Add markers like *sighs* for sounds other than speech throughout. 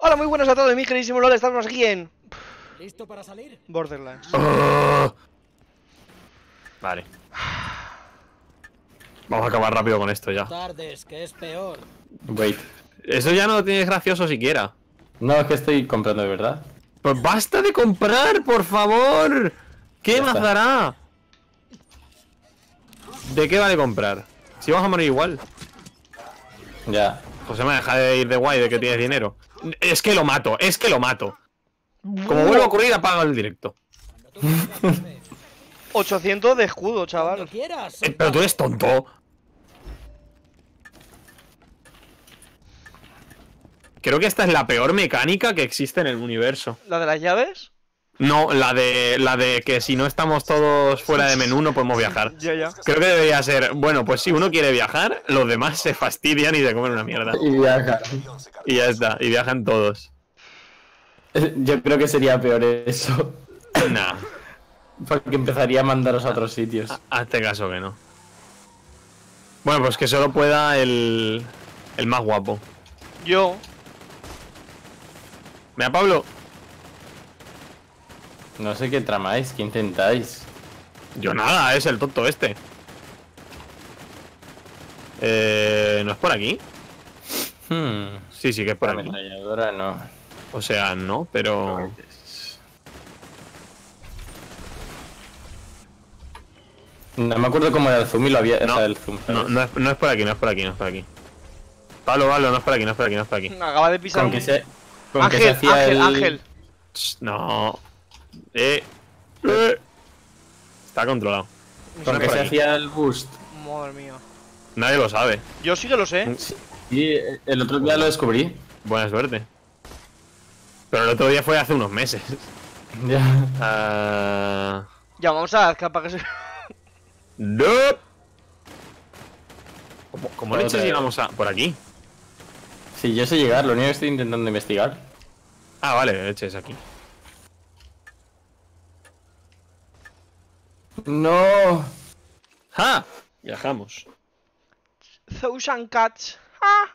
Hola, muy buenas a todos, mi queridísimo LOL, estamos aquí en... ¿Listo para salir? Borderlands. Oh. Vale. Vamos a acabar rápido con esto ya. Tardes, que es peor. Wait. Eso ya no lo tienes gracioso siquiera. No, es que estoy comprando de verdad. Pues basta de comprar, por favor. ¿Qué Ya más dará? ¿De qué vale comprar? Si vamos a morir igual. Ya. José me deja de ir de guay de que tienes dinero. Es que lo mato, es que lo mato. Como vuelva a ocurrir, apaga el directo. 800 de escudo, chaval. Eh, pero tú eres tonto. Creo que esta es la peor mecánica que existe en el universo. ¿La de las llaves? No, la de la de que si no estamos todos fuera de menú no podemos viajar. Ya, ya. Creo que debería ser, bueno, pues si uno quiere viajar, los demás se fastidian y se comen una mierda. Y viaja. Y ya está, y viajan todos. Yo creo que sería peor eso. Nah, Porque empezaría a mandaros a otros sitios. hazte caso que no. Bueno, pues que solo pueda el, el más guapo. Yo. Mira, Pablo. No sé qué tramáis, qué intentáis. Yo nada, es el tonto este. Eh, ¿No es por aquí? Hmm. Sí, sí que es por La aquí. ametralladora no. O sea, no, pero... No me acuerdo cómo era el zoom y lo había. No, o sea, el zoom, No, es, no es por aquí, no es por aquí, no es por aquí. Pablo, Pablo, no es por aquí, no es por aquí, no es por aquí. Acaba de pisar Con un... que se. Con que Ángel, se hacía Ángel, el... Ángel. No. Eh. eh. Está controlado. Con Por que se hacía el boost. Madre mía. Nadie lo sabe. Yo sí que lo sé. Y el otro día lo descubrí. Buena suerte. Pero el otro día fue hace unos meses. *laughs* Ya. Ah, Ya, vamos a para que se... *laughs* no. ¿Cómo, cómo Otra leches llegamos a...? Por aquí. Sí, yo sé llegar, lo único que estoy intentando investigar. Ah, vale, leches aquí. No. ¡Ja! Viajamos. Thousand Cats. Ah.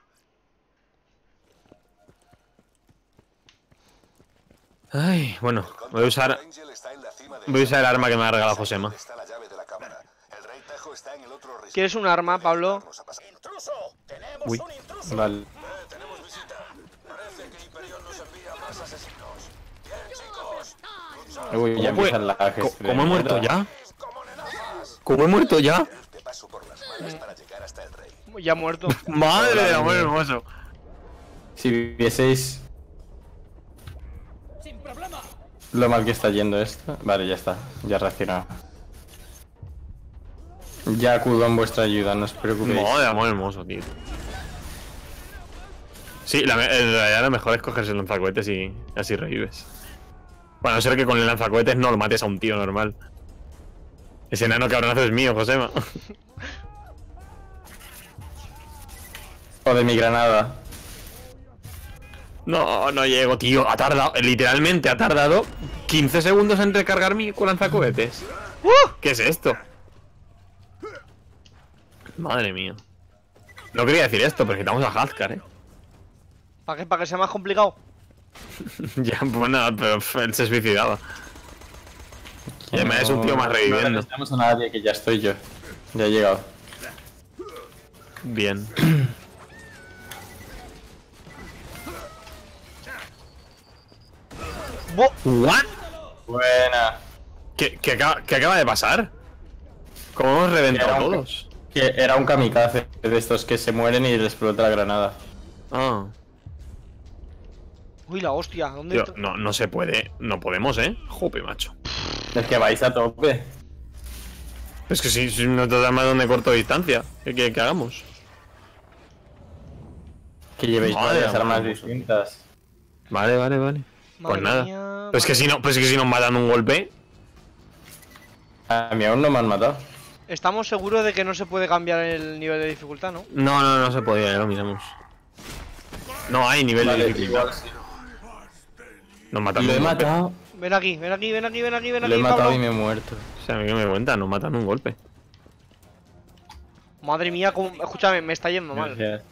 Ay, bueno, voy a usar... Voy a usar el arma que me ha regalado Josema. ¿Quieres un arma, Pablo? Vamos a pasar. ¡Intruso! ¡Tenemos Uy. Vale. Uy, ya ¿Cómo he muerto ya? ¿Cómo he muerto ya? Te paso por las malas para llegar hasta el rey. Ya muerto. *laughs* Madre de amor hermoso. Si vieseis ¡Sin problema! lo mal que está yendo esto. Vale, ya está. Ya reaccionado. Ya acudo en vuestra ayuda, no os preocupéis. Madre de amor hermoso, tío. Sí, la, en realidad lo mejor es cogerse el lanzacohetes y así revives. Bueno, a no ser que con el lanzacohetes no lo mates a un tío normal. Ese enano cabronazo es mío, Josema. O de mi granada. No, no llego, tío. Ha tardado, literalmente ha tardado 15 segundos en recargar mi lanzacohetes. ¡Uh! ¿Qué es esto? Madre mía. No quería decir esto, pero quitamos a Hazkar, eh. ¿Para que, para que sea más complicado? *laughs* ya, pues nada, pero él se suicidaba. Y además es un tío más No reviviendo. necesitamos a nadie, que ya estoy yo. Ya he llegado. Bien. ¡Buah! ¿What? Buena. ¿Qué, qué acaba, qué acaba de pasar? ¿Cómo hemos reventado un- todos? Que era un kamikaze de estos que se mueren y les explota la granada. Ah, Uy, la hostia. ¿Dónde tío, está? no, no se puede. No podemos, ¿eh? Jope, macho. Es que vais a tope. Es que si, si no te da más donde corto distancia, ¿qué quieres que hagamos? Que llevéis Madre varias armas distintas. Vale, vale, vale. Pues nada. mía, Pues que si no, pues que si nos matan un golpe. A mí aún no me han matado. Estamos seguros de que no se puede cambiar el nivel de dificultad, ¿no? No, no, no se podía, ya lo miramos. No hay nivel Vale, de dificultad. igual sí. Nos matan Lo he matado. Ven aquí, ven aquí, ven aquí, ven aquí, ven aquí. Lo he matado y me he muerto. O sea, a mí que me cuenta, nos matan un golpe. Madre mía, como... escúchame, me está yendo mal. Gracias.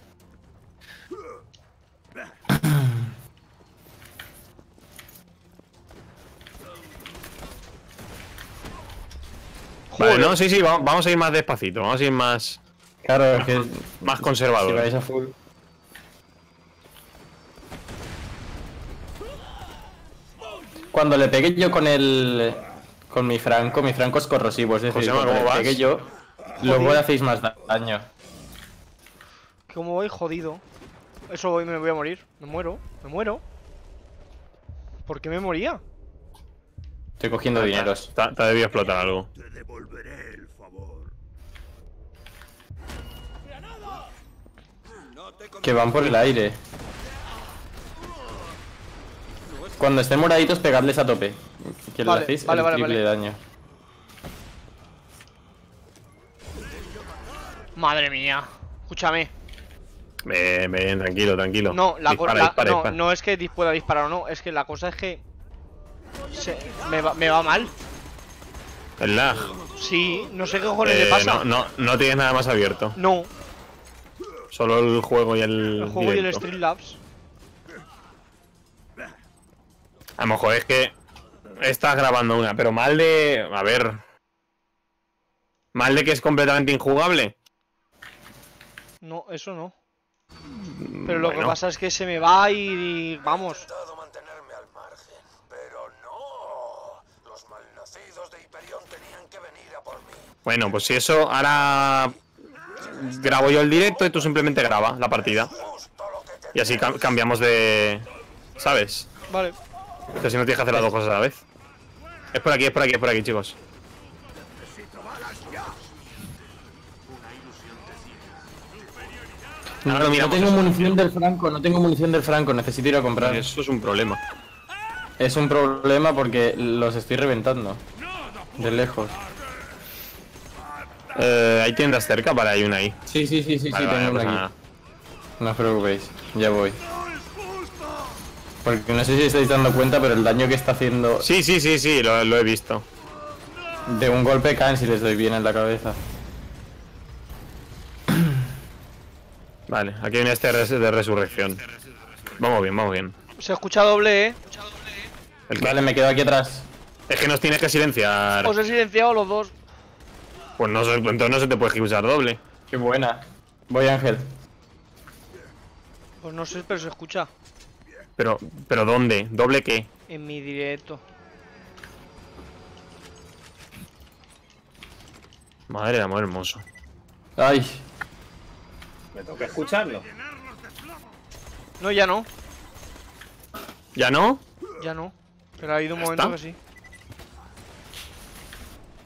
Vale, no, sí, sí, vamos a ir más despacito, vamos a ir más. Claro, es que. Más conservador. Cuando le pegué yo con el. con mi franco, mi franco es corrosivo, es decir, Josema, cuando ¿cómo le vas? pegué yo, luego le hacéis más da- daño. Como voy jodido. Eso voy, me voy a morir. Me muero, me muero. ¿Por qué me moría? Estoy cogiendo dineros. Te, te ha debido explotar algo. Que van por el aire. Cuando estén moraditos, pegadles a tope. Que Vale, le hacéis vale, el vale, triple vale. daño. Madre mía. Escúchame. Ven, ven, tranquilo, tranquilo. No, la co- Dispara, la- dispara, no, dispara. no es que dis- pueda disparar o no, es que la cosa es que se- me, va, me va mal. El lag. Sí, no sé qué cojones le Eh, pasa. no, no, no tienes nada más abierto. No, Solo el juego y el. el juego y el. Streamlabs. A lo mejor es que estás grabando una, pero mal de. A ver. Mal de que es completamente injugable. No, eso no. Pero lo que pasa es que se me va y, y vamos. He intentado mantenerme al margen, pero no. Los malnacidos de Hyperion tenían que venir a por mí. Bueno, pues si eso, ahora grabo yo el directo y tú simplemente graba la partida. Y así cam- cambiamos de. ¿Sabes? Vale. Que si no tienes que hacer las dos cosas a la vez. Es por aquí, es por aquí, es por aquí, chicos. No, no miramos tengo eso. munición del franco, no tengo munición del franco, necesito ir a comprar. Eso es un problema. Es un problema porque los estoy reventando. De lejos. Eh, ¿Hay tiendas cerca? Vale, hay una ahí. Sí, sí, sí, sí, Vale, sí, vale, tengo no una pasa aquí. nada. No os preocupéis, ya voy. Porque no sé si estáis dando cuenta, pero el daño que está haciendo Sí, sí, sí, sí, lo, lo he visto. de un golpe caen si les doy bien en la cabeza. Vale, aquí viene este res- de resurrección. Vamos bien, vamos bien. Se escucha doble, eh. El que- Vale, me quedo aquí atrás. Es que nos tienes que silenciar. Os he silenciado los dos. Pues no, entonces no se te puede usar doble. Qué buena. Voy Ángel. Pues no sé, pero se escucha. Pero, pero ¿dónde? ¿Doble qué? En mi directo. Madre de amor hermoso. Ay, Me toca escucharlo. No, ya no. ¿Ya no? Ya no. Pero ha habido un momento está? que sí.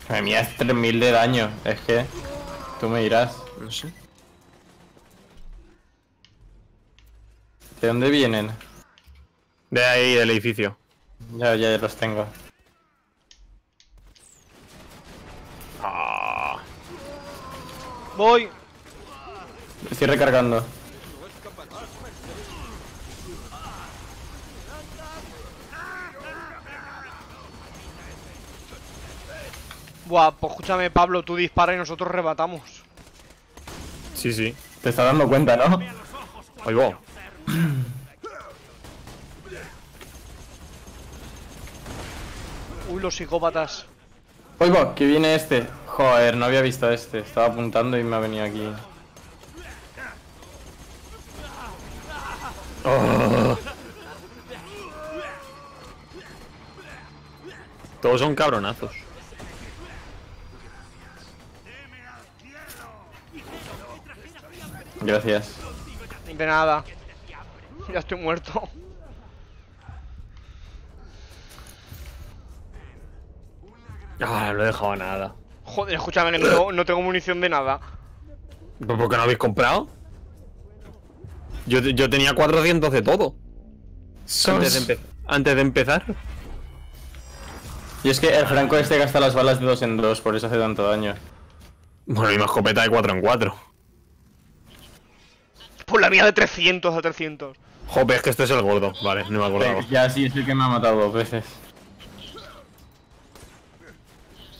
madre mía, es 3000 de daño. Es que tú me dirás. No sé. ¿De dónde vienen? De ahí, del edificio. Ya, ya los tengo. Ah. Voy. Estoy recargando. Buah, pues escúchame, Pablo, tú dispara y nosotros rebatamos. Sí, sí. Te estás dando cuenta, ¿no? Oigo. *clears throat* Uy, los psicópatas. Oigo, que viene este. Joder, no había visto este. Estaba apuntando y me ha venido aquí. Todos son cabronazos. Gracias. De nada. Ya estoy muerto. Ah, no he dejado a nada. Joder, escúchame, que no tengo, no tengo munición de nada. ¿Pero por qué no habéis comprado? Yo, yo tenía 400 de todo. Antes de, antes de empezar. Y es que el Franco este gasta las balas de dos en dos, por eso hace tanto daño. Bueno, y una escopeta de 4 en 4. Pues la mía de 300 a 300. Jope, es que este es el gordo. Vale, no me acordaba. Ya sí, es el que me ha matado dos veces.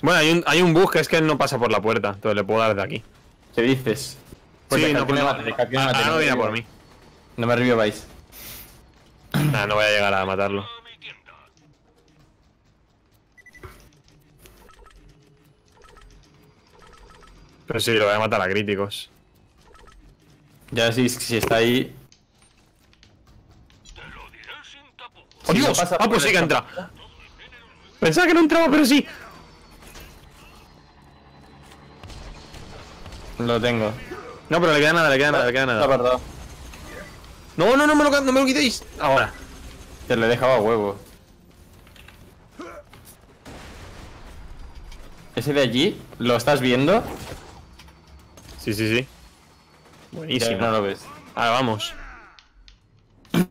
Bueno, hay un, hay un bug que es que él no pasa por la puerta. Entonces le puedo dar de aquí. ¿Qué dices? Pues sí, no, no, mate, me ah, mate, ah, no me viene por mí. No me reviváis. Nah, no voy a llegar a matarlo. Pero sí, lo voy a matar a críticos. Ya si, si está ahí. ¡Oh, no Dios! ah, pues sí que entra. Pensaba que no entraba, pero sí. Lo tengo. No, pero le queda nada, le queda nada, le queda nada. verdad. No, no, no me lo, no me lo quitéis. Ahora. Te lo he dejado a huevo. Ese de allí, ¿lo estás viendo? Sí, sí, sí. Ya Buenísimo. no lo ves. Ahora vamos. *clears throat* Venga,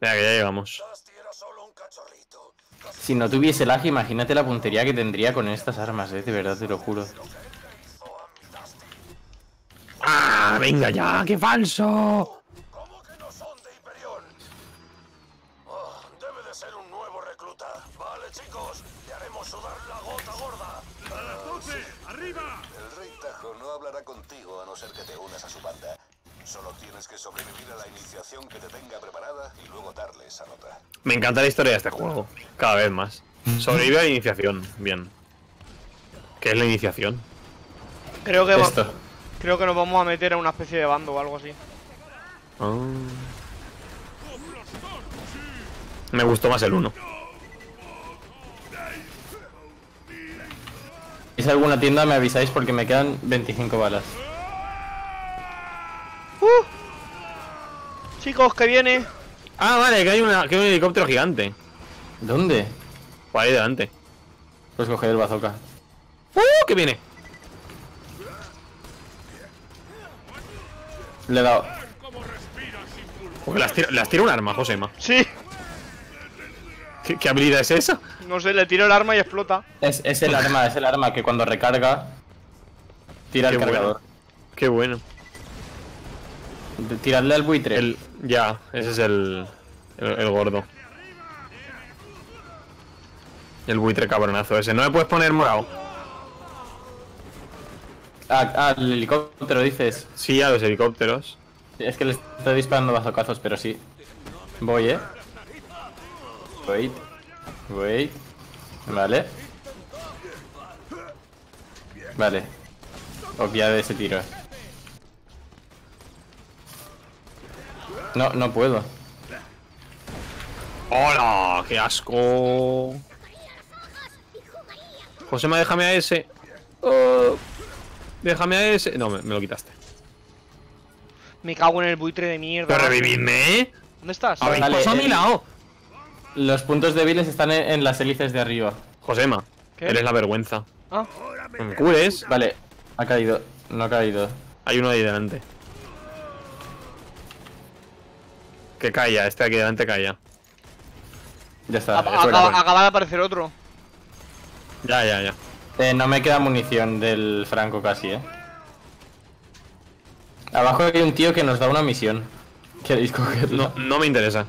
que ya llegamos. Si no tuviese lag, imagínate la puntería que tendría con estas armas, eh, de verdad te lo juro. ¡Ah! ¡Venga ya! ¡Qué falso! ¿Cómo que no son de Hyperion? Oh, debe de ser un nuevo recluta. Vale, chicos, le haremos sudar la gota gorda. ¡A las 12! ¡Arriba! El rey Tajo no hablará contigo a no ser que te unas a su banda. Solo tienes que sobrevivir a la iniciación que te tenga preparada y luego darle esa nota. Me encanta la historia de este juego. Cada vez más. Sobrevive a la iniciación. Bien. ¿Qué es la iniciación? Creo que, va- Esto. creo que nos vamos a meter a una especie de bando o algo así. Ah. Me gustó más el 1. Si alguna tienda me avisáis porque me quedan 25 balas. Chicos, que viene. Ah, vale, que hay, una, que hay un helicóptero gigante. ¿Dónde? Por ahí delante. Pues coger el bazooka. ¡Uh! que viene! Le he dado. Porque las tira, las tira un arma, Josema. Sí. ¿Qué, qué habilidad es esa? No sé, le tiro el arma y explota. Es, es el arma, es el arma que cuando recarga tira Qué el bueno. cargador. Qué bueno. De- Tirarle al buitre. El, ya, ese es el, el, el gordo. El buitre cabronazo ese. No me puedes poner morado. Ah, ah, el helicóptero dices. Sí, a los helicópteros. Es que le estoy disparando bazocazos, pero sí. Voy, eh. Wait. Wait. Vale. Vale. Obviado ese tiro. No, no puedo. ¡Hola! ¡Qué asco! Josema, déjame a ese. Oh, déjame a ese. No, me, me lo quitaste. Me cago en el buitre de mierda. Pero revividme, ¿eh? ¿Dónde estás? Habéis Vale, pasado a mi lado. Los puntos débiles están en, en las hélices de arriba. Josema, ¿Qué? eres la vergüenza. Ah, me cures. Vale, ha caído. No ha caído. Hay uno ahí delante. Que calla, este aquí delante calla. Ya está. acaba de aparecer otro. Ya, ya, ya. Eh, no me queda munición del Franco casi, eh. Abajo hay un tío que nos da una misión. ¿Queréis cogerlo? No, no me interesa.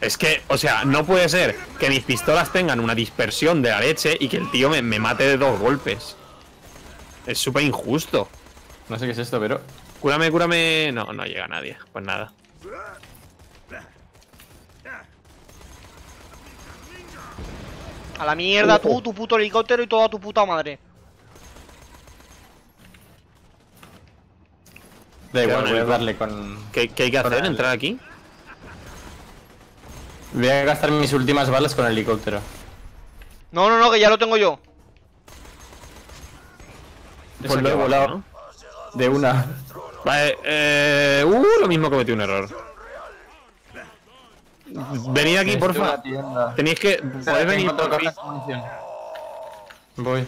Es que, o sea, no puede ser que mis pistolas tengan una dispersión de la leche y que el tío me, me mate de dos golpes. Es súper injusto. No sé qué es esto, pero. Cúrame, cúrame. No, no llega nadie. Pues nada. A la mierda, tú, tu puto helicóptero y toda tu puta madre. Da igual, voy a darle con. ¿Qué, qué hay que hacer? ¿Entrar aquí? Voy a gastar mis últimas balas con el helicóptero. No, no, no, que ya lo tengo yo. Es Pues lo he volado. ¿no? De una. Vale, eh. Uh, lo mismo cometí un error. Venid aquí, porfa. Tenéis que. Podéis venir por mí. Voy.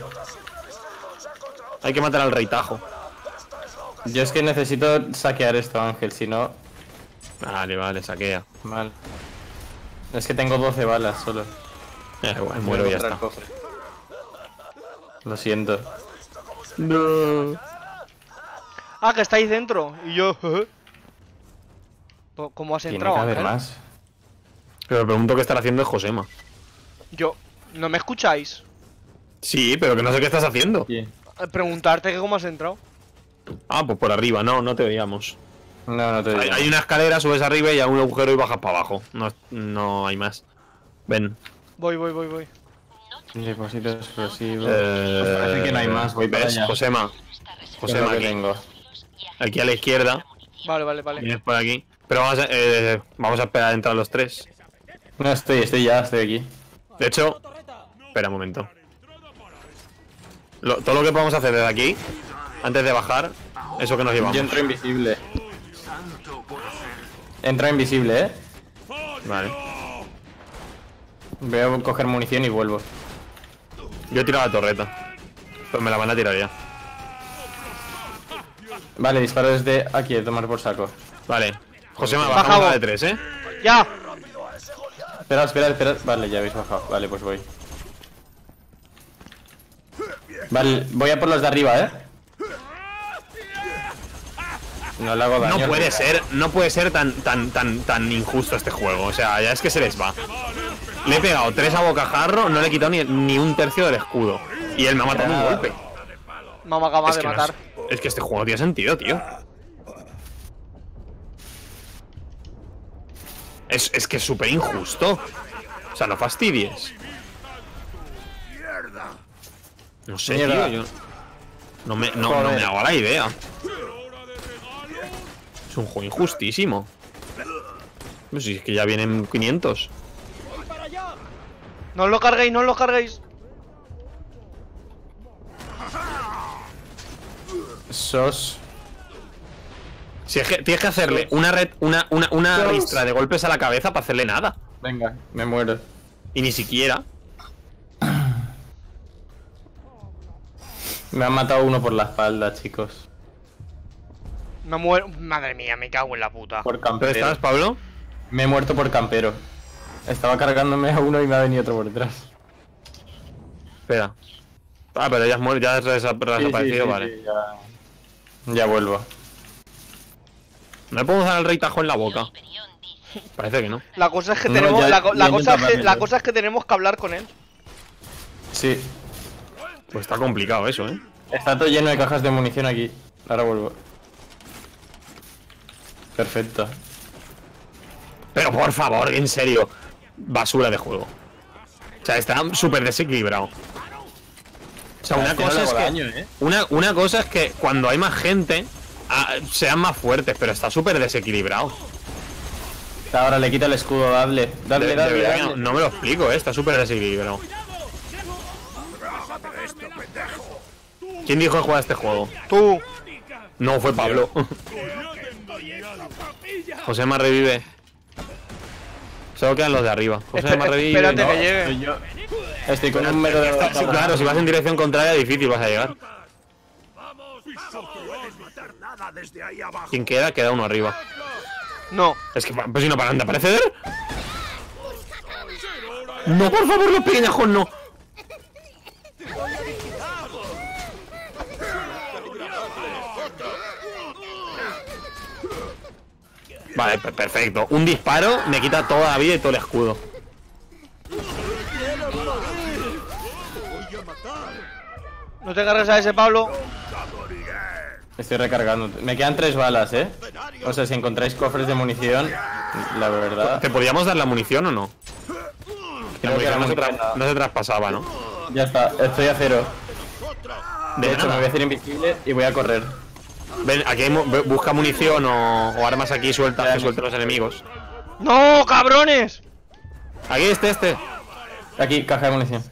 Hay que matar al rey Tajo. Yo es que necesito saquear esto, Ángel, si no. Vale, vale, saquea. Mal. Es que tengo 12 balas solo. Ya, igual, muero y ya está. Lo siento. No. Ah, que estáis dentro. Y yo. *laughs* Po- ¿Cómo has Tiene entrado? que haber? ¿eh? más. Pero me pregunto qué estará haciendo el Josema. Yo. ¿No me escucháis? Sí, pero que no sé qué estás haciendo. Sí. Eh, Preguntarte que cómo has entrado. Ah, pues por arriba, no, no te veíamos. No, no te Hay, digo. hay una escalera, subes arriba y a un agujero y bajas para abajo. No, no hay más. Ven. Voy, voy, voy, voy. Depósitos explosivos. Eh, Parece que no hay más, voy para ¿Ves? allá. Josema. Josema, que tengo. Aquí a la izquierda. Vale, vale, vale. Vienes por aquí. Pero vamos a, eh, vamos a esperar a entrar los tres. No estoy, estoy ya, estoy aquí. De hecho, espera un momento. Lo- todo lo que podemos hacer desde aquí, antes de bajar, eso que nos llevamos. Yo entro invisible. Entro invisible, eh. Vale. Voy a coger munición y vuelvo. Yo he tirado la torreta. Pues me la van a tirar ya. Vale, disparo desde aquí, a tomar por saco. Vale. José, me Baja bajamos vos. a de tres, ¿eh? ¡Ya! Espera, espera, espera. Vale, ya habéis bajado. Vale, pues voy. Vale, voy a por los de arriba, eh. No le hago daño. No puede ser, no puede ser tan, tan, tan, tan injusto este juego. O sea, ya es que se les va. Le he pegado tres a bocajarro, no le he quitado ni, ni un tercio del escudo. Y él me ha matado un golpe. Vamos a acabar Es de matar. Es que este juego no tiene sentido, tío. Es, es que es súper injusto. O sea, no fastidies. No sé, tío. Yo no, me, no, no me hago la idea. Es un juego injustísimo. No sé, es que ya vienen 500. No os lo carguéis, no os lo carguéis. Sos. Si es que tienes que hacerle una red, una, una, una ristra de golpes a la cabeza para hacerle nada. Venga, me muero. Y ni siquiera. Me han matado uno por la espalda, chicos. Me muero. Madre mía, me cago en la puta. Por ¿Dónde campero. estás, Pablo? Me he muerto por campero. Estaba cargándome a uno y me ha venido otro por detrás. Espera. Ah, pero ya has muerto, ya has desa- Sí, sí, desaparecido, sí, vale. sí, ya... ya vuelvo. ¿No le podemos dar el rey tajo en la boca? *laughs* Parece que no. La cosa es que No, tenemos. ya- la, co- la ya cosa es que, la hacerlo. cosa es que tenemos que hablar con él. Sí. Pues está complicado eso, ¿eh? Está todo lleno de cajas de munición aquí. Ahora vuelvo. Perfecto. Pero por favor, en serio. Basura de juego. O sea, está súper desequilibrado. O sea, una cosa es que. daño, ¿eh? Una, una cosa es que cuando hay más gente. ah, sean más fuertes, pero está súper desequilibrado. Ahora le quita el escudo, dale. Dale, De- dale, no, no me lo explico, ¿eh? Está súper desequilibrado. ¿Quién dijo que juega este juego? Tú. No, fue Pablo. José me revive. Solo quedan los de arriba. Me revive. espérate no. que llegue. Yo. Estoy con un número de... Sí, claro, si vas en dirección contraria, difícil vas a llegar. ¿Quién queda? Queda uno arriba. No. Es que, pues si no paran de aparecer. No, por favor, los pequeñajos no. Vale, per- perfecto. Un disparo me quita toda la vida y todo el escudo. No te cargues a ese Pablo. Estoy recargando. Me quedan tres balas, ¿eh? O sea, si encontráis cofres de munición, la verdad... ¿Te podíamos dar la munición o no? La munición no se, no traspasaba, ¿no? Ya está, estoy a cero. De De hecho, me voy a hacer invisible y voy a correr. Ven, aquí hay mu- busca munición o, o armas aquí sueltas que suelten los enemigos. ¡No, cabrones! Aquí este, este. Aquí, caja de munición.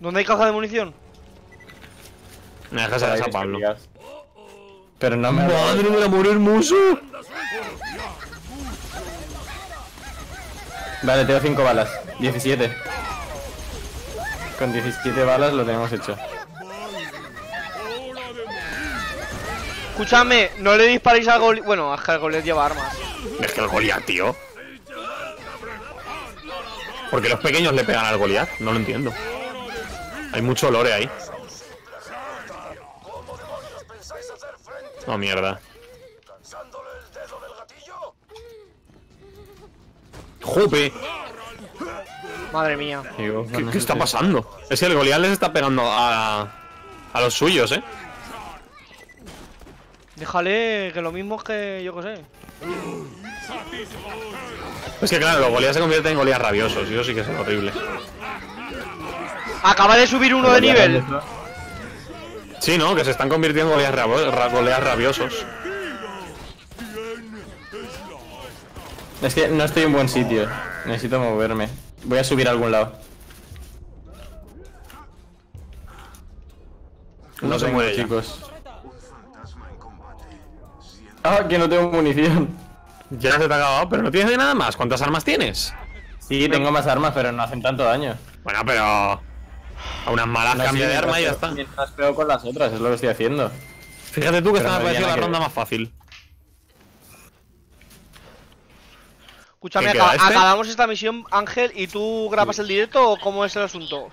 ¿Dónde hay caja de munición? Me dejas a esa Pablo. Pero no me... Madre del amor hermoso. Vale, tengo 5 balas. 17. Con 17 balas lo tenemos hecho. Escúchame, no le disparéis al Goliath. Bueno, es que el Goliath lleva armas. Es que el Goliath, tío. ¿Por qué los pequeños le pegan al Goliath? No lo entiendo. Hay mucho lore ahí. Oh, mierda. ¿Cansándole el dedo del gatillo? ¡Jope! Madre mía. ¿Qué, qué está pasando? Es que el Goliath les está pegando a, a los suyos, ¿eh? Déjale que lo mismo es que yo que sé. Es que claro, los Goliath se convierten en Goliath rabiosos y eso sí que es horrible. Acaba de subir uno de nivel. Sí, ¿no? Que se están convirtiendo en goleas, rabiosos. Es que no estoy en buen sitio. Necesito moverme. Voy a subir a algún lado. No se tengo, muere chicos. Ah, que no tengo munición. Ya se te ha acabado, pero no tienes nada más. ¿Cuántas armas tienes? Sí, tengo más armas, pero no hacen tanto daño. Bueno, pero... A unas malas No, cambia sí, de arma y ya está. Mientras pego con las otras, es lo que estoy haciendo. Fíjate tú que esta me ha no parecido la ronda ver. más fácil. Escúchame, ¿Qué queda, acaba- este? acabamos esta misión, Ángel, y tú grabas el directo o cómo es el asunto?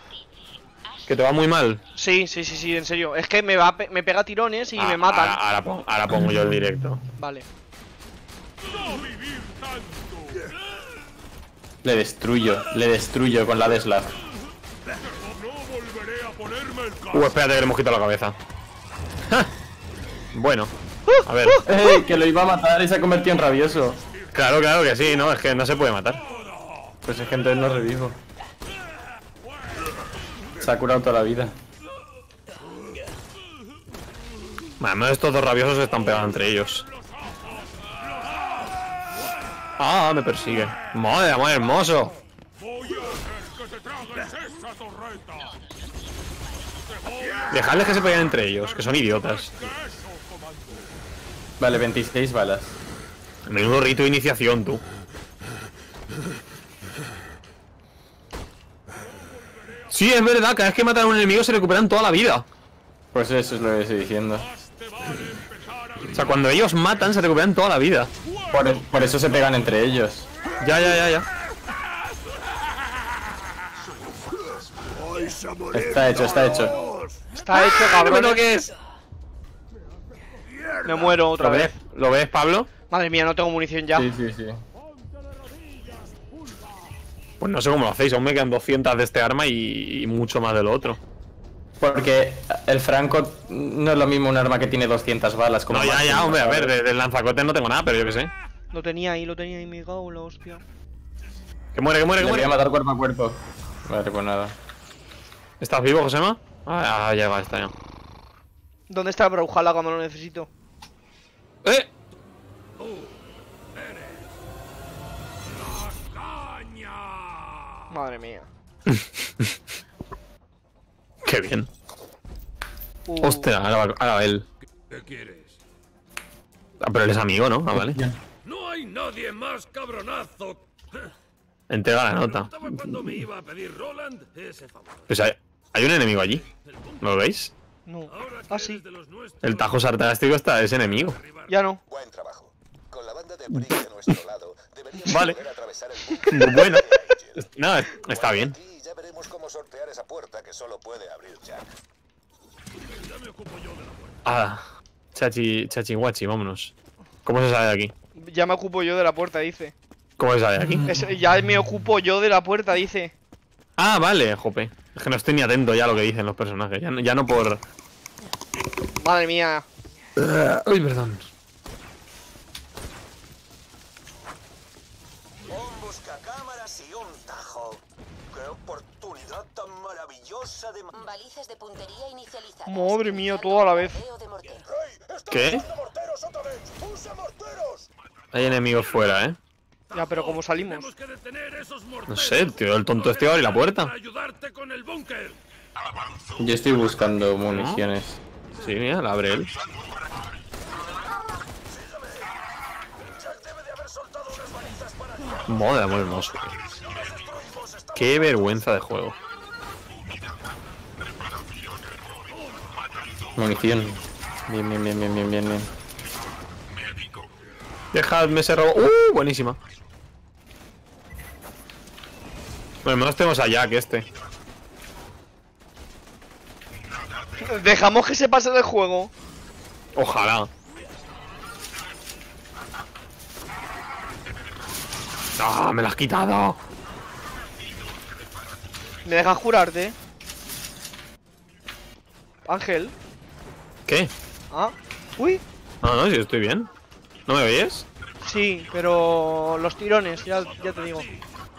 Que te va muy mal. Sí, sí, sí, sí, en serio. Es que me va me pega tirones y Ah, me matan. Ahora, ahora pon- ahora pongo yo el directo. Vale. Le destruyo, le destruyo con la de Slav. Uh, espérate que le hemos quitado la cabeza. Ja. Bueno. A ver. *laughs* ¡Ey! Que lo iba a matar y se ha convertido en rabioso. Claro, claro que sí, no, es que no se puede matar. Pues es que entonces no revivo. Se ha curado toda la vida. Además, estos dos rabiosos se están pegando entre ellos. Ah, me persigue. Madre, amor hermoso. Dejadles que se peguen entre ellos, que son idiotas. Vale, 26 balas. Menudo rito de iniciación, tú. Sí, es verdad, cada vez que matan a un enemigo se recuperan toda la vida. Pues eso es lo que estoy diciendo. O sea, cuando ellos matan se recuperan toda la vida. Por, por eso se pegan entre ellos. Ya, ya, ya, ya. Está hecho, está hecho. Está hecho, ¡No me cabrón. toques! Me muero otra ¿Lo ves? vez. ¿Lo ves, Pablo? Madre mía, no tengo munición ya. Sí, sí, sí. Pues no sé cómo lo hacéis, aún me quedan 200 de este arma y, y mucho más del otro. Porque el Franco no es lo mismo un arma que tiene 200 balas. Como No, ya, ya, hombre, a ver, ¿sabes? de- del lanzacotes no tengo nada, pero yo qué sé. Lo tenía ahí, lo tenía ahí, mi gaula, hostia. Que muere, que muere, Le que voy a muere. matar cuerpo a cuerpo. Vale, pues nada. ¿Estás vivo, Josema? Ah, ya va, está ya. ¿Dónde está Brawlhalla cuando lo necesito? ¡Eh! Madre mía. *laughs* ¡Qué bien! Uh, Hostia, ahora él. ¿Qué quieres? Ah, pero él es amigo, ¿no? Ah, vale. No hay nadie más cabronazo. Entrega la nota. Cuando me iba a pedir Roland ese favor. Pues hay, un enemigo allí. ¿No lo veis? No. Ah, sí. El tajo sarcástico está, es enemigo. Ya no. Buen trabajo. Con la banda de Brick de nuestro lado, deberíamos Vale. poder atravesar el *laughs* búnker. Bueno. No, está bien. Aquí ya veremos cómo sortear esa puerta que solo puede abrir Jack. Ah, chachi, chachi guachi, vámonos. ¿Cómo se sale de aquí? Ya me ocupo yo de la puerta, dice. ¿Cómo se sale de aquí? Es- ya me ocupo yo de la puerta, dice. Ah, vale, jope. Es que no estoy ni atento ya a lo que dicen los personajes. Ya no, ya no por. Madre mía. Uy, perdón. Un buscacámaras y un tajo. ¡Qué oportunidad tan maravillosa de... Balizas de puntería inicializadas. Madre mía, todo a la vez. bombardeo de mortero. ¡Rey! ¡Estamos ¿Qué? Hay enemigos fuera, ¿eh? Ya, pero ¿cómo salimos? No sé, tío, el tonto este abre la puerta. Yo estoy buscando municiones. Sí, mira, la abre él. Madre amor hermoso. Qué vergüenza de juego. Munición. Bien, bien, bien, bien, bien, bien, bien. Dejadme ese robo. ¡Uh! Buenísima. Bueno, al menos tenemos a Jack este. Dejamos que se pase del juego. Ojalá. ¡Ah! ¡Me la has quitado! ¿Me dejas jurarte? Ángel. ¿Qué? Ah. Uy. No, no, si estoy bien. ¿No me veis? Sí, pero los tirones, ya, ya te digo.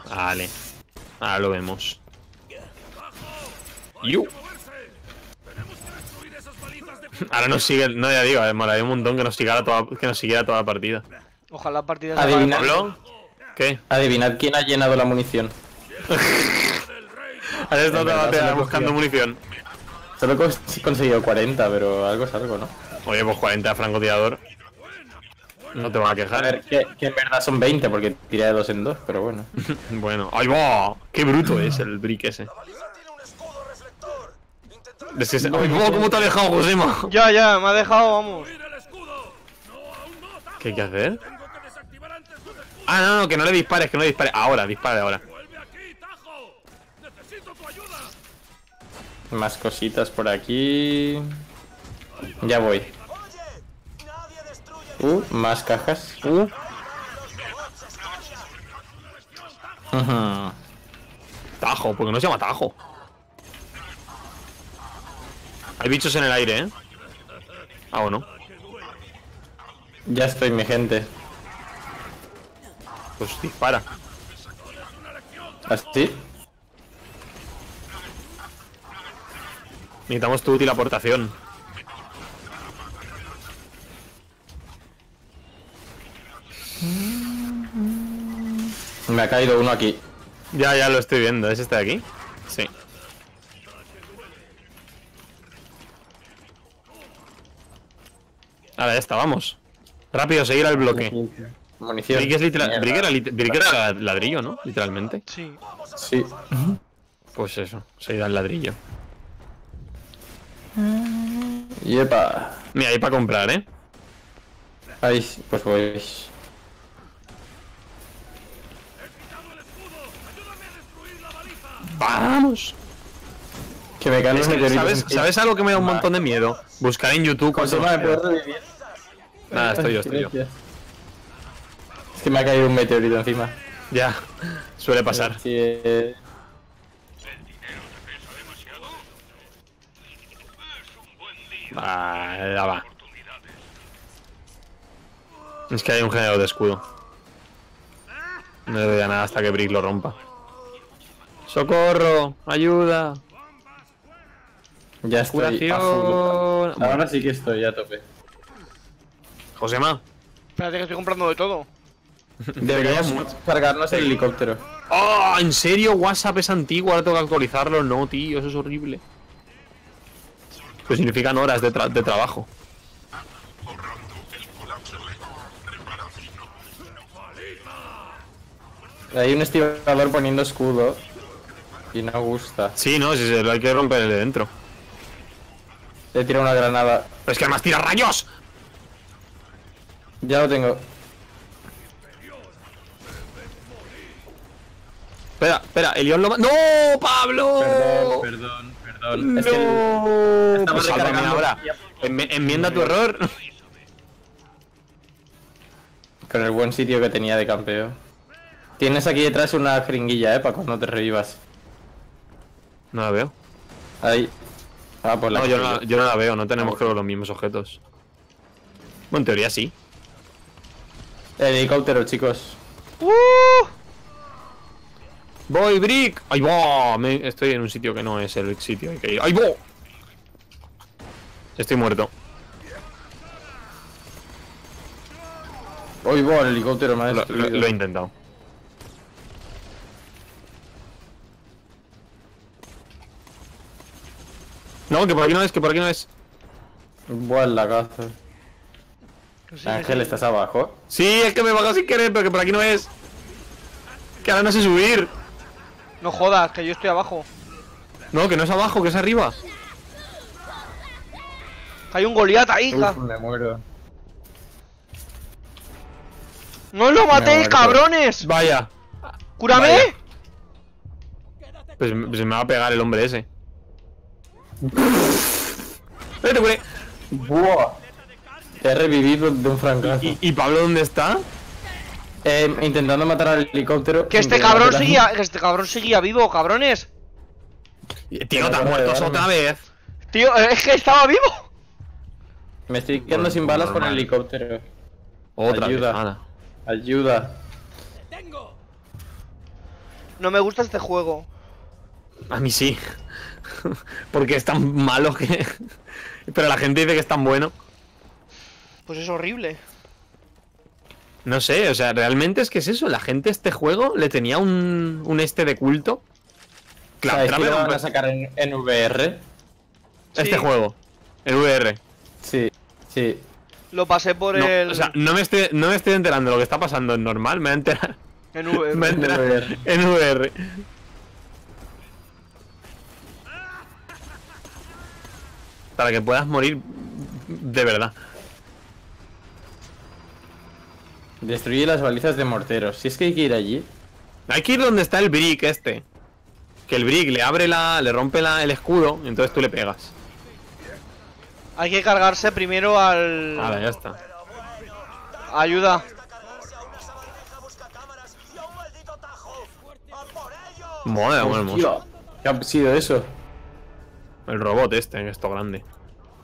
Vale. Ahora lo vemos. Yu. Ahora nos sigue, no ya digo, me molaría un montón que nos siguiera toda, que nos siguiera toda la partida. Ojalá partida se. ¿Qué? Adivinad quién ha llenado la munición. Has estado toda la buscando munición. Solo he cons- conseguido 40, pero algo es algo, ¿no? Oye, pues 40 francotirador. No te van a A quejar. ver, que, que en verdad son 20 porque tiré de dos en dos, pero bueno. *laughs* Bueno, ¡ay va! ¡Qué bruto es el brick ese! Es que se- ¡Ay va! ¿Cómo te ha dejado, Josema? Ya, ya, me ha dejado, vamos. ¿Qué hay que hacer? Ah, no, no, que no le dispares, que no le dispares. Ahora, dispare ahora. Más cositas por aquí. Ya voy. Uh, más cajas. Uh. Ujú. Tajo, porque no se llama Tajo. Hay bichos en el aire, ¿eh? Ah, o no. Ya estoy, mi gente. Pues dispara. ¿Así? Necesitamos tu útil aportación. Me ha caído uno aquí. Ya, ya lo estoy viendo. ¿Es este de aquí? Sí. Ahora ya está, vamos. Rápido, seguir al bloque. Munición. Brick, es literal- Mierda. Brick era, lit- Brick era ladrillo, ¿no? Literalmente. Sí. Sí. Pues eso, seguir al ladrillo. Yepa. Mira, ahí para comprar, ¿eh? Ahí, pues voy. ¡Vamos! Que me caen los meteoritos ¿sabes, encima. ¿Sabes algo que me da un montón de miedo? Buscar en YouTube cuando... Josema, ¿me puedes revivir? Nada, estoy yo, estoy yo. Es que me ha caído un meteorito encima. Ya, suele pasar. Sí, eh, va. Es que hay un generador de escudo. No le doy a nada hasta que Brick lo rompa. ¡Socorro! ¡Ayuda! ya estoy a Curación. full. Ahora sí que estoy a tope. Josema. Espérate que estoy comprando de todo. *laughs* Deberíamos cargarnos el helicóptero. ¡Oh! ¿En serio? WhatsApp es antiguo, ahora tengo que actualizarlo. No, tío, eso es horrible. Pues significan horas de, tra- de trabajo. Hay un estibador poniendo escudo. Y no gusta. Sí, no, si se lo hay que romper el de dentro. Le tira una granada. Pero es que además tira rayos. Ya lo tengo. Espera, espera, Elión lo ¡No, Pablo! Perdón, perdón, perdón. ¡No! Es que estaba Pues recargando. ahora. Enmi- enmienda tu error. con el buen sitio que tenía de campeo. Tienes aquí detrás una jeringuilla, eh, para cuando te revivas. No la veo. Ahí. Ah, pues la No, yo no, la, yo no la veo, no tenemos creo los mismos objetos. Bueno, en teoría sí. El helicóptero, chicos. ¡Uh! ¡Voy, Brick! ¡Ay, va! Me- estoy en un sitio que no es el sitio, hay que ir. ¡Ay, va! Estoy muerto. Hoy voy el helicóptero me ha Lo, lo- destruido. lo he intentado. No, que por aquí no es, que por aquí no es. Lagazo. Que sí, Ángel, sí. ¿estás abajo? Sí, es que me he bajado sin querer, pero que por aquí no es. Que ahora no sé subir. No jodas, que yo estoy abajo. No, que no es abajo, que es arriba. Hay un Goliat ahí, hija. Uf, me muero. ¡No lo matéis, cabrones! Vaya. ¡Cúrame! Vaya. Pues se me va a pegar el hombre ese. ¡Eh, te curé! Buah. Te he revivido de un francazo. ¿Y, y Pablo dónde está? Eh, intentando matar al helicóptero. Que este cabrón matar seguía, que este cabrón seguía vivo, cabrones. Tío, no te has muerto otra vez. Tío, eh, es que estaba vivo. Me estoy quedando Bueno, sin balas con el normal. helicóptero. Otra Ayuda. vez. ala. Ayuda. No me gusta este juego. A mí sí. *laughs* Porque es tan malo que. *laughs* Pero la gente dice que es tan bueno. Pues es horrible. No sé, o sea, realmente es que es eso. La gente este juego le tenía un, un este de culto. Claro, ¿Sabes que lo van a sacar en, en VR? este Sí. juego. En VR. Sí, sí. Lo pasé por No, el. O sea, no me, estoy, no me estoy enterando de lo que está pasando en normal. Me a enterar. en. *laughs* Me enterar VR. en VR. Para que puedas morir de verdad. Destruye las balizas de morteros. Si es que hay que ir allí. Hay que ir donde está el brick este. Que el brick le abre la. le rompe la, el escudo, y entonces tú le pegas. Hay que cargarse primero al. Ahora, ya está. Ayuda. mola. Hostia, ¿Qué ha sido eso? El robot este, que es todo grande.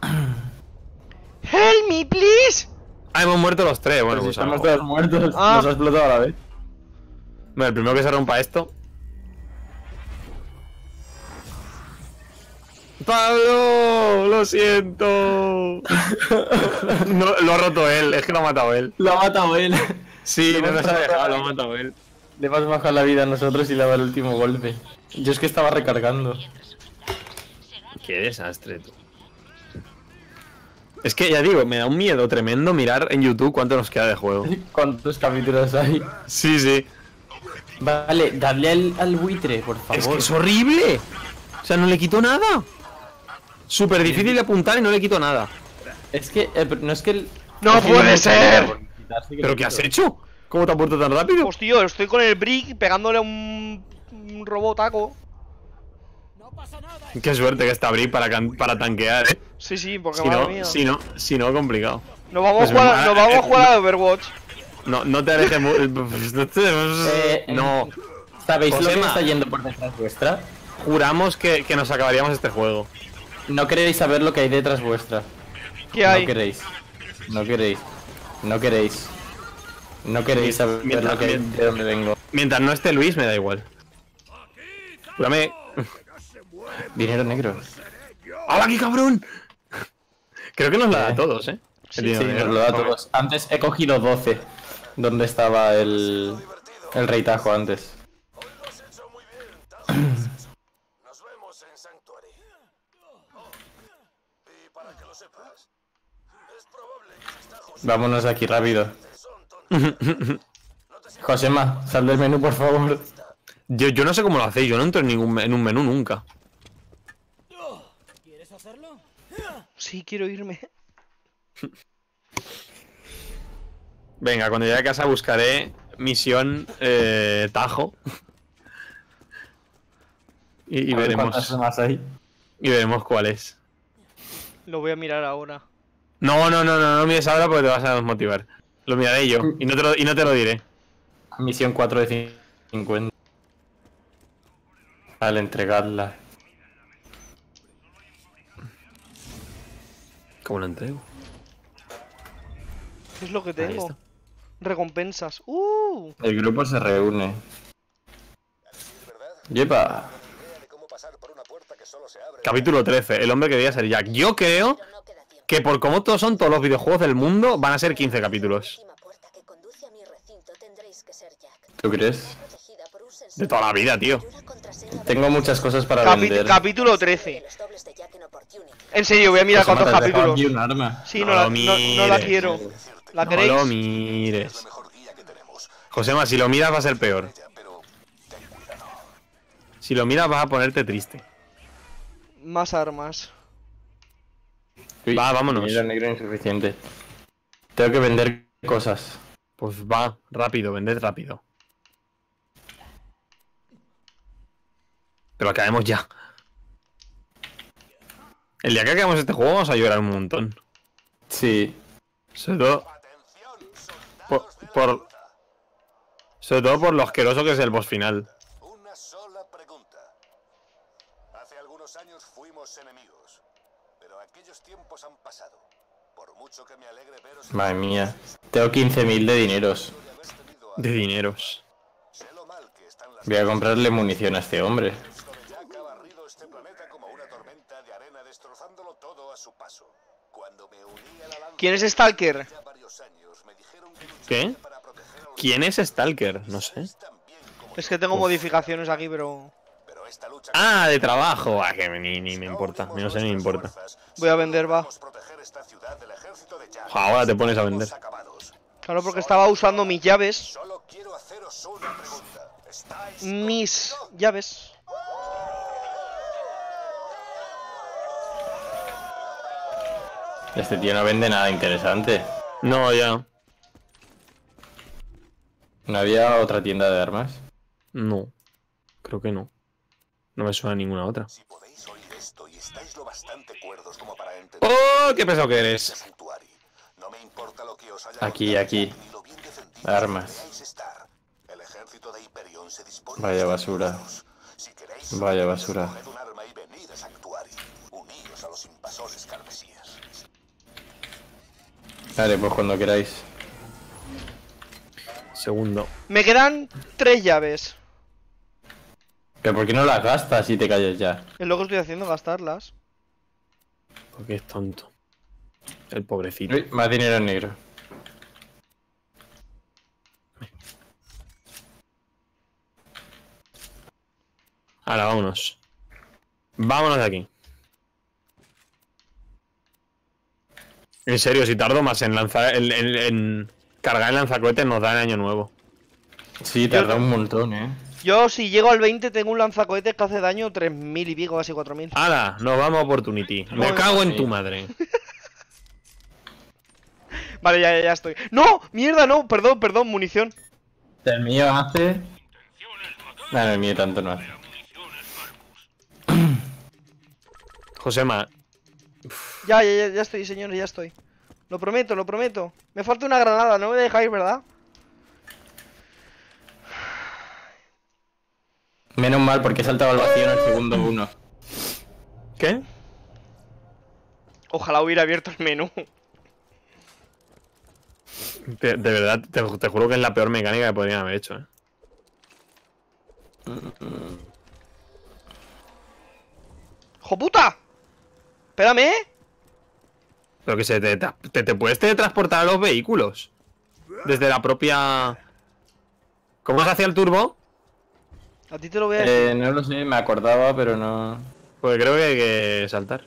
*clears throat* Help me, please. Ah, hemos muerto los tres. Bueno, si pues estamos algo. todos muertos. Ah. Nos ha explotado a la vez. Bueno, el primero que se rompa esto. ¡Pablo! ¡Lo siento! *laughs* No, lo ha roto él, es que lo ha matado él. Lo ha matado él. Sí, Lo no nos ha dejado, a lo ha matado él. Le hemos bajado la vida a nosotros y le ha dado el último golpe. Yo es que estaba recargando. Qué desastre, tú. Es que ya digo, me da un miedo tremendo mirar en YouTube cuánto nos queda de juego. *laughs* ¿Cuántos capítulos hay? Sí, sí. Vale, dale al, al buitre, por favor. Es que es horrible. O sea, no le quito nada. Súper difícil de apuntar y no le quito nada. Es que, eh, no es que el... ¡No es puede ser! que ¿Pero qué has hecho? ¿Cómo te ha puesto tan rápido? Hostia, estoy con el brick pegándole a un, un robotaco. Qué suerte que está Brick para, para tanquear, eh. Sí, sí, porque Si madre no, mía. si no, si no, complicado. Nos vamos, Pues a jugar, nos vamos a eh, jugar a Overwatch. No, no te alejes *laughs* mu- Eh, No, ¿Sabéis lo que está yendo por detrás vuestra? juramos que, que nos acabaríamos este juego. No queréis saber lo que hay detrás vuestra. ¿Qué hay? No queréis. No queréis. No queréis. No queréis saber Mientras- lo que hay mientras- de dónde vengo. Mientras no esté Luis, me da igual. Júrame. Dinero negro. ¡Hala, qué cabrón! Creo que nos la da a todos, eh. Sí, nos lo da a todos. Antes he cogido 12. Donde estaba el. El rey Tajo antes. Has hecho muy bien, Tajo. Nos vemos en Sanctuary. Y para que lo sepas, es probable que mis tajos Vámonos de aquí rápido. *laughs* Josema, sal del menú, por favor. Yo, yo no sé cómo lo hacéis, yo no entro en, ningún, en un menú nunca. Sí, quiero irme. Venga, cuando llegue a casa buscaré misión eh, Tajo. Y, y veremos. ¿Cuántas más hay? Y veremos cuál es. Lo voy a mirar ahora. No, no, no, no, no mires ahora porque te vas a desmotivar. Lo miraré yo y no te lo, y no te lo diré. Misión 4 de 50. Al entregarla. ¿Cómo lo entrego? ¿Qué es lo que tengo? Recompensas. ¡Uh! El grupo se reúne. Yepa. Capítulo 13, el hombre que debía ser Jack. Yo creo que por como todos son todos los videojuegos del mundo, van a ser 15 capítulos. La. ¿Tú crees? De toda la vida, tío. Tengo muchas cosas para Capi- vender. capítulo de 13. los dobles de Jack en serio, voy a mirar cuántos capítulos. un arma. Sí, No no, la, lo no, no la mires. quiero. ¿La No queréis? lo mires. Josema, si lo miras va a ser peor. Si lo miras vas a ponerte triste. Más armas. Uy, Va, vámonos. dinero negro insuficiente. Tengo que vender cosas. Pues va, rápido, vended rápido. Pero acabemos ya. El día que acabemos este juego vamos a llorar un montón. Sí. Sobre todo por, por- sobre todo por lo asqueroso que es el boss final. Una sola pregunta. Hace algunos años fuimos enemigos, pero aquellos tiempos han pasado. Por mucho que me alegre veros en Madre mía. Tengo 15.000 de dineros. de dineros. Lo Voy a comprarle munición a este hombre. Esto de Jack ha barrido este planeta como una ¿Quién es Stalker? ¿Qué? ¿Quién es Stalker? No sé. Es que tengo modificaciones aquí, pero... Ah, de trabajo. Ah, que ni, ni me importa. No sé ni me importa. Voy a vender, va. Ahora te pones a vender. Claro, porque estaba usando mis llaves. Solo quiero haceros una pregunta. ¿Estáis Mis llaves. Este tío no vende nada interesante. No, ya. ¿No había otra tienda de armas? No. Creo que no. No me suena ninguna otra. Si podéis oír esto y estáis lo bastante cuerdos como para entender ¡Oh! ¡Qué pesado que eres! no me importa lo que os haya Aquí, aquí. Armas. que creáis estar. El ejército de Hyperion se dispone Vaya basura. ayudaros. Si queréis, Vaya basura. coged un arma y venid a Sanctuary. Uníos a los invasores carmesíes. Vale, pues cuando queráis. Segundo. Me quedan tres llaves. ¿Pero por qué no las gastas y te calles ya? Es lo que estoy haciendo, gastarlas. Porque es tonto. El pobrecito. Uy, más dinero en negro. Ahora, vámonos. Vámonos de aquí. En serio, si tardo más en lanzar. En, en- en cargar el lanzacohetes, nos da el año nuevo. Sí, tarda un montón, eh. Yo, si llego al 20, tengo un lanzacohetes que hace daño 3.000 y pico, casi 4.000. ¡Hala! Nos vamos a Opportunity. Me cago en sí. tu madre. *laughs* Vale, ya, ya, ya estoy. ¡No! ¡Mierda, no! Perdón, perdón, munición. El mío hace. No, el mío tanto no hace. *clears throat* Josema, Ya, ya, ya, ya estoy, señores, ya estoy. Lo prometo, lo prometo. Me falta una granada, no me dejáis, ¿verdad? Menos mal porque he saltado al vacío en el segundo uno. ¿qué? Ojalá hubiera abierto el menú. De, de verdad, te, te juro que es la peor mecánica que podrían haber hecho, ¿eh? ¡Jo puta! Espérame, ¿eh? Pero que se te, te, te puedes teletransportar a los vehículos. Desde la propia. ¿Cómo se hacía el turbo? A ti te lo voy a decir. Eh, no lo sé, me acordaba, pero no. Porque creo que hay que saltar.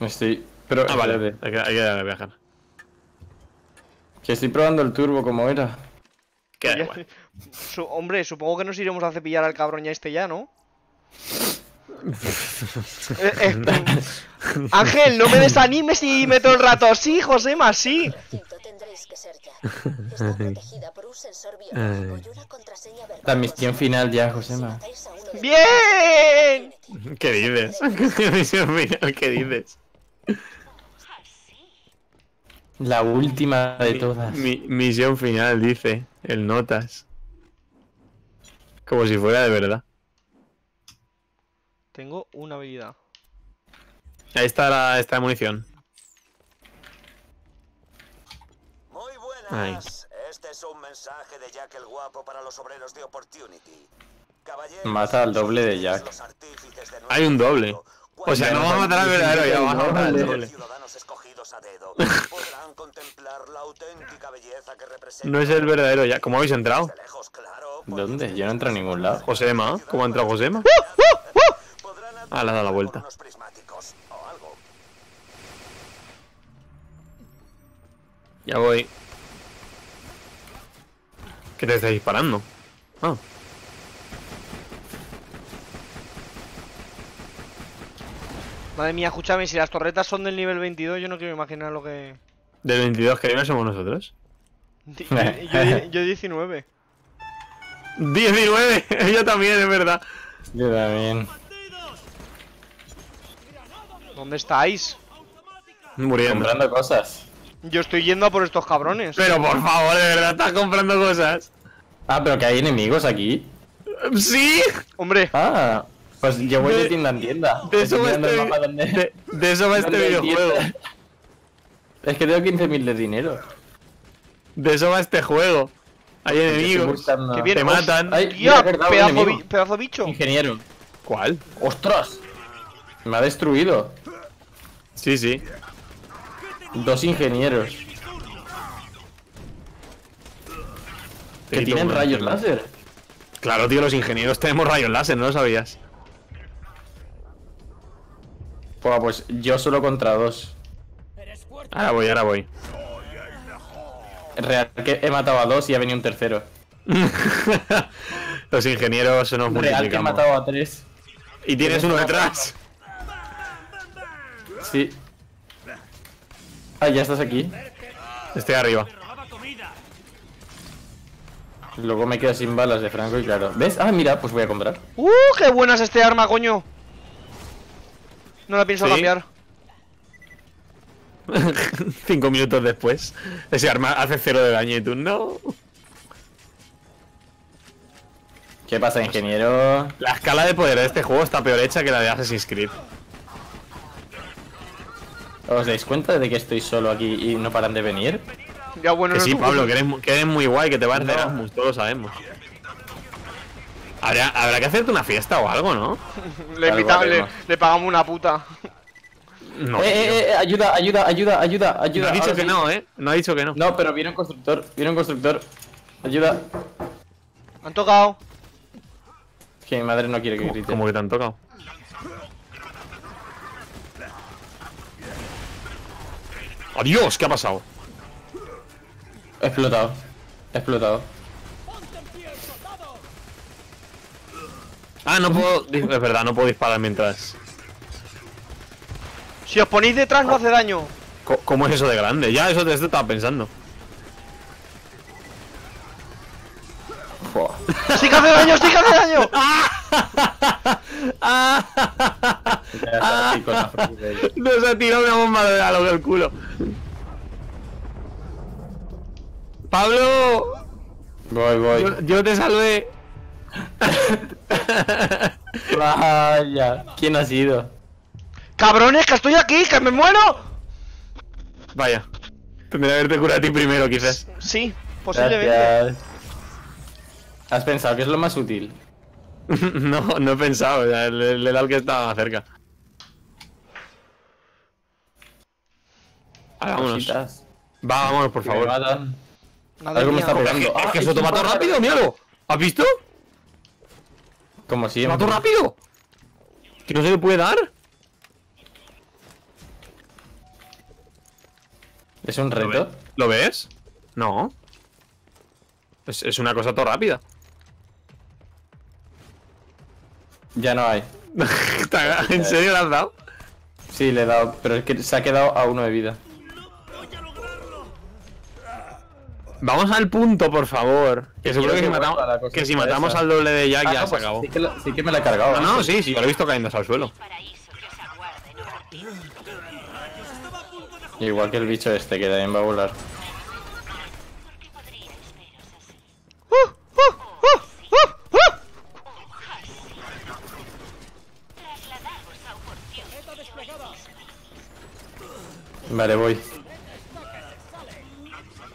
Estoy. Pero. Ah, vale. espérate, Hay que, hay que darle a viajar. Que estoy probando el turbo como era. Queda igual. Su- hombre, supongo que nos iremos a cepillar al cabrón ya este ya, ¿no? Eh, eh, Ángel, no me desanimes y meto el rato. Sí, Josema, sí. La misión final ya, Josema. ¡Bien! ¿Qué dices? ¿Qué *laughs* misión final? ¿Qué dices? La última de todas. Mi, misión final, dice. El notas. Como si fuera de verdad. Tengo una habilidad. Ahí está la esta munición. Muy buenas. Este es un mensaje de Jack el Guapo para los obreros de Opportunity. Caballeros, Mata al doble de Jack. Hay un doble. O sea, no vamos a matar al verdadero, ya vamos a matar al doble. *laughs* No es el verdadero ya. ¿Cómo habéis entrado? ¿Dónde? Yo no entro a ningún lado. Josema, ¿cómo ha entrado Josema? Ah, le ha dado la vuelta. Ya voy. ¿Qué te está disparando? Ah. Madre mía, escúchame, si las torretas son del nivel 22, yo no quiero imaginar lo que... Del 22 que nivel somos nosotros. Yo, yo- yo 19. 19, *laughs* *laughs* yo también, es verdad. Yo también. ¿Dónde estáis? Muriendo. Comprando cosas. Yo estoy yendo a por estos cabrones. Pero por favor, de verdad estás comprando cosas. Ah, pero que hay enemigos aquí. Sí. Hombre, Ah, pues yo voy de, De- tienda en tienda. De eso va este, donde- de, de eso va este videojuego. tiendas. Es que tengo 15.000 de dinero. De eso va este juego. Hay enemigos. que viene. Te matan. Ay, un pedazo, bi- pedazo bicho. Ingeniero. ¿Cuál? ¡Ostras! Me ha destruido. Sí, sí. Dos ingenieros. Que tienen rayos láser. Claro, tío, los ingenieros tenemos rayos láser, ¿no lo sabías? Buah, pues yo solo contra dos. Ahora voy, ahora voy. Real, que he matado a dos y ha venido un tercero. *laughs* los ingenieros nos Real, que he matado a tres. Y tienes uno detrás. Sí. Ah, ya estás aquí. Estoy arriba. Luego me quedo sin balas de Franco y claro. ¿Ves? Ah, mira, pues voy a comprar. ¡Uh! ¡Qué buena es este arma, coño! No la pienso ¿Sí? cambiar. *laughs* Cinco minutos después. Ese arma hace cero de daño y tú no. ¿Qué pasa, ingeniero? La escala de poder de este juego está peor hecha que la de Assassin's Creed. ¿Os dais cuenta de que estoy solo aquí y no paran de venir? Ya bueno, Que no sí, Pablo, que eres, mu- que eres muy guay, que te vas de No. Erasmus, todos lo sabemos. Habrá, habrá que hacerte una fiesta o algo, ¿no? *laughs* Le, invita- le, le pagamos una puta. No. eh, eh, eh, ayuda, ayuda, ayuda, ayuda, No ayuda. ha dicho ahora que sí. no, ¿eh? No ha dicho que no. No, pero viene un constructor, viene un constructor. Ayuda. Han tocado. Es que mi madre no quiere que ¿Cómo, grite. cómo que te han tocado? ¡Adiós! ¿Qué ha pasado? He explotado. He explotado. Ah, no puedo. Es verdad, no puedo disparar mientras. Si os ponéis detrás no hace daño. ¿Cómo es eso de grande? Ya, eso, eso estaba pensando. ¡Sí que hace daño! ¡Sí que hace daño! *laughs* Nos ha tirado una bomba de a lo del culo. ¡Pablo! Voy, voy. Yo, yo te salvé. Vaya. ¿Quién ha sido? ¡Cabrones, que estoy aquí! ¡Que me muero! Vaya. Tendría que haberte curado a ti primero, quizás. Sí, posiblemente. Gracias. ¿Has pensado que es lo más útil? *laughs* no, no he pensado. o sea, Le, le he dado al que estaba cerca. Ahora, vámonos. Va, vámonos, por favor. me mía. está pegando. es que Ah, eso te mató rápido, míralo. ¿Has visto? Como ¿Te siempre. mató rápido? ¿Que no se le puede dar? ¿Es un ¿Lo reto? ves? ¿Lo ves? No. Es, es una cosa todo rápida. Ya no hay. *laughs* ¿En serio le has dado? Sí, le he dado, pero es que se ha quedado a uno de vida. Vamos al punto, por favor. Que seguro que, si matamos, que si matamos esa. al doble de Jack Ah, ya no, se pues acabó. Sí que, sí que me la he cargado. No, no, sí, sí, yo lo he visto cayéndose al suelo. Igual que el bicho este que también va a volar. Vale, voy.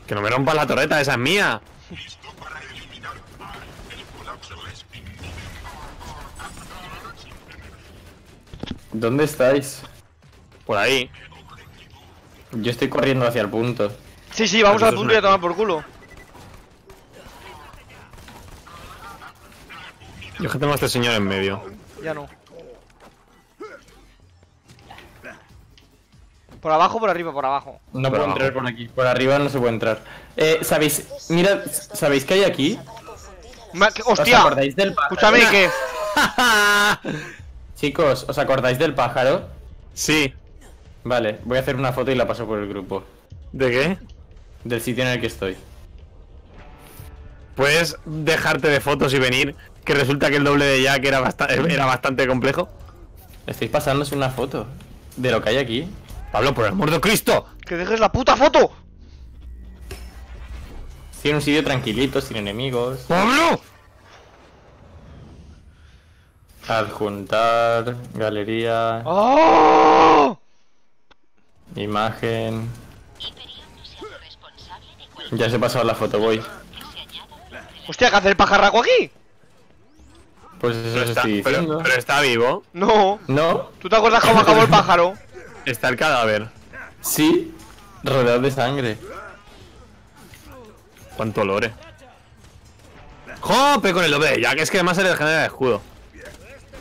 Que no me rompas la torreta, esa es mía. ¿Dónde estáis? Por ahí. Yo estoy corriendo hacia el punto. Sí, sí, vamos Eso al es punto y a tomar por culo. Yo es que tengo a este señor en medio. Ya no. Por abajo, por arriba, por abajo. No Por puedo abajo. entrar por aquí. Por arriba no se puede entrar. Eh, ¿sabéis? Mira, ¿sabéis qué hay aquí? ¿Os ¡Hostia! acordáis del pájaro? Escúchame, *laughs* que. Chicos, ¿os acordáis del pájaro? sí. Vale, voy a hacer una foto y la paso por el grupo. ¿De qué? Del sitio en el que estoy. Puedes dejarte de fotos y venir. Que resulta que el doble de Jack era, era bastante complejo. Estáis pasándose una foto de lo que hay aquí. Pablo, por el amor de Cristo. ¡Que dejes la puta foto! Tiene un sitio tranquilito, sin enemigos. ¡Pablo! Adjuntar, galería, ¡Oh! imagen. Ya se ha pasado la foto, voy. ¡Hostia, ¿qué hace el pajarraco aquí? Pues eso Pero está, estoy pero- diciendo. pero está vivo. No. No, ¿Tú te acuerdas cómo acabó el pájaro? Está el cadáver. Sí, rodeado de sangre. Cuánto lore. ¡Jope con el doble de Jack! Es que además se le genera de escudo.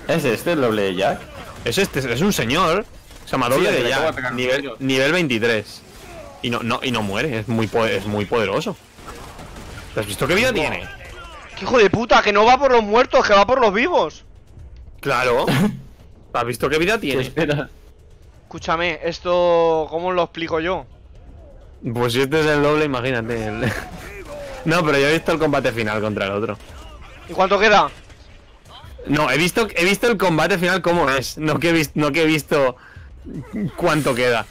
¿Es este el doble de Jack? Es este, es un señor. Se llama doble Sí, de Jack. Nivel, cuello. nivel 23. Y no, no, y no muere, es muy, es muy poderoso. ¿Te has visto qué vida tiene? ¡Qué hijo de puta! Que no va por los muertos, que va por los vivos. Claro. *laughs* ¿Has visto qué vida ¿Qué tiene? espera? Escúchame, esto... ¿Cómo lo explico yo? Pues si este es el doble, imagínate. el- No, pero yo he visto el combate final contra el otro. ¿Y cuánto queda? No, he visto, he visto el combate final cómo es. No que he, vis- no que he visto cuánto queda.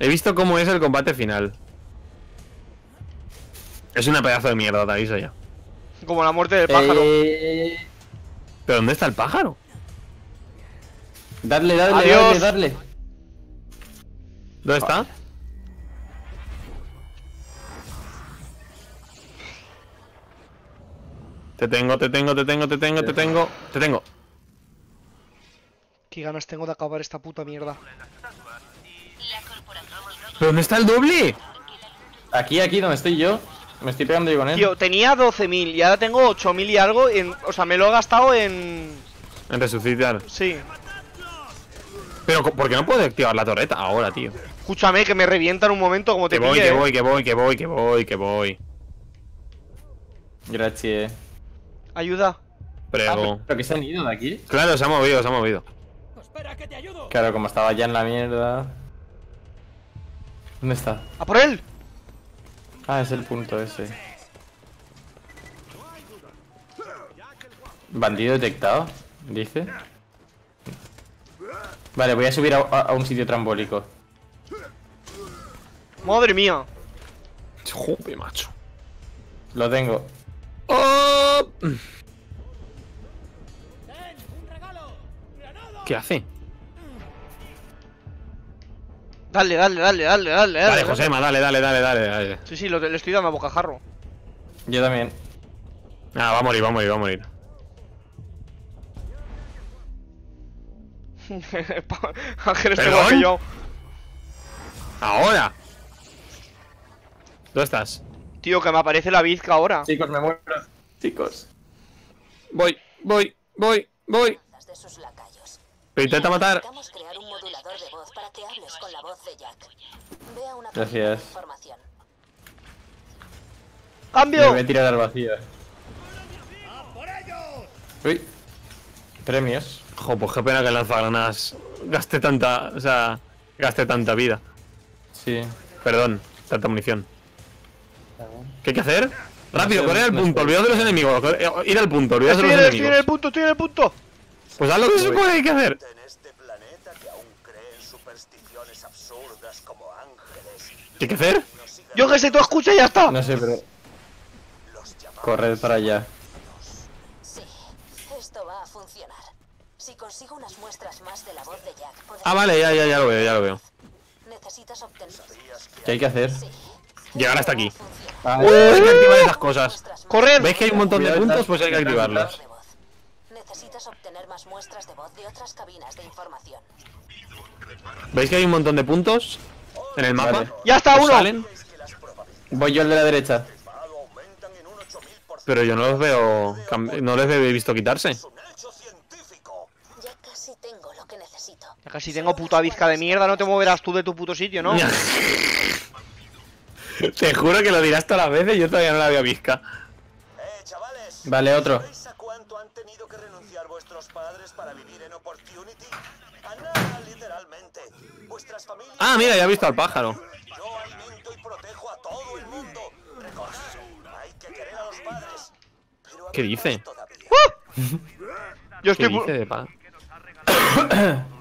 He visto cómo es el combate final. Es una pedazo de mierda, te aviso ya. Como la muerte del pájaro. Eh, ¿Pero dónde está el pájaro? Darle, darle, Adiós. darle, darle. ¿Dónde está? Te tengo, te tengo, te tengo, te tengo, te tengo, te tengo. Qué ganas tengo de acabar esta puta mierda. ¿Pero dónde está el doble? Aquí, aquí, donde estoy yo. Me estoy pegando yo con él. Tío, tenía 12.000 y ahora tengo 8.000 y algo. En... O sea, me lo he gastado en... En resucitar. Sí. Pero, ¿por qué no puedo activar la torreta ahora, tío? Escúchame, que me revienta en un momento como te Que voy, pille, que eh. voy, que voy, que voy, que voy, que voy. Gracias. Ayuda. Ah, Prego. pero, pero que se han ido de aquí. Claro, se ha movido, se ha movido. Claro, como estaba ya en la mierda. ¿Dónde está? ¡A por él! Ah, es el punto ese. Bandido detectado, dice. Vale, voy a subir a, a- a un sitio trambólico. Madre mía. Jope, macho. Lo tengo. ¡Oh! ¿Qué hace? Dale, dale, dale, dale, dale. Dale, Josema, dale, dale, dale, dale, dale. Sí, sí, lo, le estoy dando a bocajarro. Yo también. Ah, va a morir, va a morir, va a morir. *laughs* Ángel este ¿Perdón? igual que yo. ¡Ahora! ¿Dónde estás? Tío, que me aparece la bizca ahora. Chicos, me muero. Chicos. Voy, voy, voy, voy. Pero intenta matar. Necesitamos crear un modulador de voz para que hables con la voz de Jack. Ve a una Gracias. información. Me ¡Cambio! voy a tirar al vacío. Uy. Premios. Jo, pues qué pena que el lanzagranadas gaste tanta. O sea, gaste tanta vida. Sí. Perdón, tanta munición. ¿Qué hay que hacer? Rápido, correr al punto, olvidaos de los enemigos. eh, Ir al punto, olvidaos de los en, el, estoy en el enemigos. punto, estoy en el punto. Pues haz lo que se supone que hay que hacer. ¿Qué hay que hacer? Yo que sé, tú escucha y ya está. No sé, pero. Corred para allá. Consigo unas muestras más de la voz de Jack, podré- Ah, vale, ya, ya, ya lo veo, ya lo veo. Necesitas obtener. ¿Qué hay que hacer? Sí. Llegar hasta aquí. Ah, Uh, hay que activar esas cosas. Correr. ¿Veis que hay un montón de puntos? Pues hay que activarlos. de voz. Necesitas obtener más muestras de voz de otras cabinas de información. ¿Veis que hay un montón de puntos en el mapa? Vale. Ya está ¿Os uno. salen? Voy yo al de la derecha. aumentan en un 8000%. Pero yo no los veo. No les he visto quitarse. Es un hecho científico. Ya casi tengo lo que necesito. Ya casi tengo puta bizca de mierda, no te moverás tú de tu puto sitio, ¿no? *laughs* Te juro que lo dirás todas las veces yo todavía no la había visca. Eh, chavales. Vale, otro. ¿Sabéis a cuánto han tenido que renunciar vuestros padres para vivir en Opportunity? A nada, literalmente. Vuestras familias. Ah, mira, ya he visto al pájaro. Yo alimento y protejo a todo el mundo. Recordad, hay que querer a los padres. Pero a ¿Qué dice? todavía. *laughs* Yo ¿Qué estoy... pu- dice de pa? *coughs*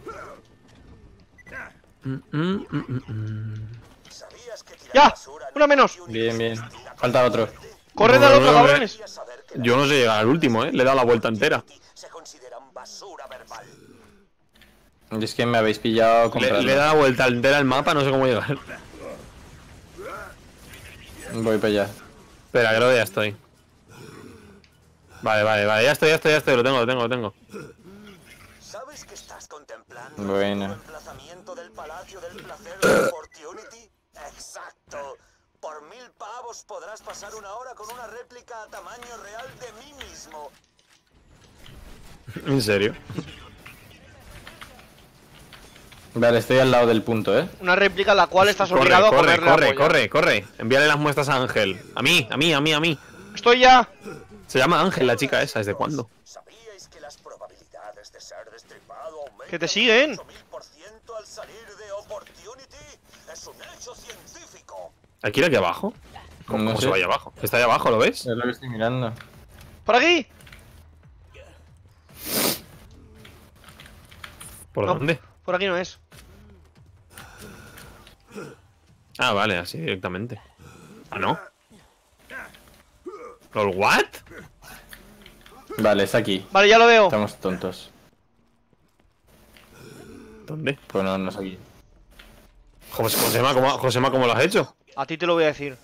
Mm, mm, mm, mm, mm. ¿Sabías que tirar ¡Ya! ¡Una menos! Bien, bien. Falta otro. ¡Corred al otro, cabrones! Yo no sé llegar al último, eh. Le he dado la vuelta entera. Y es que me habéis pillado Le, comprando. le he dado la vuelta entera al mapa, no sé cómo llegar. Voy para allá. Espera, creo que ya estoy. Vale, vale, vale, ya estoy, ya estoy, ya estoy, lo tengo, lo tengo, lo tengo. ¿Sabes que estás contemplando hablando Bueno. Del emplazamiento del Palacio del Placer de Opportunity? Exacto. Por mil pavos podrás pasar una hora con una réplica a tamaño real de mí mismo. ¿En serio? Vale, estoy al lado del punto, ¿eh? Una réplica a la cual estás Corre, obligado a corre, comerle la corre, polla. corre, corre. Envíale las muestras a Ángel. A mí, a mí, a mí, a mí. Estoy ya. Se llama Ángel la chica esa, ¿desde cuándo? ¿Sabíais que las probabilidades de ser destripado aumentan Que te siguen. Un 8000% al salir de Opportunity? Es un hecho científico. ¿Hay que ir aquí abajo? ¿Cómo, No cómo se va ahí abajo? ¿Está ahí abajo, lo ves? Es lo que estoy mirando. ¿Por aquí? ¿Por No. dónde? Por aquí no es. Ah, vale, así directamente. Ah, ¿no? ¿Lol, what? Vale, es aquí. Vale, ya lo veo. Estamos tontos. ¿Dónde? Pues no, no es aquí. José, Josema, ¿cómo, Josema, ¿cómo lo has hecho? A ti te lo voy a decir.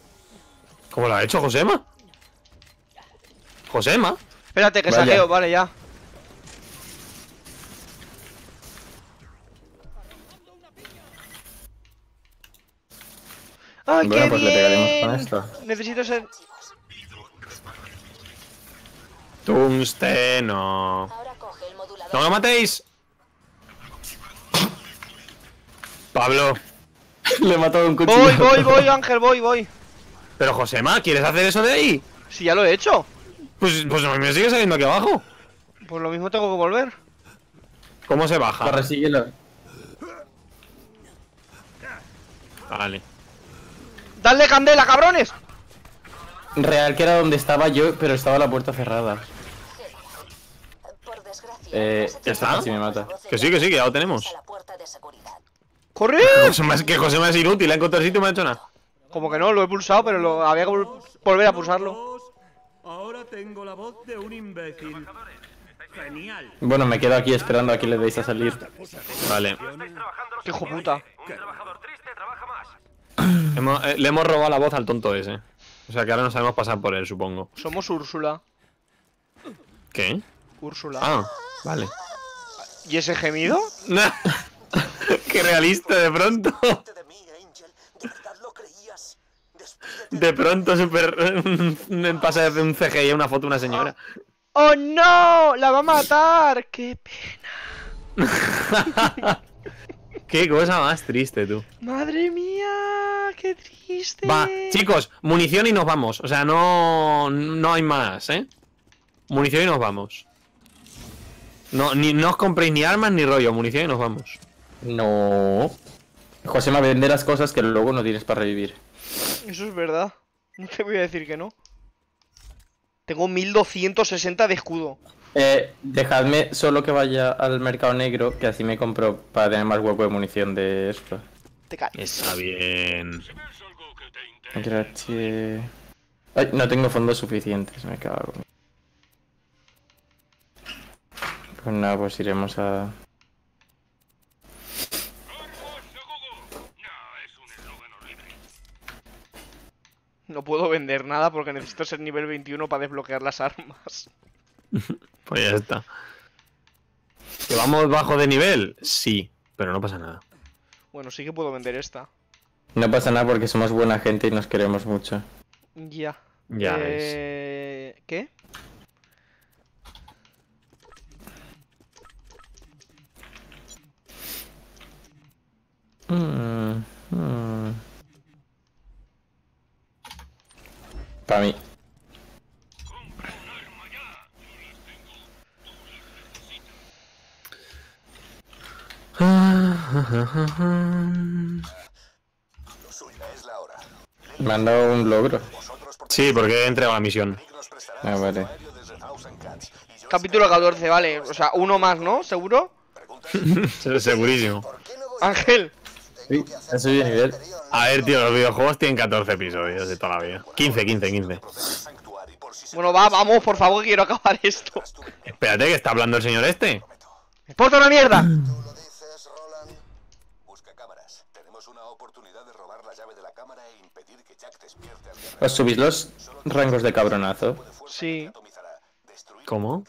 ¿Cómo lo has hecho, Josema? ¿Josema? Espérate, que Vaya. saqueo. Vale, ya. ¡Ay, Bueno, qué pues le pegaremos con esto. Necesito ser... Tungsteno. ¡No lo matéis! Pablo. *laughs* Le he matado un cuchillo. Voy, voy, voy, Ángel, voy, voy. Pero Josema, ¿quieres hacer eso de ahí? Si ya lo he hecho. Pues, pues a mí me sigue saliendo aquí abajo. Pues lo mismo tengo que volver. ¿Cómo se baja? Corre, síguelo. Vale. ¡Dale candela, cabrones! Real que era donde estaba yo, pero estaba la puerta cerrada. Por desgracia, Eh, ¿ya está? Así me mata. Que sí, que sí, que ya lo tenemos. a la puerta de seguridad. ¡Corre! *laughs* Josema es que Josema es inútil, ha encontrado el sitio y no ha hecho nada. Como que no, lo he pulsado, pero lo, había que vol- volver a pulsarlo. Ahora tengo la voz de un imbécil. Genial. Bueno, me quedo aquí esperando a que le deis a salir. Vale. ¡Qué hijo puta! *coughs* Hemos- eh, le hemos robado la voz al tonto ese. O sea que ahora no sabemos pasar por él, supongo. Somos Úrsula. ¿Qué? Úrsula. Ah, vale. ¿Y ese gemido? *laughs* *laughs* Qué realista de pronto. De pronto super *laughs* pasa de un CGI a una foto de una señora. ¡Oh no! ¡La va a matar! ¡Qué pena! *laughs* Qué cosa más triste, tú. ¡Madre mía! ¡Qué triste! Va, chicos, munición y nos vamos. O sea, no, no hay más, ¿eh? Munición y nos vamos. No, ni, no os compréis ni armas ni rollo, munición y nos vamos. No. José, me vender las cosas que luego no tienes para revivir. Eso es verdad. No te voy a decir que no. Tengo 1260 de escudo. Eh, dejadme solo que vaya al mercado negro, que así me compro para tener más hueco de munición de esto. Te caes. Está bien. Gracias. Ay, no tengo fondos suficientes, me cago. Pues nada, pues iremos a... No puedo vender nada porque necesito ser nivel 21 para desbloquear las armas. *laughs* Pues ya está. ¿Que vamos bajo de nivel? Sí, pero no pasa nada. Bueno, sí que puedo vender esta. No pasa nada porque somos buena gente y nos queremos mucho. Ya. Ya eh... ¿Qué? Mm, mm. Para mí. Me han dado un logro. Sí, porque he entregado la misión. Ah, vale. Capítulo 14, vale. O sea, uno más, ¿no? ¿Seguro? Se- *laughs* Segurísimo. ¿Por qué no voy Ángel. Sí, he subido nivel. A ver, tío, los videojuegos tienen 14 episodios de toda la vida. 15, 15, 15. al santuario por si se Bueno, va, vamos, por favor, que quiero acabar esto. Espérate, que está hablando el señor este. ¡Puta una mierda! ¿Os subís los rangos de cabronazo? Sí. ¿Cómo?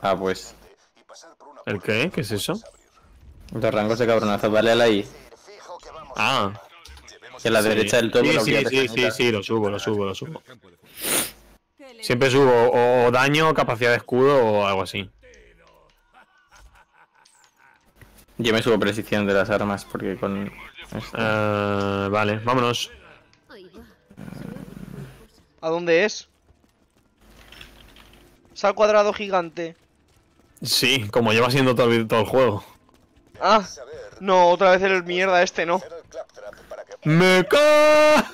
Ah, pues. ¿El qué? ¿Qué es eso? Los rangos de cabronazo, dale a la I. Ah. Que la derecha del todo Sí, lo sí, sí, sí, sí, lo subo, lo subo, lo subo. Siempre subo o daño, capacidad de escudo o algo así. Yo me subo precisión de las armas porque con. esto- Eh, vale, vámonos. ¿A dónde es? Sal cuadrado gigante. Sí, como lleva siendo todo el, todo el juego. Ah, no, otra vez el mierda este, no. ¡Me cago!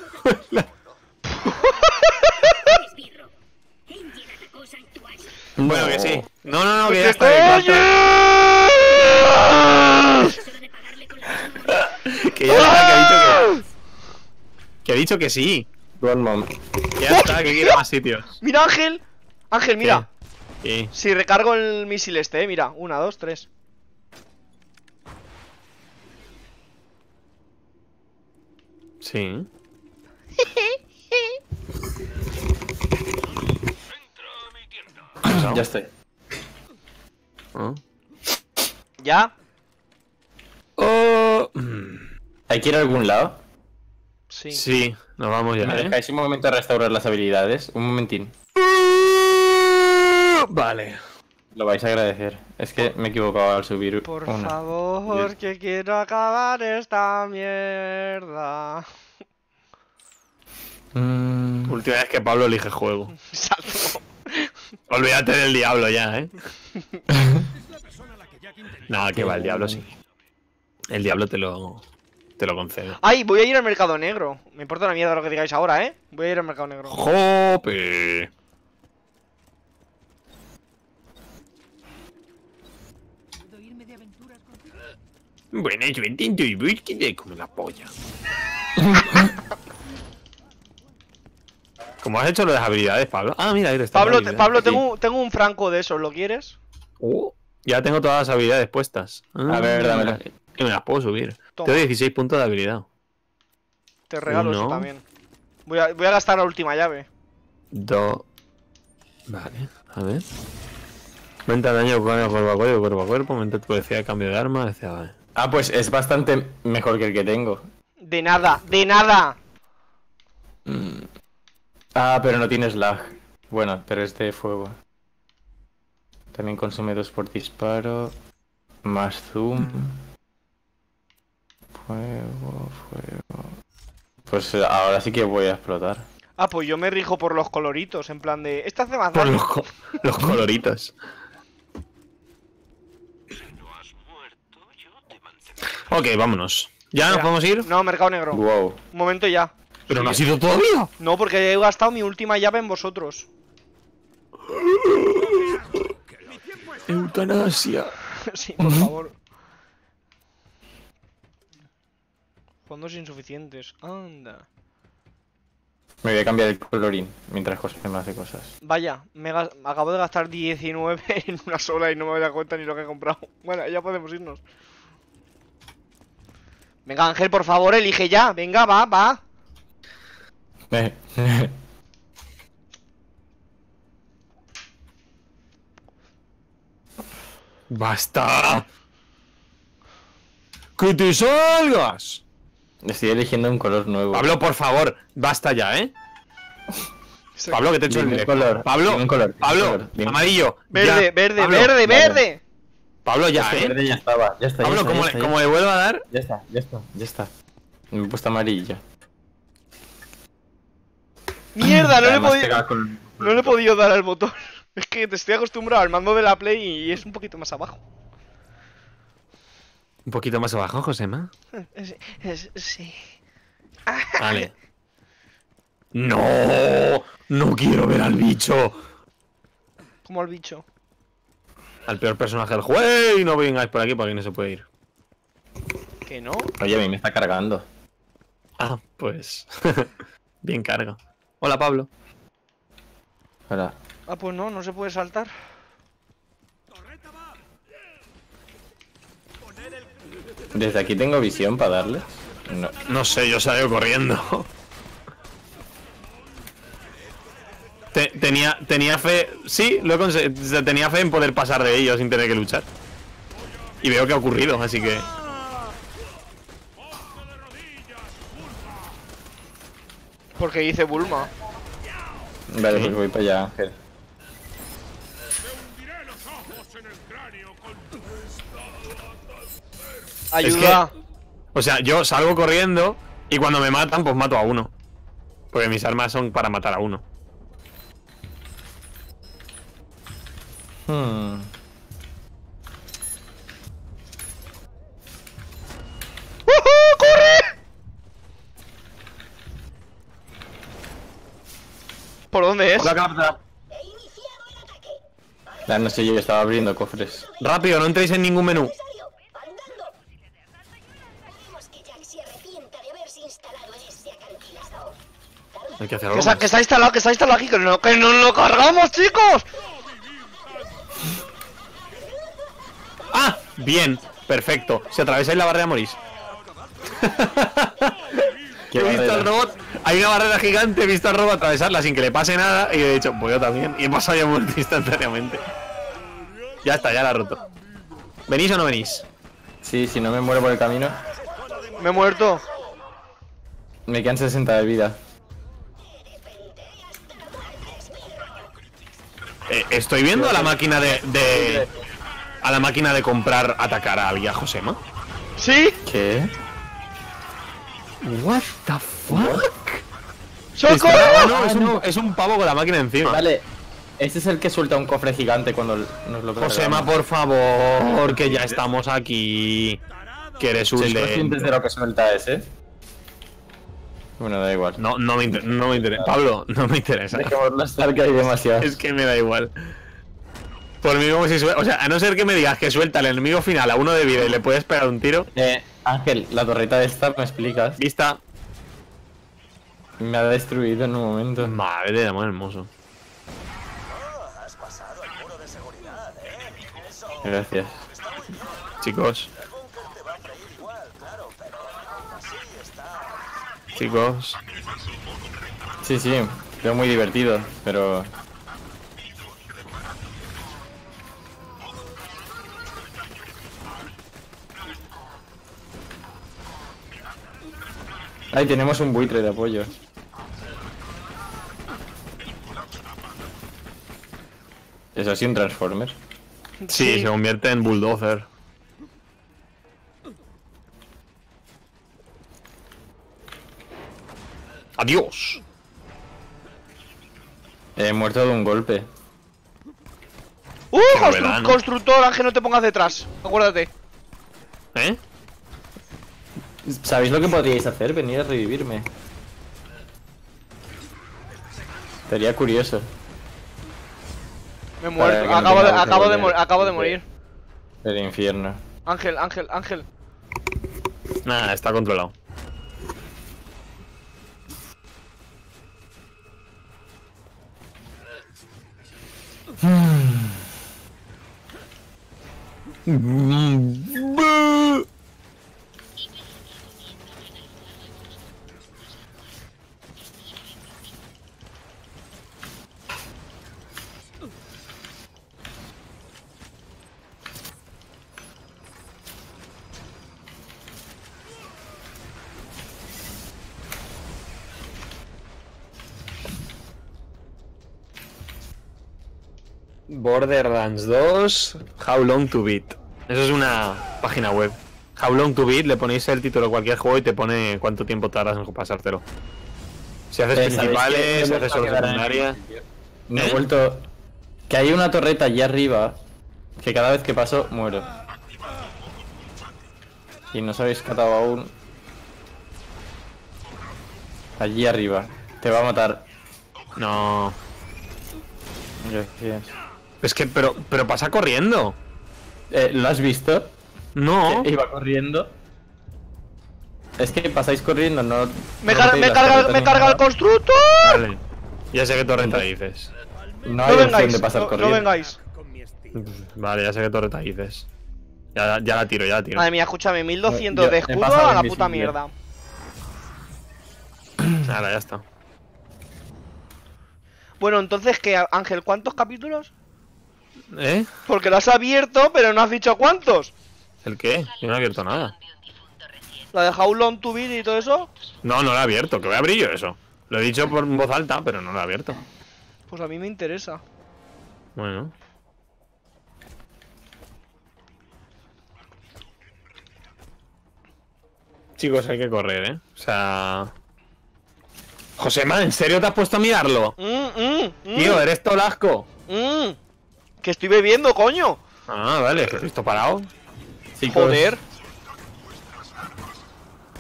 Bueno, que sí. No, no, no, que ya está. que ya está. Que ya está, que ha dicho que. Que ha dicho que sí. Que ya está, que quiere más sitios. Mira, Ángel. Ángel, mira. Sí. Si recargo el misil este, eh, mira. Una, dos, tres. Sí. Ya estoy. Ah. ¿Ya? Oh. mm, ¿Hay que ir a algún lado? Sí. Sí, nos vamos ya, ¿Me ¿eh? dejáis un momento de restaurar las habilidades? Un momentín. Vale. Lo vais a agradecer. Es que me he equivocado al subir Por una. favor, que quiero acabar esta mierda. Mm, Última vez que Pablo elige juego. *laughs* Exacto. Olvídate del diablo ya, ¿eh? *laughs* Nada, que va, el diablo sí. El diablo te lo. Te lo concedo. Ay, voy a ir al mercado negro. Me importa una mierda lo que digáis ahora, ¿eh? Voy a ir al mercado negro. ¡Jope! Bueno, yo entiendo y voy que le come la polla. *laughs* ¿Cómo has hecho lo de las habilidades, Pablo? Ah, mira, ahí está. Pablo, te-. Pablo tengo, tengo un franco de esos, ¿lo quieres? Oh, ya tengo todas las habilidades puestas. A ver, dámela. Que me las puedo subir. Toma. Tengo 16 puntos de habilidad. Te regalo eso también. Voy a, voy a gastar la última llave. Dos. Vale, a ver. Aumenta daño con el cuerpo a cuerpo, cuerpo a cuerpo. Aumenta tu velocidad de cambio de arma. Decía, vale. Ah, pues es bastante mejor que el que tengo. De nada, de nada. Ah, pero no tienes lag. Bueno, pero es de fuego. También consume dos por disparo. Más zoom. Fuego, fuego. Pues ahora sí que voy a explotar. Ah, pues yo me rijo por los coloritos, en plan de... Esta hace más Por los, co- los *laughs* coloritos. Ok, vámonos. ¿Ya nos podemos ir? No, mercado negro. Wow. Un momento ya. Pero no ha sido todavía. No, porque he gastado mi última llave en vosotros. Eutanasia. *laughs* sí, por favor. Fondos insuficientes. Anda. Me voy a cambiar el colorín mientras José me hace cosas. Vaya, me gas- acabo de gastar 19 *laughs* en una sola y no me doy cuenta ni lo que he comprado. Bueno, ya podemos irnos. Venga, Ángel, por favor, elige ya. Venga, va, va. *laughs* *laughs* ¡Basta! ¡Que te salgas! Estoy eligiendo un color nuevo. Pablo, por favor, basta ya, ¿eh? Pablo, que te he hecho el color, Pablo, dime color, dime Pablo, color, dime. amarillo. Verde, ya. verde, Pablo, verde, verde. Pablo, ya, Este ¿eh? ya estaba, ya está. ya Pablo, está, como, ya le, está, como le vuelva a dar, Ya está, ya está, ya está. Me he puesto amarillo. Mierda, no le, podido, con- no le he podido dar al botón. *laughs* Es que te estoy acostumbrado al mando de la Play y es un poquito más abajo. un poquito más abajo, Josema. *laughs* Sí. *laughs* Vale. No, no quiero ver al bicho. Como al bicho. Al peor personaje del juego. ¡Ey! No vengáis por aquí porque no se puede ir. Que no. Oye, a mí me está cargando. Ah, pues. *laughs* Bien carga. Hola, Pablo. Hola. Ah, pues no, no se puede saltar. Desde aquí tengo visión para darle. No. No sé, yo salgo corriendo. *laughs* Te- tenía, tenía fe. Sí, lo he conseguido. Tenía fe en poder pasar de ellos sin tener que luchar. y veo que ha ocurrido, así que. Porque dice Bulma. Vale, pues voy para allá, Ángel. Ayuda. O sea, yo salgo corriendo y cuando me matan, pues mato a uno. Porque mis armas son para matar a uno. Hmm. ¡Corre! ¿Por dónde es? Hola, capta. Ah, no sé, yo estaba abriendo cofres. Rápido, no entréis en ningún menú. Que. Hay que hacer Que algo. está, más. que está instalado, que está instalado aquí, que no, que no lo cargamos, chicos. ¡Ah! Bien, perfecto. Si atravesáis la barrera, morís. *laughs* ¿Qué he visto barrera? al robot. Hay una barrera gigante, he visto al robot atravesarla sin que le pase nada. Y he dicho, pues yo también. Y he pasado ya muerto *laughs* instantáneamente. Ya está, ya la he roto. ¿Venís o no venís? Sí, si no me muero por el camino, Me he muerto. me quedan 60 de vida. Eh, estoy viendo a la máquina de, de- A la máquina de comprar atacar a Vía Josema. ¿Sí? ¿Qué? What the fuck? ¡Socorro! Ah, no, es, un, es un pavo con la máquina encima. Vale, este es el que suelta un cofre gigante cuando nos lo Josema, por favor, que ya estamos aquí. Que eres un ¿Sois conscientes de lento. lo que suelta ese? Bueno, da igual. No, no me, inter- no me interesa. Pablo, no me interesa. Dejémoslo estar que hay demasiado. Es que me da igual. Por mí como si O sea, a no ser que me digas que suelta al enemigo final a uno de vida y le puedes pegar un tiro. Eh, Ángel, la torreta de esta, ¿me explicas? Vista. Me ha destruido en un momento. Madre de amor hermoso. Oh, has pasado el muro de seguridad, ¿eh? Eso, Gracias. Chicos, chicos. Sí, sí, veo muy divertido, pero... Ahí tenemos un buitre de apoyo. ¿Es así un Transformer? Sí, se convierte en bulldozer. Adiós. He muerto de un golpe. ¡Uh! Constru- novedad, ¿no? Constructor, Ángel, no te pongas detrás. Acuérdate. ¿Eh? ¿Sabéis lo que podríais hacer? Venir a revivirme. Sería curioso. Me he muerto. no Acabo, de, acabo, de, volver. mo- acabo de morir. El infierno. Ángel, Ángel, Ángel. Nada, está controlado. Borderlands 2, How Long to Beat. Eso es una página web. How Long to Beat, le ponéis el título de cualquier juego y te pone cuánto tiempo tardas en pasártelo. Si haces Eh, ¿sabéis que principales, si haces a solo secundarias. Me he ¿Eh? vuelto... Que hay una torreta allí arriba que cada vez que paso muero. Y no os habéis catado aún. Allí arriba. Te va a matar. No. Gracias. Es que, pero, pero pasa corriendo. Eh, ¿Lo has visto? No. Que Iba corriendo. Es que pasáis corriendo, no... Me, no car- carga, me el constructor. Vale. Ya sé qué torreta dices. No No hay opción vengáis. de pasar No, no corriendo. vengáis. Vale, ya sé qué torreta dices. Ya, ya la tiro, ya la tiro. Madre mía, escúchame, 1200 Yo- de escudo a la puta mierda. *clears throat* Ahora, ya está. Bueno, entonces, ¿qué, Ángel? ¿Cuántos capítulos? ¿Eh? Porque lo has abierto, pero no has dicho cuántos. ¿El qué? Yo no he abierto nada. ¿La de How Long to Beat y todo eso? No, no lo he abierto. Que voy a abrir yo eso. Lo he dicho por voz alta, pero no lo he abierto. Pues a mí me interesa. Bueno. Chicos, hay que correr, ¿eh? O sea... Josema, ¿en serio te has puesto a mirarlo? Mm, mm, mm, Tío, eres tolasco. Que estoy bebiendo, coño. Ah, vale, que esto parado. Chicos, Joder.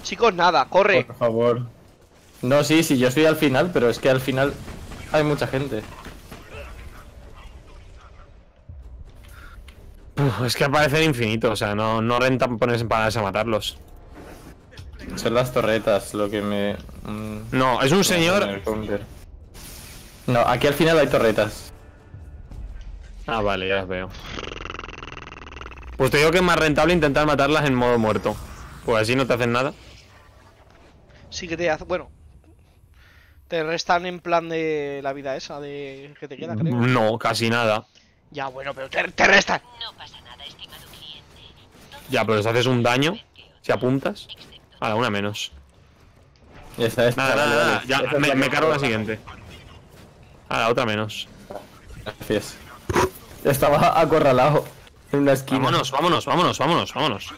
Chicos, nada, corre. Por favor. No, sí, sí, yo estoy al final, pero es que al final hay mucha gente. Uf, es que aparecen infinitos, o sea, no, no renta ponerse para a matarlos. Son las torretas lo que me... mm, No, es un señor... No, aquí al final hay torretas. Ah, vale, ya las veo. Pues te digo que es más rentable intentar matarlas en modo muerto. Pues así no te hacen nada. Sí que te hace. Bueno. Te restan en plan de la vida esa de que te queda, creo. No, casi nada. Ya, bueno, pero te, te restan. No pasa nada, estimado cliente. Ya, pero si haces un daño, si apuntas. A una menos. Ya está, esta, Nada, nada, nada. Ya, Esa es me, la me cargo la siguiente. A la otra menos. Gracias. Estaba acorralado en una esquina. Vámonos, vámonos, vámonos, vámonos, vámonos.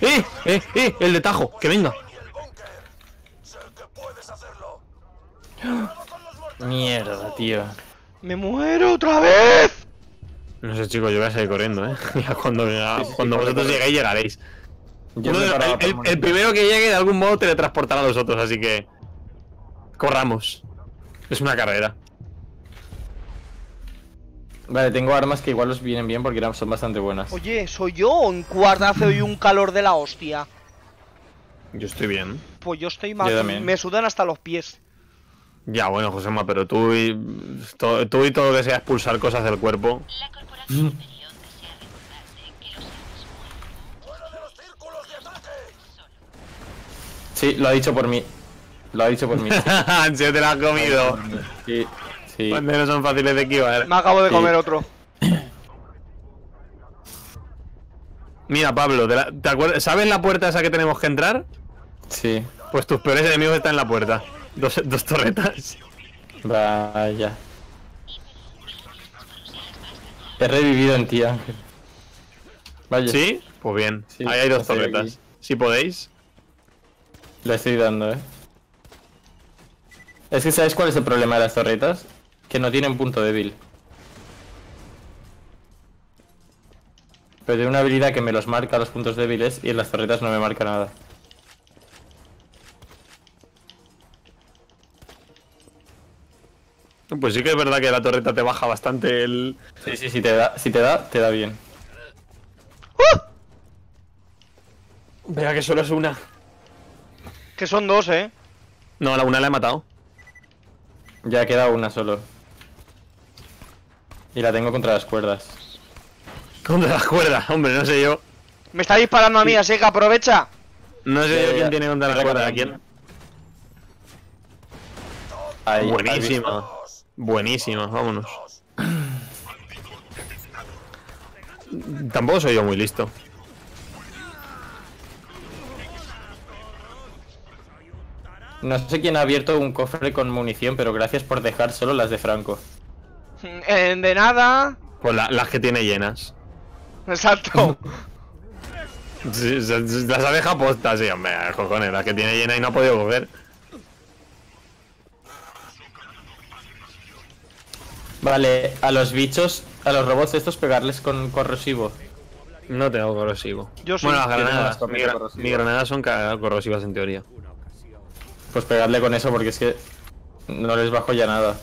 ¡Eh! ¡Eh! ¡Eh! El de Tajo, que venga. Mierda, tío. ¡Me muero otra vez! No sé, chicos, yo voy a seguir corriendo, ¿eh? *laughs* Ya cuando, cuando vosotros lleguéis, llegaréis. Uno el primero que llegue de algún modo teletransportará a los otros, así que. Corramos. Es una carrera. Vale, tengo armas que igual os vienen bien porque son bastante buenas. Oye, ¿soy yo o en cuartazo y un calor de la hostia? Yo estoy bien. Pues yo estoy. Yo también. Me sudan hasta los pies. Ya, bueno, Josema, pero tú y. to- tú y todo sea expulsar cosas del cuerpo. La corporación Hyperion desea recordarte que los seres ¡Fuera de los círculos de ataque! Sí, lo ha dicho por mí. Lo ha dicho por mí. *laughs* Se te la has comido. Sí, sí. Cuando no son fáciles de esquivar. Me acabo de Sí. comer otro. Mira, Pablo, ¿te, la- te acuerdas- ¿sabes la puerta esa que tenemos que entrar? Sí. Pues tus peores enemigos están en la puerta. Dos, dos torretas. Vaya. He revivido en ti, Ángel. Vaya. ¿Sí? Pues bien. Sí, Ahí hay dos torretas. Si podéis. Le estoy dando, eh. Es que ¿sabes cuál es el problema de las torretas? Que no tienen punto débil. Pero tiene una habilidad que me los marca los puntos débiles y en las torretas no me marca nada. Pues sí que es verdad que la torreta te baja bastante el. Sí, sí, si te da, si te da, te da bien. Vea que solo es una. Que son dos, eh. No, la una la he matado. Ya queda una solo. Y la tengo contra las cuerdas. Contra las cuerdas, hombre, no sé yo. Me está disparando a mí, así que aprovecha. No sé yo quién tiene contra las cuerdas. ¿A quién? Ahí, Buenísima. Buenísima, vámonos. Tampoco soy yo muy listo. No sé quién ha abierto un cofre con munición, pero gracias por dejar solo las de Franco. Eh, de nada. Pues la- las que tiene llenas. Exacto. *laughs* Sí, se- se- Las ha dejado postas, sí, hombre, cojones, las que tiene llenas y no ha podido coger. Vale, a los bichos, a los robots estos pegarles con corrosivo. No tengo corrosivo. Yo sí. Bueno, las granadas. Mi, corrosivo. mi granadas son corrosivas en teoría. Pues pegarle con eso porque es que no les bajo ya nada.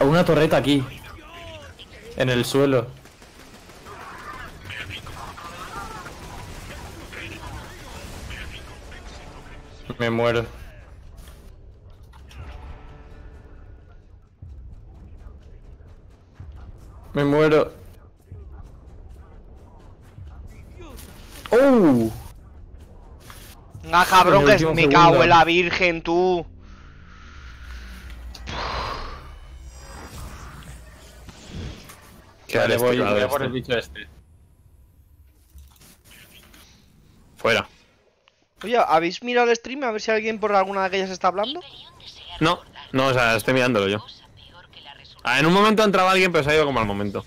Una torreta aquí. En el suelo. Me muero. Me muero. ¡Oh! Ah, cabrón, En el que me cago en segundo. la virgen, tú. El Vale, voy, voy a este. por el bicho este. Fuera. Oye, ¿habéis mirado el stream a ver si alguien por alguna de aquellas está hablando? No, no, o sea, estoy mirándolo yo. Ah, en un momento entraba alguien, pero se ha ido como al momento.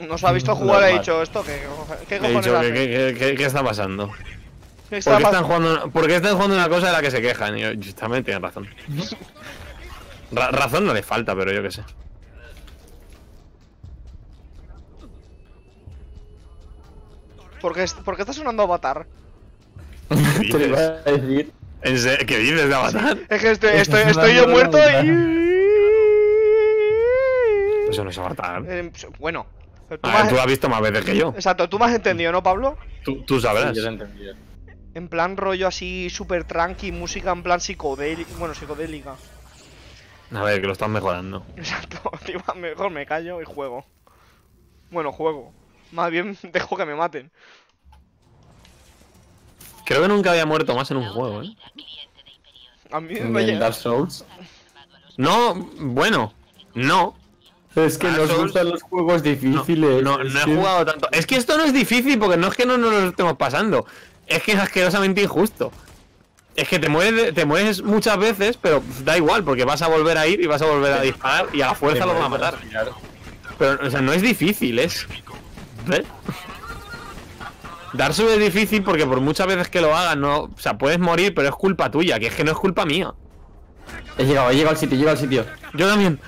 Nos ha visto jugar y ha dicho esto, ¿qué, qué He cojones dicho, hace? ¿qué, qué, qué- qué está pasando? ¿Qué ¿Por qué, están jugando, ¿Por qué están jugando una cosa de la que se quejan? Y yo, también tienen razón. Ra- razón no le falta, pero yo qué sé. ¿Por qué, por qué está sonando Avatar? ¿Qué Te iba dices? a decir. ¿En serio? ¿Qué dices de Avatar? Es que estoy, estoy, estoy yo muerto y... Eso no es Avatar. Eh, bueno, pero tú, A me ver, has- tú lo has visto más veces que yo. Exacto, tú me has entendido, ¿no, Pablo? Tú, tú Sí, sabrás. yo lo he entendido. En plan rollo así súper tranqui, música en plan psicodélica, bueno, psicodélica. A ver, que lo están mejorando. *laughs* Exacto, tío, mejor me callo y juego. Bueno, juego. Más bien *laughs* dejo que me maten. Creo que nunca había muerto más en un juego, ¿eh? A mí me en Dark Souls. No, bueno, no. Es que Dark nos Souls- gustan los juegos No, difíciles. no, es no he jugado tanto. Es que esto no es difícil porque no es que no nos lo estemos pasando. Es que es asquerosamente injusto. Es que te mueres, te mueres muchas veces, pero da igual porque vas a volver a ir y vas a volver a disparar y a la fuerza lo van a matar. Pero, o sea, no es difícil, es. ¿Ves? Dark Souls es difícil porque por muchas veces que lo hagas, no. O sea, puedes morir, pero es culpa tuya, que es que no es culpa mía. He llegado, he llegado al sitio, he llegado al sitio. Yo también.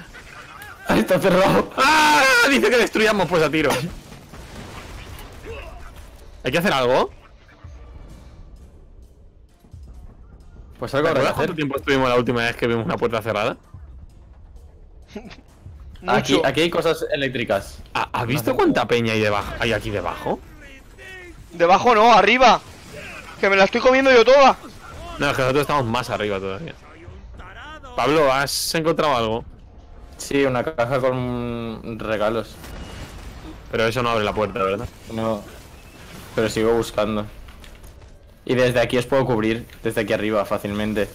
¡Ah, *laughs* está cerrado! ¡Ah! Dice que destruyamos pues a tiro. *laughs* ¿Hay que hacer algo? Pues ¿Te algo habrá cuánto tiempo estuvimos la última vez que vimos una puerta cerrada? *laughs* Aquí, aquí hay cosas eléctricas. ¿Ha- ¿Has visto cuánta peña hay, debajo, hay aquí debajo? Debajo no, arriba. Que me la estoy comiendo yo toda. No, es que nosotros estamos más arriba todavía. Pablo, ¿has encontrado algo? Sí, una caja con regalos. Pero eso no abre la puerta, ¿verdad? No. Pero sigo buscando. Y desde aquí os puedo cubrir, desde aquí arriba, fácilmente.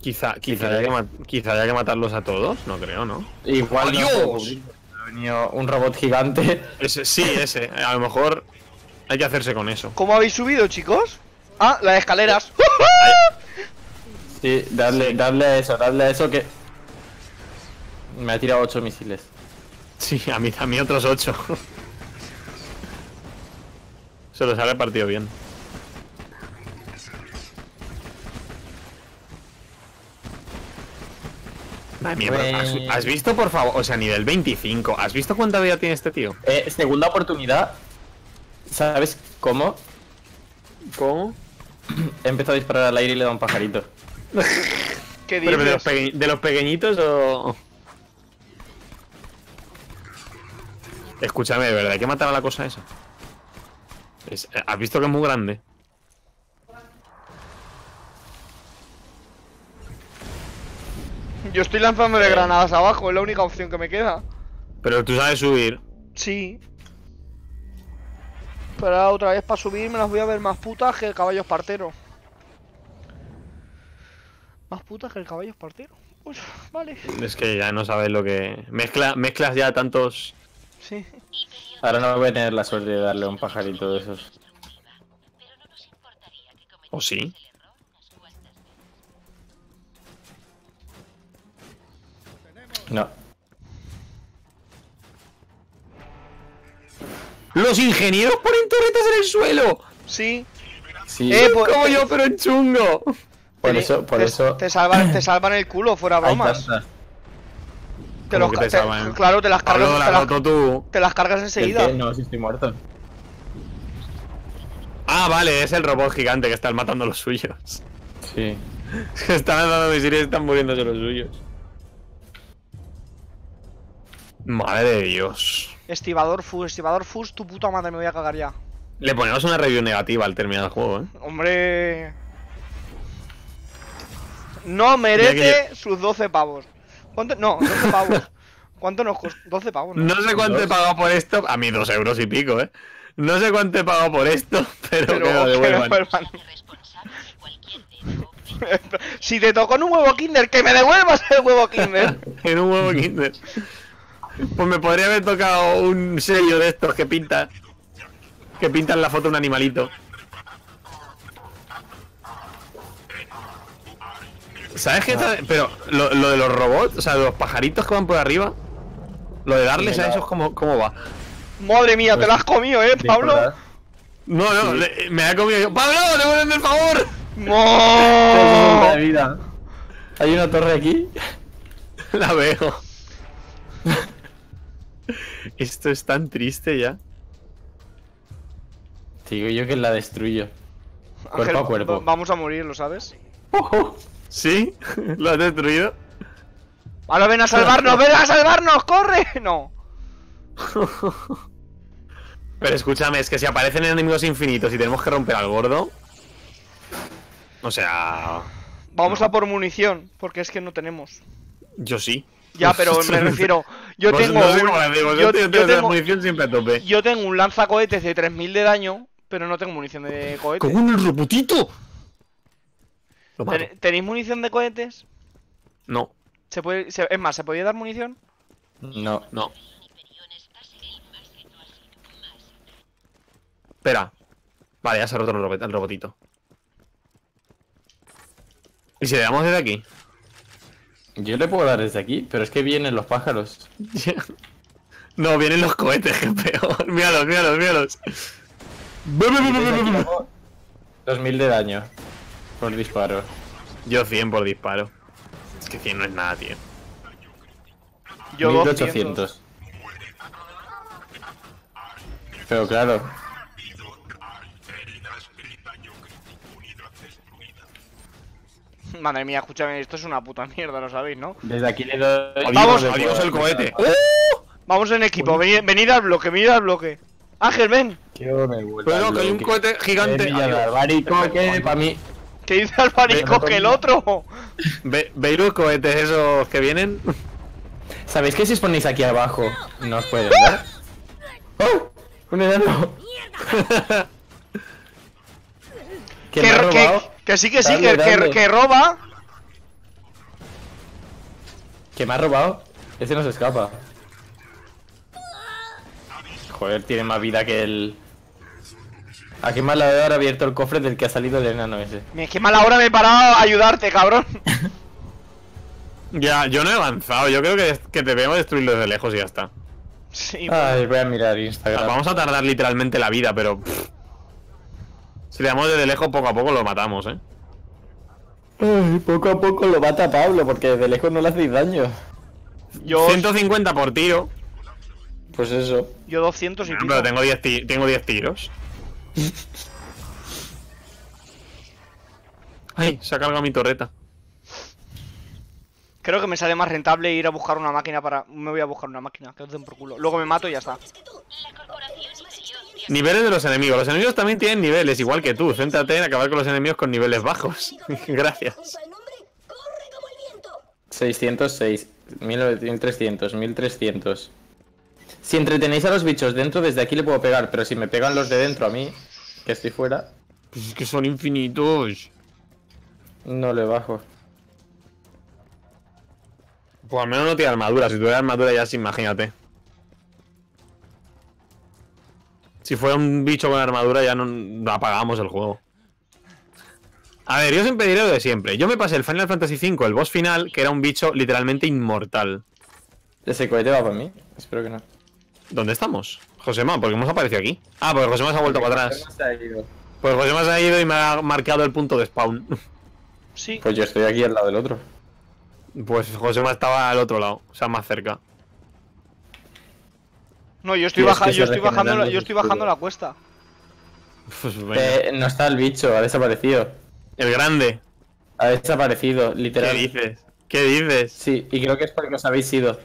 Quizá, quizá, Quizá haya que quizá haya que matarlos a todos, no creo, ¿no? Igual no ¡Adiós! puedo cubrir. Ha venido un robot gigante. *laughs* Ese, sí, ese. A lo mejor hay que hacerse con eso. ¿Cómo habéis subido, chicos? Ah, las escaleras. *laughs* Sí, dadle, dadle a eso, dadle a eso que. Me ha tirado 8 misiles. Sí, a mí, a mí otros ocho. *laughs* Se los ha repartido bien. Madre mía, pero ¿has, has visto, por favor? O sea, nivel 25. ¿Has visto cuánta vida tiene este tío? Eh, segunda oportunidad. ¿Sabes cómo? ¿Cómo? *clears throat* He empezado a disparar al aire y le dado un pajarito. *laughs* ¿Qué ¿Pero de los, dices? peque- de los pequeñitos o...? Escúchame, de verdad, hay que matar a la cosa esa. Es- eh, ¿Has visto que es muy grande? Yo estoy lanzándole granadas abajo, es la única opción que me queda. Pero tú sabes subir. Sí. Pero ahora otra vez para subir me las voy a ver más putas que el caballo espartero. Más putas que el caballo espartero. Uf, vale. Es que ya no sabes lo que... Mezcla, mezclas ya tantos... Sí. Ahora no voy a tener la suerte de darle un pajarito de esos. ¿O sí? No. ¡Los ingenieros ponen torretas en el suelo! Sí. Sí, Eh, por- Como yo, pero en chungo. por te- eso, por te, eso. Te salvan, *clears throat* te salvan el culo, fuera bromas. Te ¿Cómo los te te- claro, te las cargas. Pablo, te, la las, roto tú. te las cargas ¿El enseguida. No, si estoy muerto. Ah, vale, es el robot gigante que están matando los suyos. Sí. *laughs* están andando misiles y están muriéndose los suyos. Madre de Dios. Estibador Fus, estibador Fus, tu puta madre, me voy a cagar ya. Le ponemos una review negativa al terminar el juego, ¿eh? Hombre. No merece sus 12 pavos. ¿Cuánto? No, 12 *laughs* pavos. ¿Cuánto nos costó? 12 pavos. ¿no? No sé cuánto he pagado por esto. A mí dos euros y pico, ¿eh? No sé cuánto he pagado por esto, *laughs* pero, Pero que lo devuelvan. *laughs* si te tocó en un huevo Kinder, que me devuelvas el huevo Kinder. En un huevo Kinder. Pues me podría haber tocado un sello de estos que pintan. Que pintan la foto de un animalito. ¿Sabes qué? está- Pero lo, lo de los robots, o sea, de los pajaritos que van por arriba. Lo de darles a esos, ¿cómo, cómo va? Madre mía, te la has comido, eh, Pablo. No, no, le- me ha comido yo. ¡Pablo, devuélveme el favor! ¡No! La vida. Hay una torre aquí. *laughs* La veo. *laughs* Esto es tan triste ya. Digo yo que la destruyo. Cuerpo Ángel, a cuerpo. va- Vamos a morir, ¿lo sabes? *laughs* ¿Sí? ¿Lo has destruido? Ahora ven a salvarnos, ven a salvarnos, corre. No. *laughs* Pero escúchame, es que si aparecen enemigos infinitos y tenemos que romper al gordo. O sea. Vamos a por munición, porque es que no tenemos. Yo sí. Ya, pero me *laughs* refiero, yo Vos- tengo yo- tengo- yo tengo la tengo- munición siempre a tope. yo tengo un lanzacohetes de 3000 de daño, pero no tengo munición de cohetes. ¡Con un robotito! Lo mato. ¿Ten- ¿Tenéis munición de cohetes? No, ¿Se puede, se- es más, ¿se podía dar munición? No. no. Espera. Vale, ya se ha roto el, robot- el robotito. ¿Y si le damos desde aquí? Yo le puedo dar desde aquí, pero es que vienen los pájaros. *laughs* no, vienen los cohetes, *laughs* que peor. Míralos, míralos, míralos. Desde aquí hago 2000 de daño. Por disparo. Yo 100 por disparo. Es que 100 no es nada, tío. Yo 1800. Pero claro, Madre mía, escúchame, esto es una puta mierda, lo sabéis, ¿no? desde aquí le doy. Adiós, Vamos. adiós el cohete. Vamos en equipo, venid, venid al bloque, venid al bloque. Ángel, ven. Que me Pero que hay un cohete gigante. Que para mí. Que dice Alvarico Venga, que el otro. Ve- ¿Veis los cohetes esos que vienen? ¿Sabéis que si os ponéis aquí abajo no os pueden dar? ¡Oh! ¡Un enano! *laughs* ¿Que *laughs* Que, me ha robado? Que sí, que sí, Dale, que, que- dale. que roba. ¿Que me ha robado? Ese no se escapa. Joder, tiene más vida que el... ¿A qué más le ha abierto el cofre del que ha salido el enano ese? Es que mala hora me he parado a ayudarte, cabrón. *laughs* Ya, yo no he avanzado. Yo creo que, que debemos destruirlo desde lejos y ya está. Sí, Ay, voy a mirar O sea, Instagram. Vamos a tardar literalmente la vida, pero. pff. Si le damos desde lejos, poco a poco lo matamos, eh. Ay, poco a poco lo mata Pablo, porque desde lejos no le hacéis daño. yo, 150 por tiro. Pues eso. yo 200 y. Pero tengo 10, ti- tengo 10 tiros. *laughs* Ay, se ha cargado mi torreta. Creo que me sale más rentable ir a buscar una máquina para... Me voy a buscar una máquina, que os den por culo. Luego me mato y ya está. Niveles de los enemigos. Los enemigos también tienen niveles, igual que tú. Céntrate en acabar con los enemigos con niveles bajos. *laughs* *laughs* Gracias. al nombre, corre como el viento. 606, 1300, 1300. Si entretenéis a los bichos dentro, desde aquí le puedo pegar, pero si me pegan los de dentro a mí, que estoy fuera, Pues es que son infinitos. no le bajo. Pues al menos no tiene armadura. Si tuviera armadura ya sí, imagínate. Si fuera un bicho con armadura ya no, no apagamos el juego. A ver, yo siempre diré lo de siempre. Yo me pasé el Final Fantasy V, el boss final, que era un bicho literalmente inmortal. ¿Ese cohete va para mí? Espero que no. ¿Dónde estamos? Josema, porque hemos aparecido aquí. Ah, porque Josema se ha vuelto para atrás. Se ha ido. Pues Josema se ha ido y me ha marcado el punto de spawn. Sí. Pues yo estoy aquí al lado del otro. Pues Josema estaba al otro lado, o sea, más cerca. No, yo estoy, baja- yo estoy bajando, la- yo estoy bajando la cuesta. Pues. Eh, no está el bicho, ha desaparecido. El grande. Ha desaparecido, ¿Qué literal. dices? ¿Qué dices? Sí, y creo que es porque os habéis ido.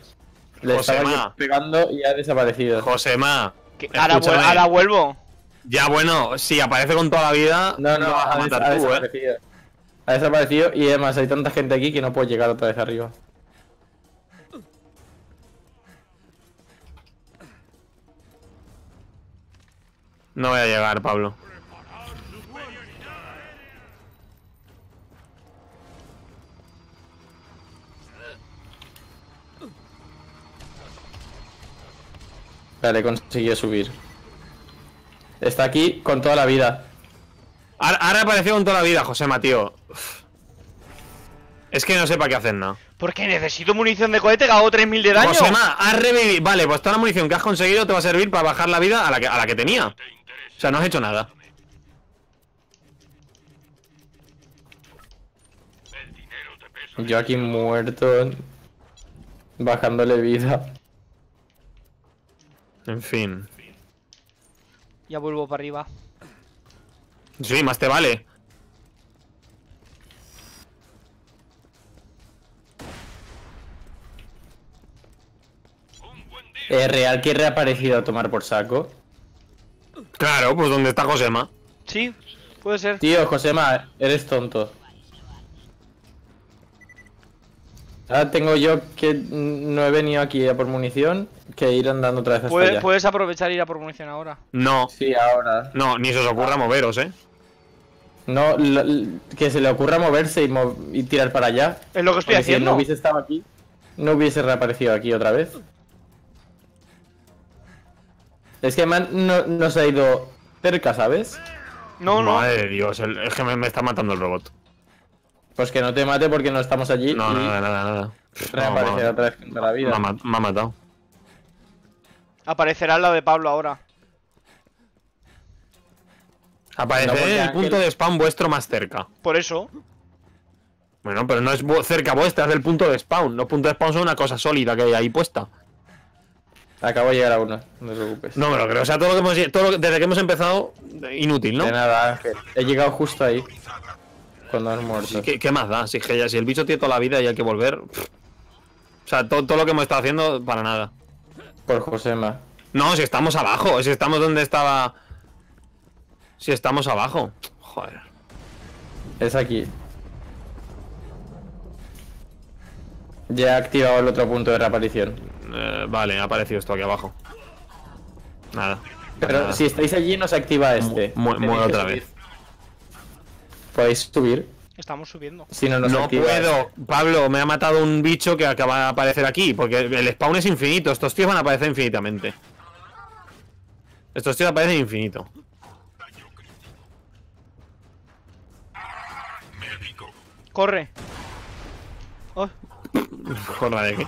Le Josema. estaba pegando y ha desaparecido. Josema. Ahora, vu- escúchame. ahora vuelvo. Ya bueno, si aparece con toda la vida, No, no, lo vas a ha, des- matar ha tú, eh. desaparecido. Ha desaparecido y además hay tanta gente aquí que no puedo llegar otra vez arriba. No voy a llegar, Pablo. Vale, consiguió subir. Está aquí con toda la vida. Ahora, ahora apareció con toda la vida, José Matío. Es que no sé para qué hacer nada. Porque necesito munición de cohete que hago 3000 de daño. Josema, has revivido. Vale, pues toda la munición que has conseguido te va a servir para bajar la vida a la que, a la que tenía. O sea, no has hecho nada. Yo aquí muerto. Bajándole vida. En fin. Ya vuelvo para arriba. Sí, más te vale. ¿Es real que he reaparecido a tomar por saco? Claro, pues donde está Josema. Sí, puede ser. Tío, Josema, eres tonto. Ahora tengo yo que no he venido aquí a por munición que ir andando otra vez hasta Puede- allá. puedes aprovechar ir a por munición ahora. No, Sí, ahora. no, ni se os ocurra moveros, eh. No, l- l- que se le ocurra moverse y, tirar para allá. Es lo que estoy Porque si haciendo. no hubiese estado aquí, no hubiese reaparecido aquí otra vez. Es que man no, no se ha ido cerca, ¿sabes? No, no. Madre de Dios, el- es que me, me está matando el robot. Pues que no te mate porque no estamos allí No, y nada, nada, nada. reaparecerá No, otra vez contra la me, vida. ha, me ha matado. Aparecerá al lado de Pablo ahora. Aparece No, porque en el Ángel- punto de spawn vuestro más cerca. Por eso. Bueno, pero no es cerca vuestra, es del punto de spawn. Los puntos de spawn son una cosa sólida que hay ahí puesta. Acabo de llegar a uno, no te preocupes. No me lo creo. O sea, todo lo que hemos, todo lo que- desde que hemos empezado, inútil, ¿no? De nada, Ángel. He llegado justo ahí. Cuando has muerto. ¿Qué, qué más da? Si, es que ya- si el bicho tiene toda la vida y hay que volver. pff. O sea, todo, todo lo que hemos estado haciendo, para nada. Por Josema. No, si estamos abajo, si estamos donde estaba. Si estamos abajo. Joder. Es aquí. Ya he activado el otro punto de reaparición. Eh, vale, ha aparecido esto aquí abajo. Nada. Pero Nada. si estáis allí, no se activa este. Mu- muero otra subir. vez. Podéis subir. Estamos subiendo. Si no, no, activa puedo, Pablo, me ha matado un bicho que acaba de aparecer aquí, porque el spawn es infinito, estos tíos van a aparecer infinitamente. Estos tíos aparecen infinito. Corre. Oh, *laughs* Jorra de qué.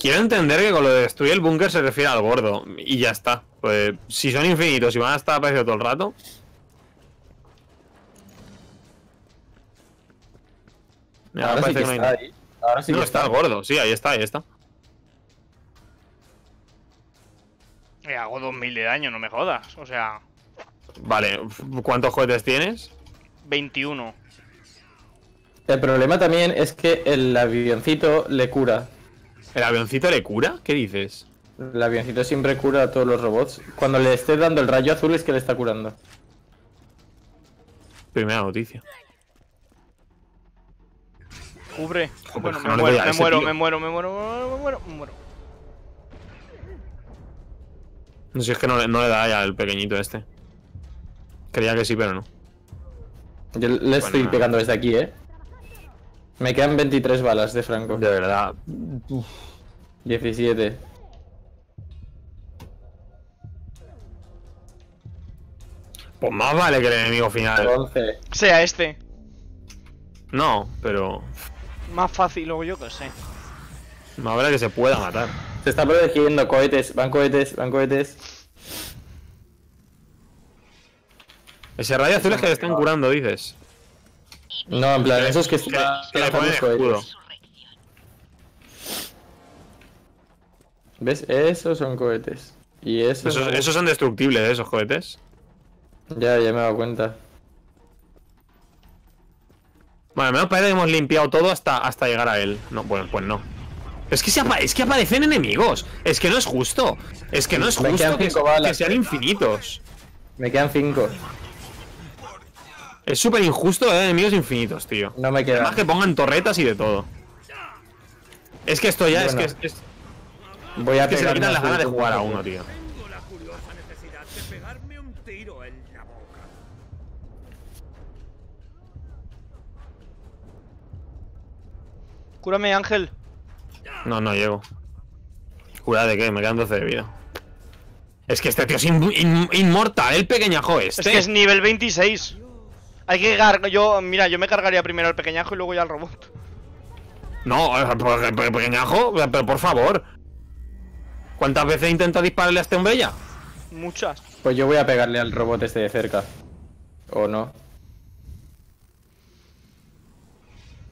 Quiero entender que con lo de destruir el búnker se refiere al gordo. Y ya está. Pues si son infinitos y van a estar apareciendo todo el rato. Mira, Ahora sí que que no hay está ahí. Ahora sí no que está el gordo, sí, ahí está, ahí está. eh, hago 2000 de daño, no me jodas. O sea, Vale, ¿cuántos cohetes tienes? 21. El problema también es que el avioncito le cura. ¿El avioncito le cura? ¿Qué dices? El avioncito siempre cura a todos los robots. Cuando le esté dando el rayo azul es que le está curando. Primera noticia. Cubre. Bueno, no me muero, me muero, me muero, me muero, me muero, me muero, me muero. No sé si es que no, le- no le da ya el pequeñito este. Creía que sí, pero no. Yo le estoy pegando desde aquí, ¿eh? Me quedan 23 balas de Franco. De verdad. 17. Pues más vale que el enemigo final. 11. Sea este. No, pero. Más fácil, o yo qué sé. Más vale que se pueda matar. Se está protegiendo cohetes, van cohetes, van cohetes. Ese rayo azul es que le están curando, dices. No, en plan, esos que Que, están que le ponen escudo. ¿Ves? Esos son cohetes. Y esos. Esos, esos son destructibles, ¿eh? esos cohetes. Ya, ya me he dado cuenta. Bueno, al menos parece que hemos limpiado todo hasta, hasta llegar a él. No, bueno, pues no. Es que, se es que aparecen enemigos. Es que no es justo. Es que no es justo que, cinco que sean infinitos. Me quedan 5. Es súper injusto de enemigos infinitos, tío. No me quedan. Además que pongan torretas y de todo. Es que esto ya Bueno, es que es, es Voy a que se le pegar quitan más las ganas de jugar a uno, tío. en la boca. Cúrame, Ángel. No, no llego. Cura de qué, me quedan 12 de vida. Es que este tío es in- in- inmortal, el pequeñajo este. Es que es nivel 26. Hay que cargar. Yo, mira, yo me cargaría primero al pequeñajo y luego ya al robot. No, pe- pequeñajo, pero por favor. ¿Cuántas veces intenta dispararle a este hombre ya? Muchas. Pues yo voy a pegarle al robot este de cerca. ¿O no?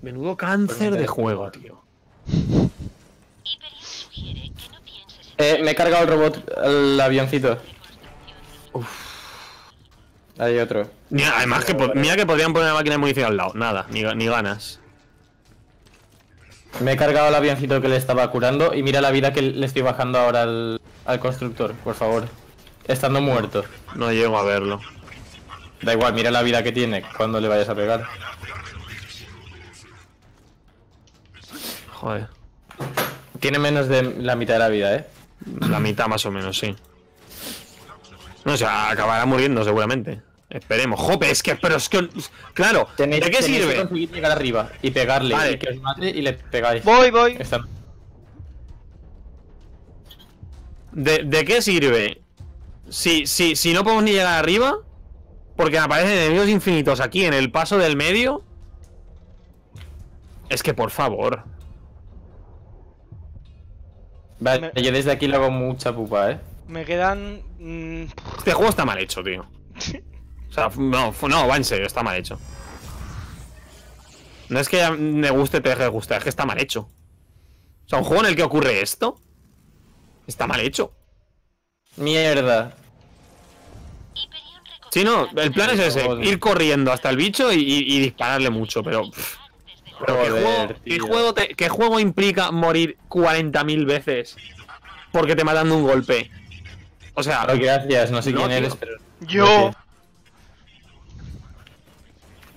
Menudo cáncer de juego, tío. Eh, me he cargado el robot, el avioncito. Hay otro. Mira, además que mira que podrían poner la máquina de munición al lado. Nada, ni ganas. Me he cargado el avioncito que le estaba curando y mira la vida que le estoy bajando ahora al, al constructor, por favor. Estando muerto. No llego a verlo. Da igual, mira la vida que tiene cuando le vayas a pegar. Joder. Tiene menos de la mitad de la vida, ¿eh? La mitad más o menos, sí. No, o sea, acabará muriendo seguramente. Esperemos. Jope, es que, pero es que. Claro, Tenéis, ¿de qué tenéis que sirve? conseguir llegar arriba y pegarle Vale. y que os mate y le pegáis. Voy, voy. ¿De, de qué sirve? Si, si, si no podemos ni llegar arriba, porque aparecen enemigos infinitos aquí en el paso del medio. Es que por favor. Vale, yo desde aquí le hago mucha pupa, ¿eh? Me quedan. mm, Este juego está mal hecho, tío. *laughs* O sea, no, no, va en serio, está mal hecho. No es que me guste, te deje de gustar, es que está mal hecho. O sea, un juego en el que ocurre esto está mal hecho. Mierda. Sí, no, el plan es ese, ir corriendo hasta el bicho y, y- y dispararle mucho, pero... pff, pero ¿qué, Joder, juego, qué juego te- qué juego implica morir 40.000 veces porque te matan de un golpe? O sea, gracias, no sé No, quién tío. eres, pero. Yo.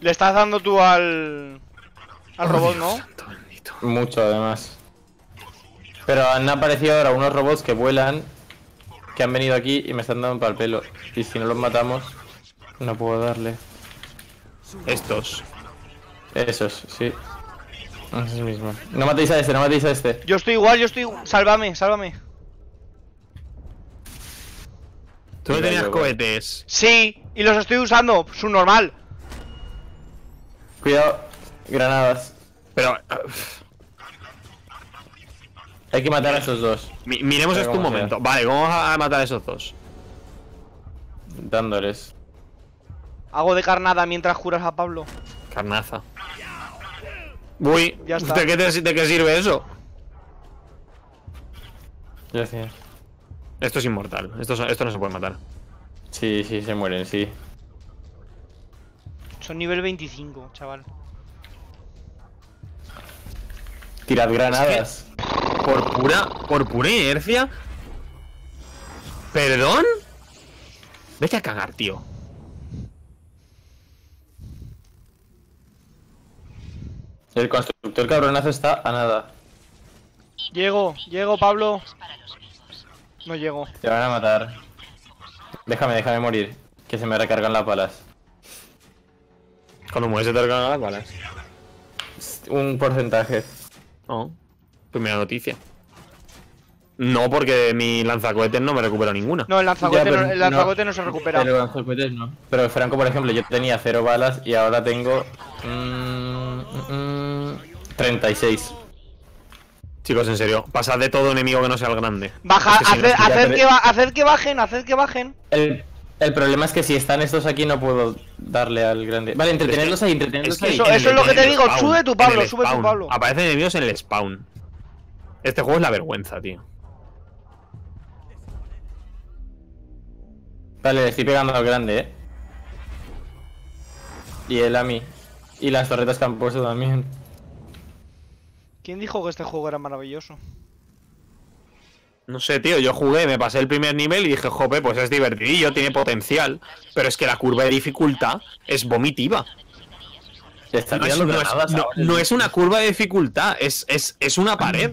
Le estás dando tú al. Al robot, ¿no? Mucho, además. Pero han aparecido ahora unos robots que vuelan, que han venido aquí y me están dando para el pelo. Y si no los matamos, no puedo darle. Estos. Esos, sí. Esos mismos. No matéis a este, no matéis a este. Yo estoy igual, yo estoy. Sálvame, sálvame. Tú no tenías cohetes. Sí, y los estoy usando. Subnormal. Cuidado, granadas. Pero... uh, *sighs* Hay que matar a esos dos, mi- miremos esto un sea. momento. Vale, ¿cómo vamos a matar a esos dos? dándoles. Hago de carnada mientras curas a Pablo. Carnaza. Uy, Ya está. ¿de qué, te- de qué sirve eso? Gracias. Esto es inmortal. Esto, esto no se puede matar. Sí, sí, se mueren, sí. Son nivel 25, chaval. Tirad granadas. Por pura, por pura inercia. ¿Perdón? Vete a cagar, tío. El constructor cabronazo está a nada. Llego, llego, Pablo. No llego. Te van a matar. Déjame, déjame morir. Que se me recargan las balas. Cuando mueres se te recargan las balas. Un porcentaje. No. Primera noticia. No, porque mi lanzacohetes no me recupero ninguna. No, el lanzacohete, Ya, pero no, el lanzacohete no, se recupera. Pero lanzacohetes no. Pero Franco, por ejemplo, yo tenía cero balas y ahora tengo. mm, mm, 36. Chicos, en serio, pasad de todo enemigo que no sea el grande. Baja, Es que si no, haced, te- que, ba- haced que bajen, haced que bajen. El, el problema es que si están estos aquí no puedo darle al grande. Vale, entretenerlos ahí, entretenerlos Es que ahí. Eso- es lo que te digo, spawn, sube tu Pablo, sube tu. Pablo. Aparecen enemigos en el spawn. Este juego es la vergüenza, tío. Vale, le estoy pegando al grande, eh. Y él a mí. Y las torretas que han puesto también. ¿Quién dijo que este juego era maravilloso? No sé, tío, yo jugué, me pasé el primer nivel y dije, jope, pues es divertidillo, tiene potencial. Pero es que la curva de dificultad es vomitiva. Está No es, no es- no- no una curva de dificultad, es, es, es una pared.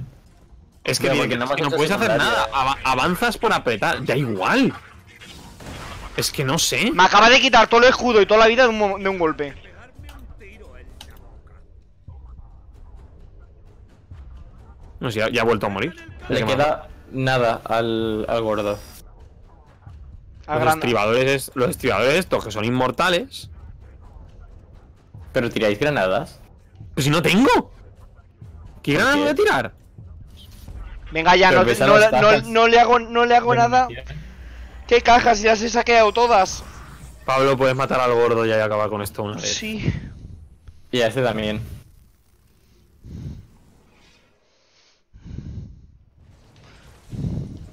Es que, tío, no puedes hacer nada, ava- avanzas por apretar, da igual. Es que no sé. Me acaba de quitar todo el escudo y toda la vida de un, de un golpe. No sé, ya, ya ha vuelto a morir. Le queda nada al, al gordo. Los estribadores, es- los estribadores estos que son inmortales. Pero tiráis granadas. Pues si no tengo. ¿Qué ganas qué? voy a tirar? Venga ya, Pero no, no- no- no le hago, no le hago nada. ¿Qué cajas? Ya se he saqueado todas. Pablo, puedes matar al gordo ya y acabar con esto una vez. Sí. Y a este también.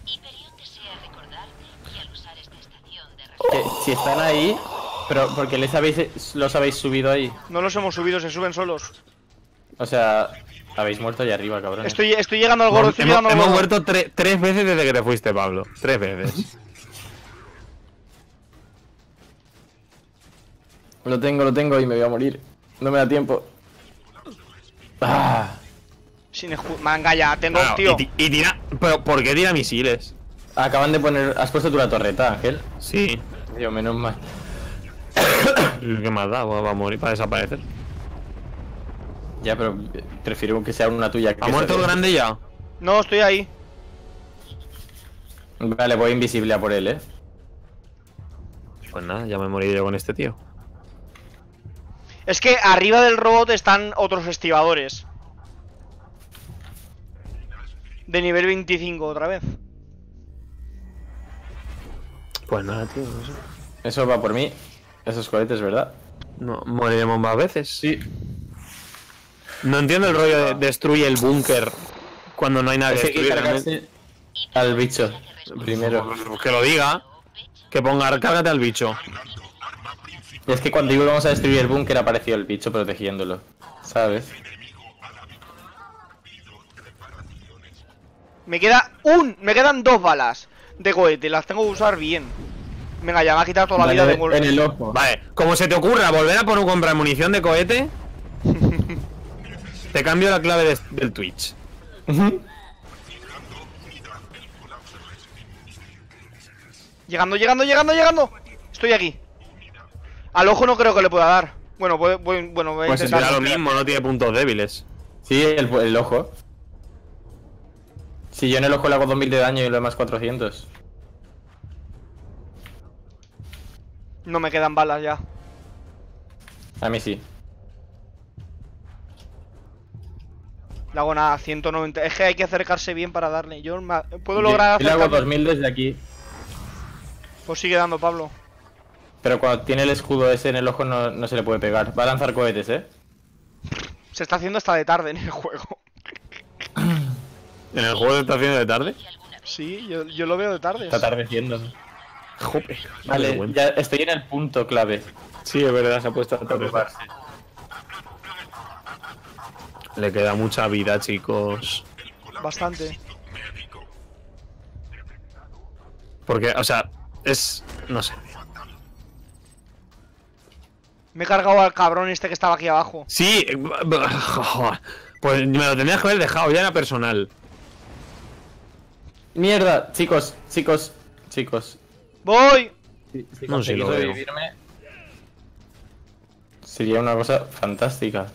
Hyperion desea recordarte que al usar esta estación de Que si están ahí, pero porque les habéis los habéis subido ahí. No los hemos subido, se suben solos. O sea, habéis muerto allá arriba, cabrón. Estoy, estoy llegando al gordo, Hemos, estoy hemos- llegando al hemos gordo. muerto tre- tres veces desde que te fuiste, Pablo. Tres veces. *laughs* Lo tengo, lo tengo y me voy a morir. No me da tiempo. Ah, Sin. Venga ya, tengo, Claro, tío. y, y tira. ¿Pero por qué tira misiles? acaban de poner. ¿Has puesto tú la torreta, Ángel? Sí. Yo, menos mal. *coughs* ¿Qué más da? Va va a morir para desaparecer. Ya, pero prefiero que sea una tuya. que ¿Ha muerto el grande ya? No, estoy ahí. Vale, voy invisible a por él, eh. Pues nada, ya me morí yo con este tío. Es que arriba del robot están otros estibadores. De nivel 25 otra vez. Pues nada, tío. No, sé. Eso va por mí. Esos cohetes, ¿verdad? No, moriremos más veces. Sí. No entiendo el rollo de destruye el búnker cuando no hay nada que destruir. al bicho. Primero. Pues que lo diga. Que ponga, cárgate al bicho. Y es que cuando íbamos a destruir el búnker apareció el bicho protegiéndolo. ¿Sabes? Me queda un, me quedan dos balas de cohete, las tengo que usar bien. Venga, ya me ha quitado toda la Vale, vida de golpe. en el ojo. Vale, como se te ocurra volver a poner comprar munición de cohete, *laughs* te cambio la clave de- del Twitch. Llegando, llegando, llegando, llegando. Estoy aquí. Al ojo no creo que le pueda dar. Bueno, voy, voy- bueno, voy a Pues Será lo mismo, no tiene puntos débiles. Sí, el, el ojo. Si yo en el ojo le hago 2000 de daño y lo demás 400. No me quedan balas ya. A mí sí. No hago nada, 190. Es que hay que acercarse bien para darle. Yo ma- puedo lograr yo le hago acercarme. 2000 desde aquí. Pues sigue dando, Pablo. Pero cuando tiene el escudo ese en el ojo no, no se le puede pegar. Va a lanzar cohetes, ¿eh? Se está haciendo hasta de tarde en el juego. ¿En el juego de estación de tarde? Sí, yo, yo lo veo de tarde. Está atardeciendo. Jope. Vale, ya estoy en el punto clave. Sí, es verdad, se ha puesto a atardecer. Le queda mucha vida, chicos. Bastante. Porque, o sea, es. No sé. Me he cargado al cabrón este que estaba aquí abajo. Sí, *laughs* pues me lo tenías que haber dejado, ya era personal. Mierda, chicos, chicos, chicos. ¡Voy! Si, si No, revivirme, Sería una cosa fantástica.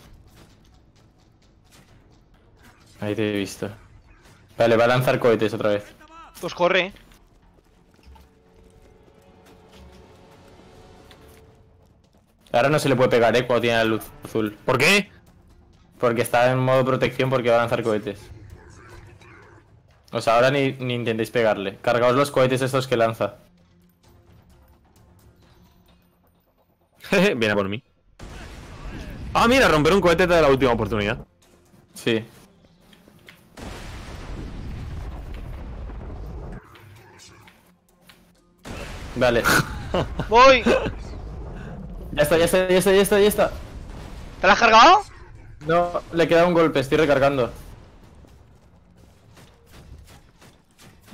Ahí te he visto. Vale, va a lanzar cohetes otra vez. Pues corre. Ahora no se le puede pegar, eh, cuando tiene la luz azul. ¿Por qué? Porque está en modo protección porque va a lanzar cohetes. O sea, ahora ni, ni intentéis pegarle. Cargaos los cohetes estos que lanza. *laughs* Viene a por mí. Ah, mira, romper un cohete de la última oportunidad. Sí. Vale. *laughs* ¡Voy! Ya está, ya está, ya está, ya está, ya está. ¿Te la has cargado? No, le queda un golpe, estoy recargando.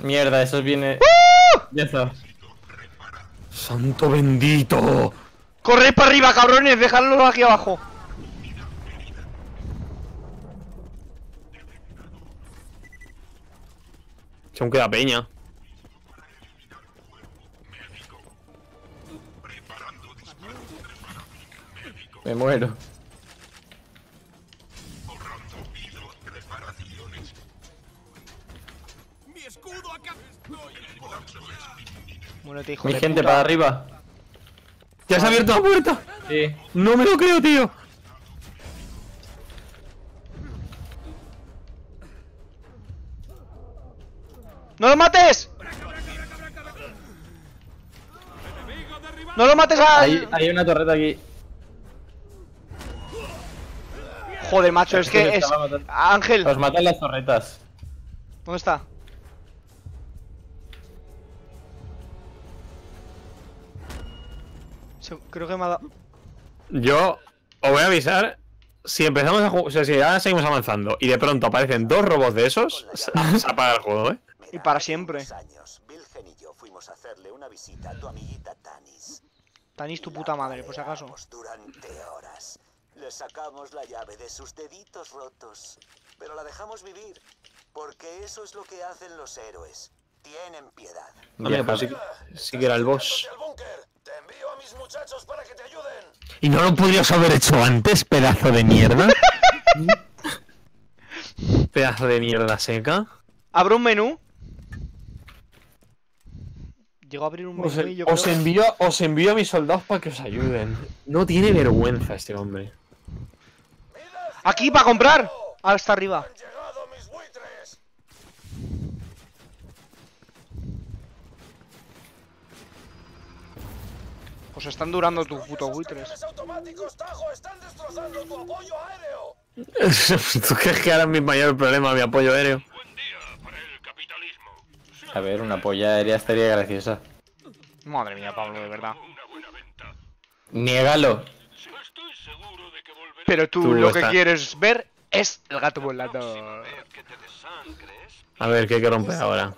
Mierda, eso viene... ¡Ah! Ya está. ¡Santo bendito! Corre para arriba, cabrones! ¡Dejadlo aquí abajo! Se aún queda peña. Me muero. Muérete, hijo Mi de gente, puta. para arriba. ¿Ya se ha abierto la puerta? Sí. No me lo creo, tío. ¡No lo mates! ¡No lo mates a... Hay, hay una torreta aquí. Joder, macho, es que es... Ángel, Los matan las torretas. ¿dónde está? Creo que me ha dado... Yo os voy a avisar. Si empezamos a jugar, o sea, si ahora seguimos avanzando y de pronto aparecen dos robots de esos, se, apaga el juego, ¿eh? *laughs* Y para siempre. unos años, Vilgen y yo fuimos a hacerle una visita a tu amiguita Tanis. Tanis tu puta madre, por si acaso. pareamos Durante horas. Le sacamos la llave de sus deditos rotos. Pero la dejamos vivir. Porque eso es lo que hacen los héroes. Tienen piedad. Mira, pues sí, sí que era el boss. Te envío a mis muchachos para que te ayuden. ¿Y no lo podrías haber hecho antes, pedazo de mierda? *laughs* pedazo de mierda seca. Abro un menú. Llego a abrir un Os, menú y yo os creo... envío, os envío a mis soldados para que os ayuden. No tiene vergüenza este hombre. ¡Aquí, para comprar! Está arriba. Han llegado mis buitres. Pues están durando tus putos buitres. ¿Tú crees que ahora es mi mayor problema, mi apoyo aéreo? A ver, una polla aérea estaría graciosa. Madre mía, Pablo, de verdad. Niégalo. Pero tú, Tú lo que quieres ver es el gato volando. A ver, ¿qué hay que romper ahora?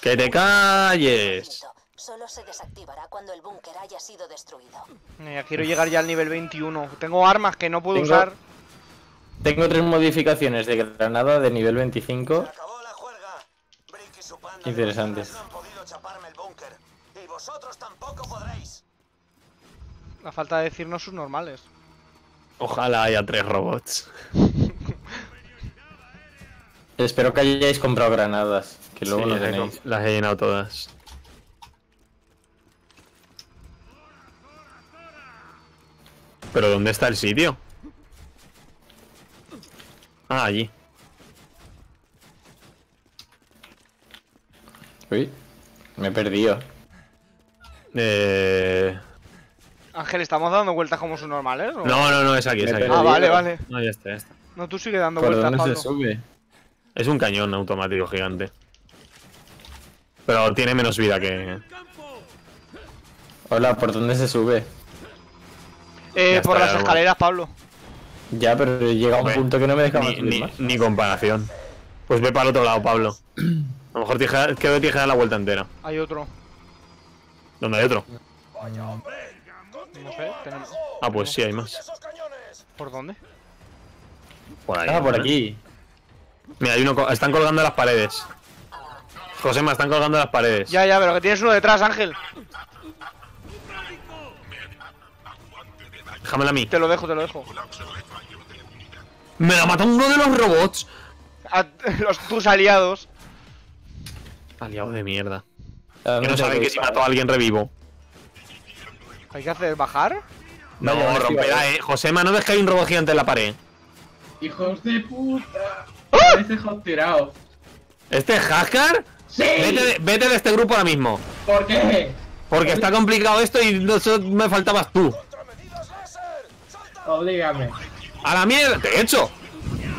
¡Que te calles! Solo se desactivará cuando el búnker haya sido destruido. Ya quiero llegar ya al nivel 21. Tengo armas que no puedo Tengo- usar. Tengo tres modificaciones de granada de nivel 25. Se acabó la juerga. Brick y su panda de Interesante. bastardos no han podido chaparme el búnker. Y vosotros tampoco podréis. A falta de decirnos sus normales. Ojalá haya tres robots. *laughs* Espero que hayáis comprado granadas. Que luego Sí, no tenéis. las he llenado todas. ¿Pero dónde está el sitio? Ah, allí. Uy, me he perdido. Eh... Ángel, ¿estamos dando vueltas como sus normales? o- No, no, no, es aquí, es aquí. Ah, vale, vale. No, ya está, ya está. No, tú sigue dando ¿Por vueltas, dónde Pablo. se sube? Es un cañón automático gigante. Pero tiene menos vida que... Hola, ¿por dónde se sube? Eh, Ya por las escaleras, Pablo. Ya, pero llega a un punto que no me deja Ni, subir ni, más. ni comparación. Pues ve para el otro lado, Pablo. A lo mejor tijera, quedo tijera la vuelta entera. Hay otro. ¿Dónde hay otro? No sé, tenemos... Ah, pues sí, hay más. ¿Por dónde? Por ahí. Ah, por aquí. Mira, hay uno. co- Están colgando las paredes. Josema, están colgando las paredes. Ya, ya, pero que tienes uno detrás, Ángel. Déjamela a mí. Te lo dejo, te lo dejo. ¡Me la mató uno de los robots! A los, tus aliados. Aliado de mierda. ¿A Que no saben que si mató a alguien revivo. ¿Hay que hacer bajar? No, Vaya, me romperá, eh. Josema, no ves que hay un robot gigante en la pared. ¡Hijos de puta! Me habéis dejado tirado. ¿Este es Haskar? ¡Sí! Vete de, vete de este grupo ahora mismo. ¿Por qué? Porque está complicado esto y no me faltabas tú. Oblígame. ¡A la mierda! ¡Te he hecho!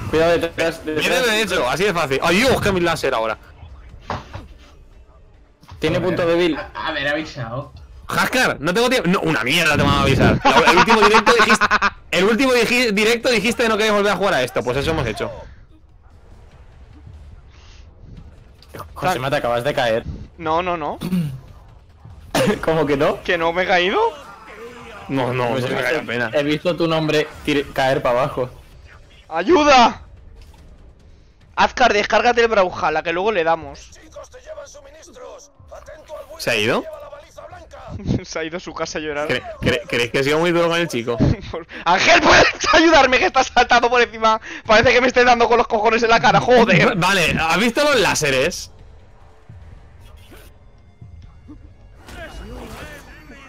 Cuidado detrás. ¡Mierda detrás. de hecho! Así de fácil. ¡Ay, Dios! ¡Que mi láser ahora! Tiene punto débil. A- Haber avisado. Haskar, no tengo tiempo. No, una mierda te van a avisar. El último directo dijiste. El último directo dijiste que no querías volver a jugar a esto. Pues eso hemos hecho. José, te acabas de caer. No, no, no. *laughs* ¿Cómo que no? ¿Que no me he caído? No, no, Pues no he, me visto, la pena. he visto tu nombre caer para abajo. ¡Ayuda! Azcar, descárgate el Brawlhalla, que luego le damos. ¿Se ha ido? *laughs* Se ha ido a su casa a llorar. ¿Cre- cre- ¿Creéis que he sido muy duro con el chico? *laughs* Ángel, ¿puedes ayudarme? Que estás saltando por encima. Parece que me estés dando con los cojones en la cara, joder. *laughs* Vale, ¿has visto los láseres?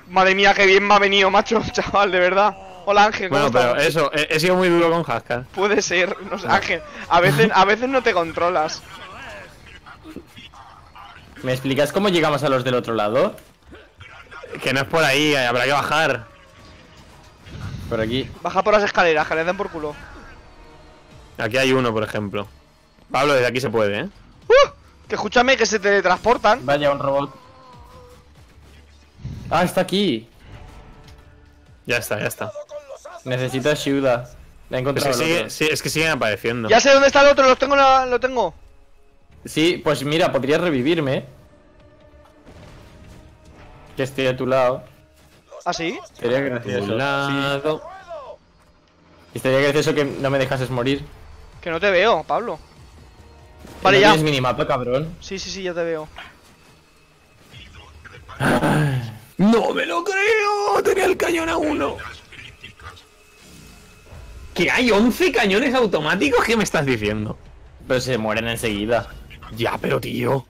Madre mía, qué bien me ha venido, macho, *laughs* chaval, de verdad. Hola Ángel, ¿cómo Bueno, pero estás? eso, he, he sido muy duro con Haskell. Puede ser, no sé, Ángel, a veces, a veces no te controlas. ¿Me explicas cómo llegamos a los del otro lado? Que no es por ahí, habrá que bajar. Por aquí. Baja por las escaleras, que le den por culo. Aquí hay uno, por ejemplo. Pablo, desde aquí se puede, ¿eh? ¡Uh! Que escúchame, que se teletransportan. Vaya, un robot. Ah, está aquí. Ya está, ya está. Necesito ayuda. La he Es encontrado. sigue- sí, es que siguen apareciendo. Ya sé dónde está el otro, lo tengo, la- lo tengo. Sí, pues mira, podrías revivirme. Que estoy a tu lado. ¿Ah, sí? Sería gracioso. lado. Y estaría gracioso que no me dejases morir. Que no te veo, Pablo. Vale, ¿No ya. tienes minimapa, cabrón? Sí, sí, sí, ya te veo. ¡No me lo creo! Tenía el cañón a uno. ¿Que hay 11 cañones automáticos? ¿Qué me estás diciendo? Pero se mueren enseguida. Ya, pero tío.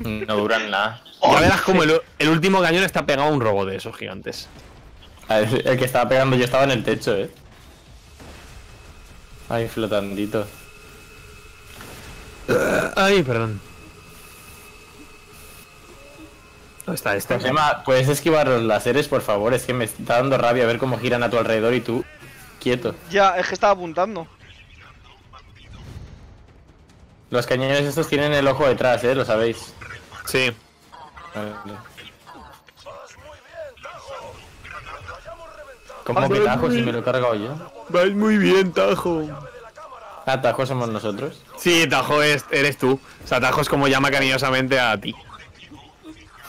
No duran nada. Ya verás como el, el último cañón está pegado a un robot de esos gigantes. Ver, El que estaba pegando yo estaba en el techo, eh. Ay, flotandito. Ay, perdón. ¿Dónde está este? Emma, ¿puedes esquivar los láseres, por favor? Es que me está dando rabia ver cómo giran a tu alrededor y tú quieto. Ya, es que estaba apuntando. Los cañones estos tienen el ojo detrás, eh, lo sabéis. Sí. Vale. ¿Cómo que tajo si me lo he cargado yo? Vais muy bien, Tajo. Ah, tajo somos nosotros. Sí, Tajo es, eres tú. O sea, Tajo es como llama cariñosamente a ti.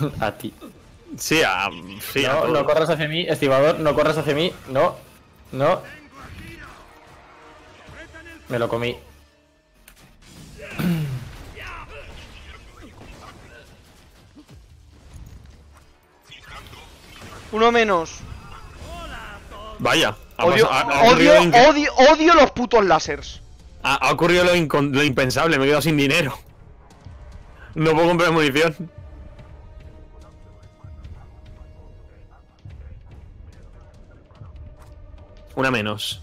*laughs* A ti. Sí, a. Sí, a No, no corras hacia mí, estibador, no corras hacia mí. No, no. Me lo comí. *clears throat* Uno menos. Vaya. Odio, pasado- ha- ha odio, odio, odio los putos lásers. ha- ha ocurrido lo impensable, me he quedado sin dinero. No puedo comprar munición. Una menos.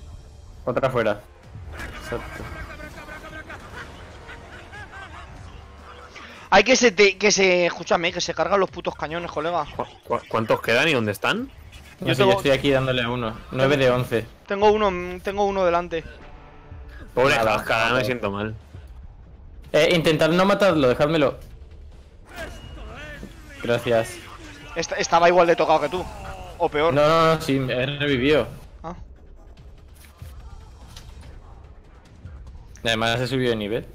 Otra fuera. Exacto. Hay que se, te- que se, escúchame, que se cargan los putos cañones, colega. ¿Cu- cu- cuántos quedan y dónde están? Yo, sé, yo estoy aquí dándole a uno. 9 de 11. Tengo uno, tengo uno delante. Pobre nada. me siento mal. Eh, intentad no matarlo, dejádmelo. Gracias. Est- estaba igual de tocado que tú. O peor. No, no, no, sí, me he revivido. Y además he subido de nivel.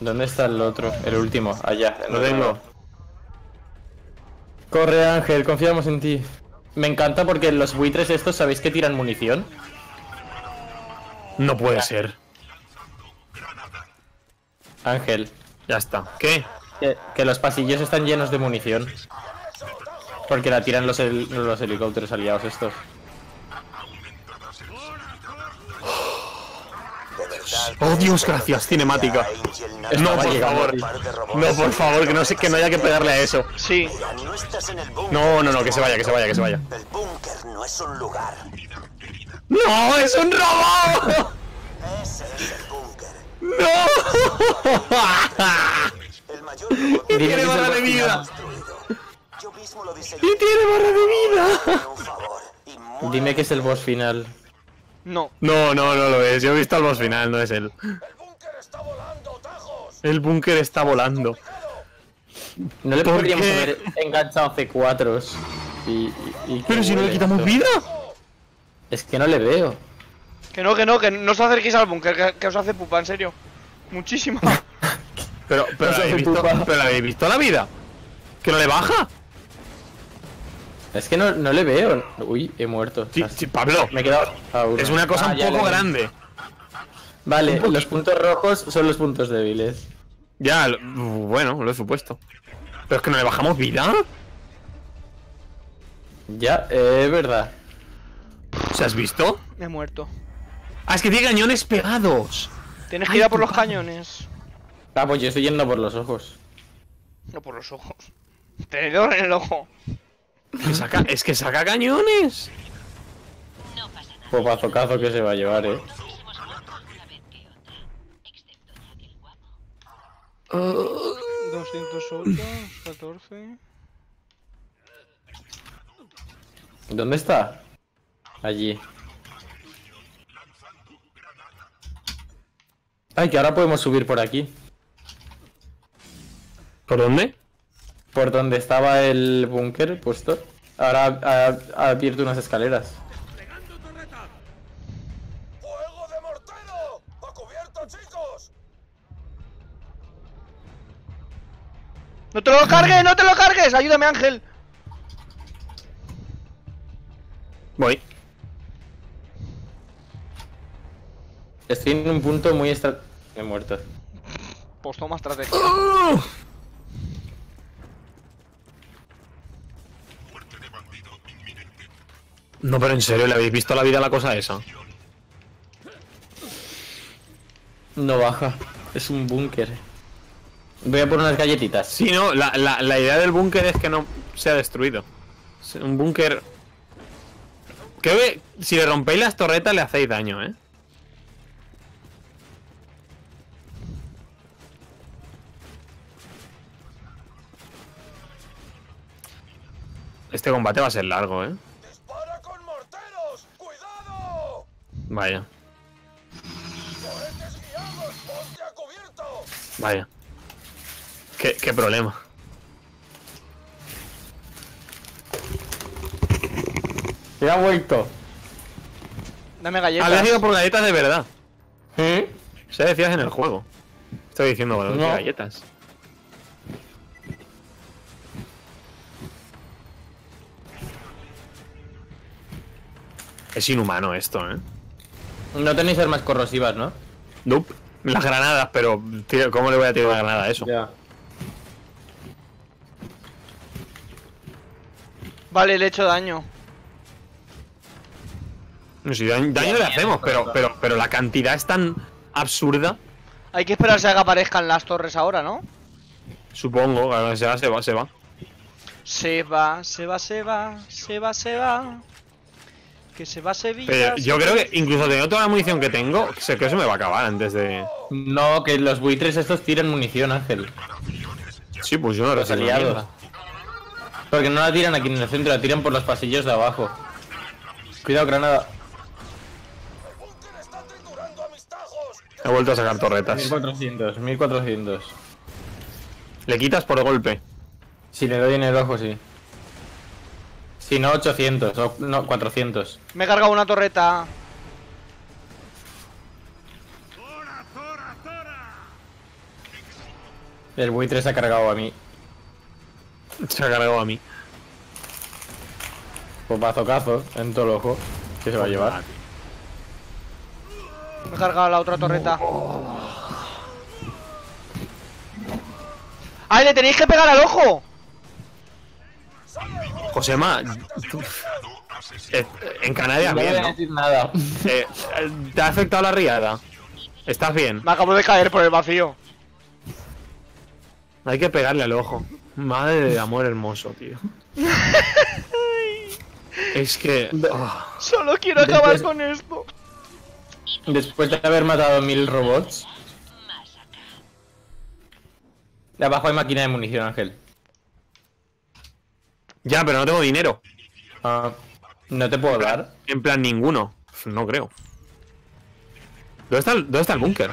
¿Dónde está el otro? El último, allá. Lo tengo. Corre Ángel, confiamos en ti. Me encanta porque los buitres estos, ¿sabéis que tiran munición? No puede ser. Ángel, Ya está. ¿Qué? que, que los pasillos están llenos de munición. Porque la tiran los, hel- los helicópteros aliados estos. Oh, Dios, ¿crees que gracias, cinemática. No, por favor. No, por favor, que no sé que no haya que pegarle a eso. Sí. No No, no, que se vaya, que se vaya, que se vaya. El búnker no es un lugar. ¡No! ¡Es un robot! Ese es el búnker. ¡No! El mayor robot *laughs* tiene barra de vida. Construido. Yo mismo lo diseñé. ¡Y tiene barra de vida! Dime que es el boss final. No. No, no, no lo es. Yo he visto al boss final, no es él. El búnker está volando. No le ¿Por podríamos qué? haber enganchado C4s y, y- y que Pero si no le quitamos esto. vida. Es que no le veo. Que no, que no, que no os acerquéis al búnker, que, que os hace pupa, en serio. Muchísima. *laughs* Pero, pero, ¿la habéis visto, pero ¿la habéis visto la vida? ¿Que no le baja? Es que no, no le veo. Uy, he muerto. Sí, Ah, sí, Pablo. Me he quedado a uno. Es una cosa Ah, un poco grande. Vale, los puntos rojos son los puntos débiles. Ya, lo- bueno, lo he supuesto. Pero es que no le bajamos vida. Ya, eh, es verdad. ¿Se has visto? Me he muerto. Ah, es que tiene cañones pegados. Tienes que ir a por los padre. cañones. Ah, pues yo estoy yendo por los ojos. No por los ojos. Tenedor en el ojo. Que saca- es que saca cañones. No pasa nada. Pues bazocazo que se va a llevar, eh. Guapo. 208, 14. ¿Dónde está? Allí. Ay, que ahora podemos subir por aquí. ¿Por dónde? Por donde estaba el búnker puesto. Ahora ha, ha abierto unas escaleras. ¡Fuego de mortero! ¡A cubierto, chicos! ¡No te lo cargues! ¡No te lo cargues! ¡Ayúdame, Ángel! Voy. Estoy en un punto muy estra... He muerto. Pues toma estrategia. No, pero en serio, ¿le habéis visto la vida a la cosa esa? No baja. Es un búnker. Voy a por unas galletitas. Sí, no, la, la- la idea del búnker es que no sea destruido. Es Un búnker... Creo que si le rompéis las torretas le hacéis daño, ¿eh? Este combate va a ser largo, ¿eh? Vaya, vaya. ¿Qué, qué problema? Se ha vuelto. Dame Habías galletas. ido por galletas de verdad. ¿Eh? Se decías en el juego. Estoy diciendo bueno, No. galletas. Es inhumano esto, ¿eh? No tenéis armas corrosivas, ¿no? Nope. Las granadas, pero tío, ¿cómo le voy a tirar una granada a eso? Ya. Vale, le he hecho daño. No sé, daño, daño le hacemos, pero, pero, pero la cantidad es tan absurda. Hay que esperarse a que aparezcan las torres ahora, ¿no? Supongo, claro, se va, se va, se va. Se va, se va, se va, se va, se va. Que se va a Sevilla. Pero yo creo que incluso teniendo toda la munición que tengo, sé que eso me va a acabar antes de. No, que los buitres estos tiran munición, Ángel. Sí, pues yo no Los aliados. Porque no la tiran aquí en el centro, la tiran por los pasillos de abajo. Cuidado, granada. He vuelto a sacar torretas. 1400, 1400. Le quitas por golpe. Si le doy en el ojo, sí. Si no, 800, o no, 400. Me he cargado una torreta. El buitre se ha cargado a mí. Se ha cargado a mí. Pues bazocazo en todo el ojo. ¿Qué se va a llevar? Me he cargado la otra torreta. ¡Ay, le tenéis que pegar al ojo! Josema, tú- eh, en Canarias No voy bien, a ¿no? decir nada. Eh, ¿Te ha afectado la riada? ¿Estás bien? Me acabo de caer por el vacío. Hay que pegarle al ojo. Madre de amor hermoso, tío. *laughs* Es que... ah, Solo quiero acabar Después- con esto. Después de haber matado mil robots. De abajo hay máquina de munición, Ángel. Ya, pero no tengo dinero. Ah, no te puedo dar. En plan, ninguno. No creo. ¿Dónde está el, dónde está el búnker?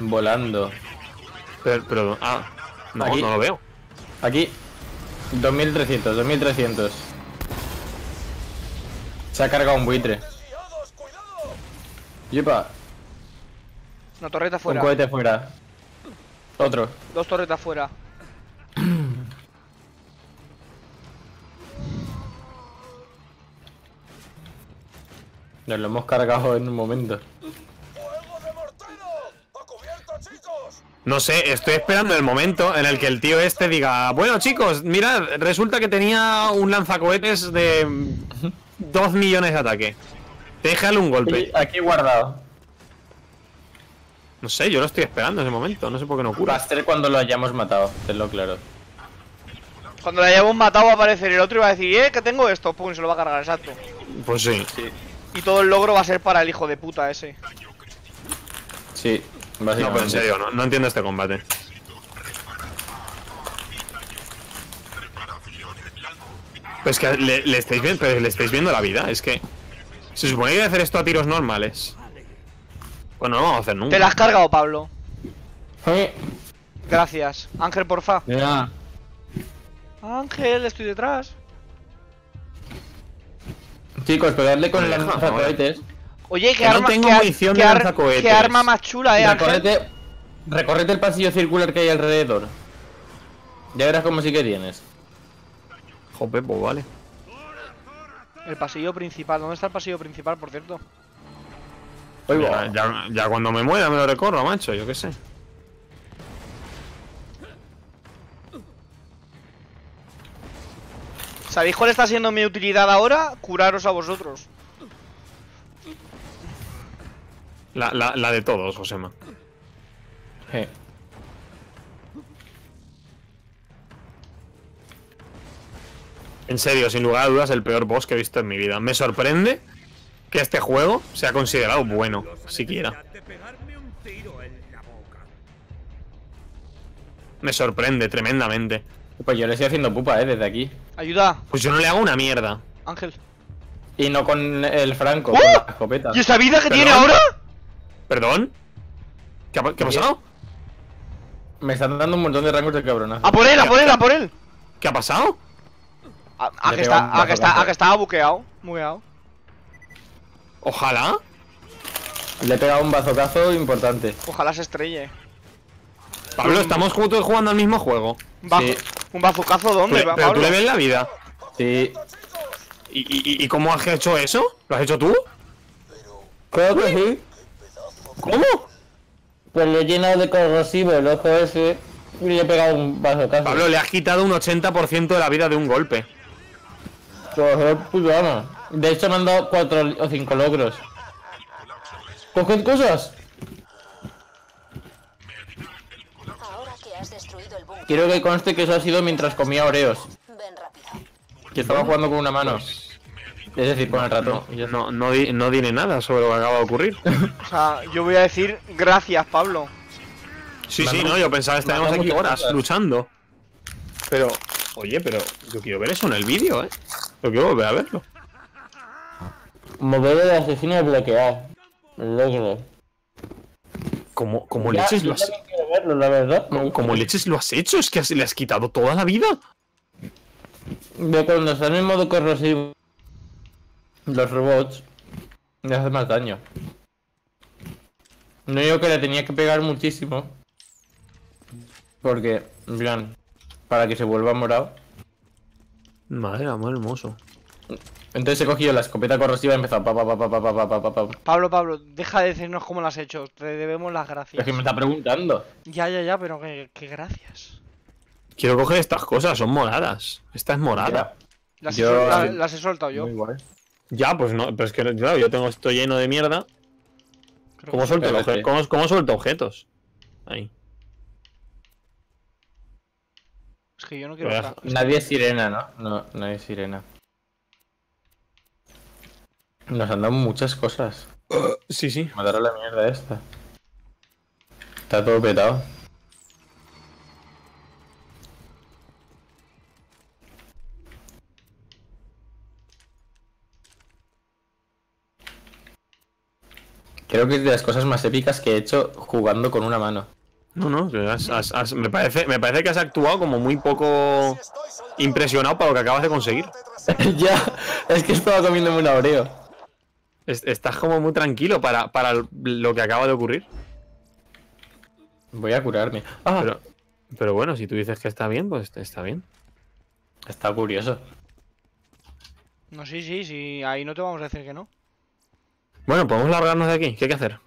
Volando. Pero, pero- ah, no, Aquí. no lo veo. Aquí. 2300, 2300. Se ha cargado un buitre. Yepa, Una torreta un fuera. cohete fuera. Otro. Dos torretas fuera. Nos lo hemos cargado en un momento. ¡Fuego de mortero! ¡A cubierto, chicos! No sé, estoy esperando el momento en el que el tío este diga, bueno chicos, mirad, resulta que tenía un lanzacohetes de 2 millones de ataque. Déjale un golpe. Aquí guardado. No sé, yo lo estoy esperando ese momento, no sé por qué no Va a ocurre. ser cuando lo hayamos matado, tenlo claro. Cuando le hayamos matado va a aparecer el otro y va a decir, eh, que tengo esto, pum, se lo va a cargar, exacto. Pues sí. Y todo el logro va a ser para el hijo de puta ese. Sí, No, básicamente. pero en serio, no, no entiendo este combate. Pues que le, le estáis viendo, pero le estáis viendo la vida, es que... Se supone que hay que hacer esto a tiros normales. Pues no lo vamos a hacer nunca. Te la has cargado, Pablo. Eh, Gracias. Ángel, porfa. Mira, Ángel, estoy detrás. Chicos, pegarle con el lanzacohetes. Oye, qué Que no arma, tengo qué ar- munición qué de ar- lanzacohetes. qué arma más chula, eh, Ángel. Recórrete, recórrete el pasillo circular que hay alrededor. Ya verás cómo sí que tienes. Jope, pues vale. El pasillo principal. ¿Dónde está el pasillo principal, por cierto? Ya cuando me muera me lo recorro, macho, yo qué sé. ¿Sabéis cuál está siendo mi utilidad ahora? Curaros a vosotros. La, la, la de todos, Josema. Eh, En serio, sin lugar a dudas, el peor boss que he visto en mi vida. Me sorprende que este juego sea considerado bueno, siquiera. Me sorprende tremendamente. Pues yo le estoy haciendo pupa, eh, desde aquí. Ayuda, Pues yo no le hago una mierda. Ángel. Y no con el franco, ¡Oh! con la escopeta. ¿Y esa vida que ¿Perdón? tiene ahora? ¿Perdón? ¿Qué ha, pa- qué ha pasado? Me están dando un montón de rangos de cabronazo. ¡A por él, a por él, a por él! ¿Qué ha pasado? A, que está, a que está, a que estaba buqueado. Buqueado. Ojalá. Le he pegado un bazocazo importante. Ojalá se estrelle. Pablo, estamos juntos jugando al mismo juego. Bazo- Sí. ¿Un bazucazo dónde, Pero, pero tú le ves la vida. Sí. ¿Y, y, y cómo has hecho eso? ¿Lo has hecho tú? Creo que sí. ¿Cómo? Pues le he llenado de corrosivo el ojo ese y le he pegado un bazocazo. Pablo, le has quitado un 80% de la vida de un golpe. Pues De hecho me han dado 4 o 5 logros. ¿Coged cosas? Ahora que has destruido el búnker, Quiero que conste que eso ha sido mientras comía oreos. ven rápido. Que estaba jugando con una mano. Es decir, con el ratón. No, no, no, di- no diré nada sobre lo que acaba de ocurrir. *laughs* O sea, yo voy a decir gracias, Pablo. Sí, Me sí, no, yo pensaba que dado aquí horas cosas. luchando. Pero, oye, pero yo quiero ver eso en el vídeo, ¿eh? Yo quiero volver a verlo. Mover de asesino bloquear. Logro. ¿Cómo, cómo Ya, leches lo has, verlo, la verdad. cómo- cómo leches lo has hecho? Es que has- le has quitado toda la vida. De cuando están en modo corrosivo, los robots le hacen más daño. No digo que le tenía que pegar muchísimo. Porque, en plan, para que se vuelva morado. Madre, amor hermoso. Entonces he cogido la escopeta corrosiva y he empezado. Pa, pa, pa, pa, pa, pa, pa, pa. Pablo, Pablo, deja de decirnos cómo lo has hecho. Te debemos las gracias. Es que me está preguntando. Ya, ya, ya, pero qué, qué gracias. Quiero coger estas cosas, son moradas. Esta es morada. Las, he, soltado yo. Ya, pues no, pero es que claro, yo tengo esto lleno de mierda. ¿Cómo suelto, que... ¿Cómo, suelto objetos? Ahí. Es que yo no quiero. Nadie es sirena, ¿no? No, nadie es sirena. Nos han dado muchas cosas. *coughs* Sí, sí. Matar a la mierda esta. Está todo petado. Creo que es de las cosas más épicas que he hecho jugando con una mano. No, no, que has- has- has- me, parece, me parece que has actuado como muy poco impresionado para lo que acabas de conseguir. *laughs* ya, es que estaba comiéndome un oreo. Es- estás como muy tranquilo para, para lo que acaba de ocurrir. Voy a curarme. Ah, Pero, pero bueno, si tú dices que está bien, pues está bien. está curioso. No, sí, sí, sí. Ahí no te vamos a decir que no. Bueno, podemos largarnos de aquí. ¿Qué hay que hacer?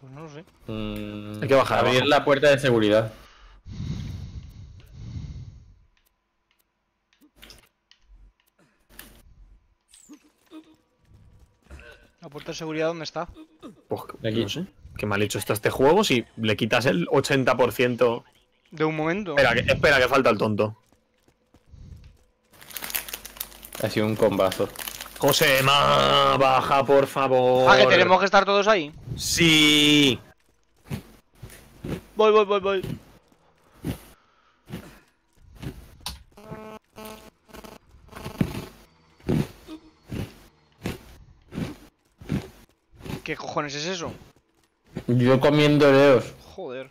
Pues no lo sé. Mm, Hay que bajar Abrir abajo. la puerta de seguridad. ¿La puerta de seguridad dónde está? Pues, Aquí. no sé. Qué mal hecho está este juego si le quitas el 80%. De un momento. Espera, que, espera, que falta el tonto. Ha sido un combazo. Josema, baja, por favor. Ah, que tenemos que estar todos ahí. Sí. Voy, voy, voy, voy. ¿Qué cojones es eso? Yo comiendo leos. Joder.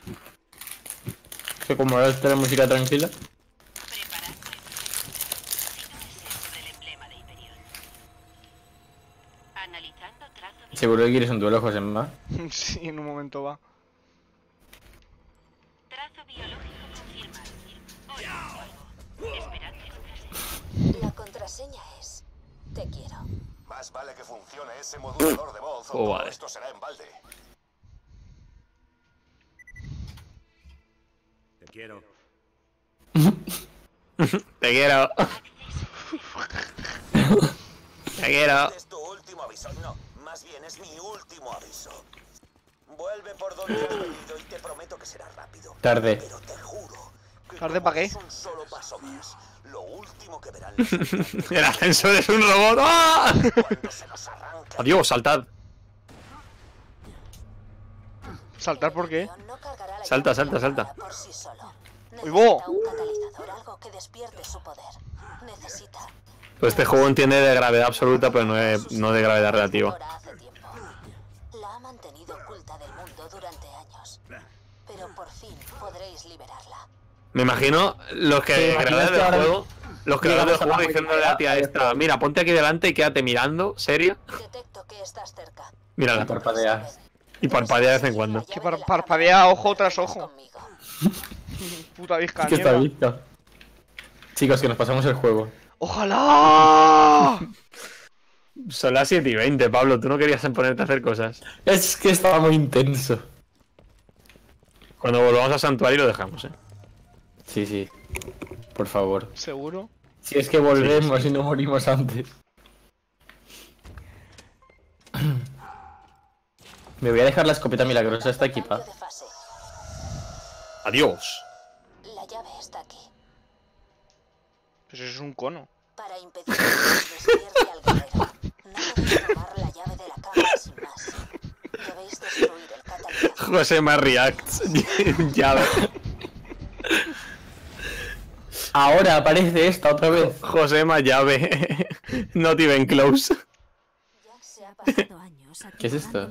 Que como ahora está la música tranquila. del emblema de Hyperion. Analizando trazo Seguro que quieres un duelo, Josema. *laughs* sí, en un momento va. Trazo biológico confirmado. Hola. La contraseña es... Te quiero. Más vale que funcione ese modulador de voz o todo Joder. esto será en balde. Te quiero. *laughs* Te quiero. *laughs* Te quiero. Es tu último aviso. No, más bien es mi último aviso. Vuelve por donde has venido y te prometo que será rápido. Tarde. Pero te juro que ¿Tarde como pa' qué? es un solo paso más. Lo último que verán *laughs* los habitantes El ascensor es un robot. ¡Ah! se los. Adiós, saltad. ¿Saltar por qué? Salta, salta, salta. Uy. Pues este juego entiende de gravedad absoluta, pero no de, no de gravedad relativa. La ha mantenido oculta del mundo durante años. Pero por fin podréis liberarla. Me imagino los que Sí, creadores del juego, los creadores del juego y diciéndole a la tía esta, está. mira, ponte aquí delante y quédate mirando, seria. Detecto que estás cerca. Mírala. Parpadea. Y parpadea de vez en cuando. Que par- parpadea ojo tras ojo. *laughs* Puta visca Es que está visto. Chicos, que nos pasamos el juego. ¡Ojalá! *laughs* Son las 7 y 20, Pablo, tú no querías ponerte a hacer cosas. Es que estaba muy intenso. Cuando volvamos al santuario lo dejamos, eh. Sí, sí. Por favor. ¿Seguro? Si es que volvemos y no morimos antes. *clears throat* Me voy a dejar la escopeta milagrosa, está equipada. Adiós. La llave está aquí. Pues eso es un cono. Para impedir que despierte al guerrero. No podéis tomar la llave de la cámara sin más. Debéis destruir el catalizador. José reacts. *laughs* ya ves. Ahora aparece esta otra vez. José más llave. *laughs* Not even close. ¿Qué es esto?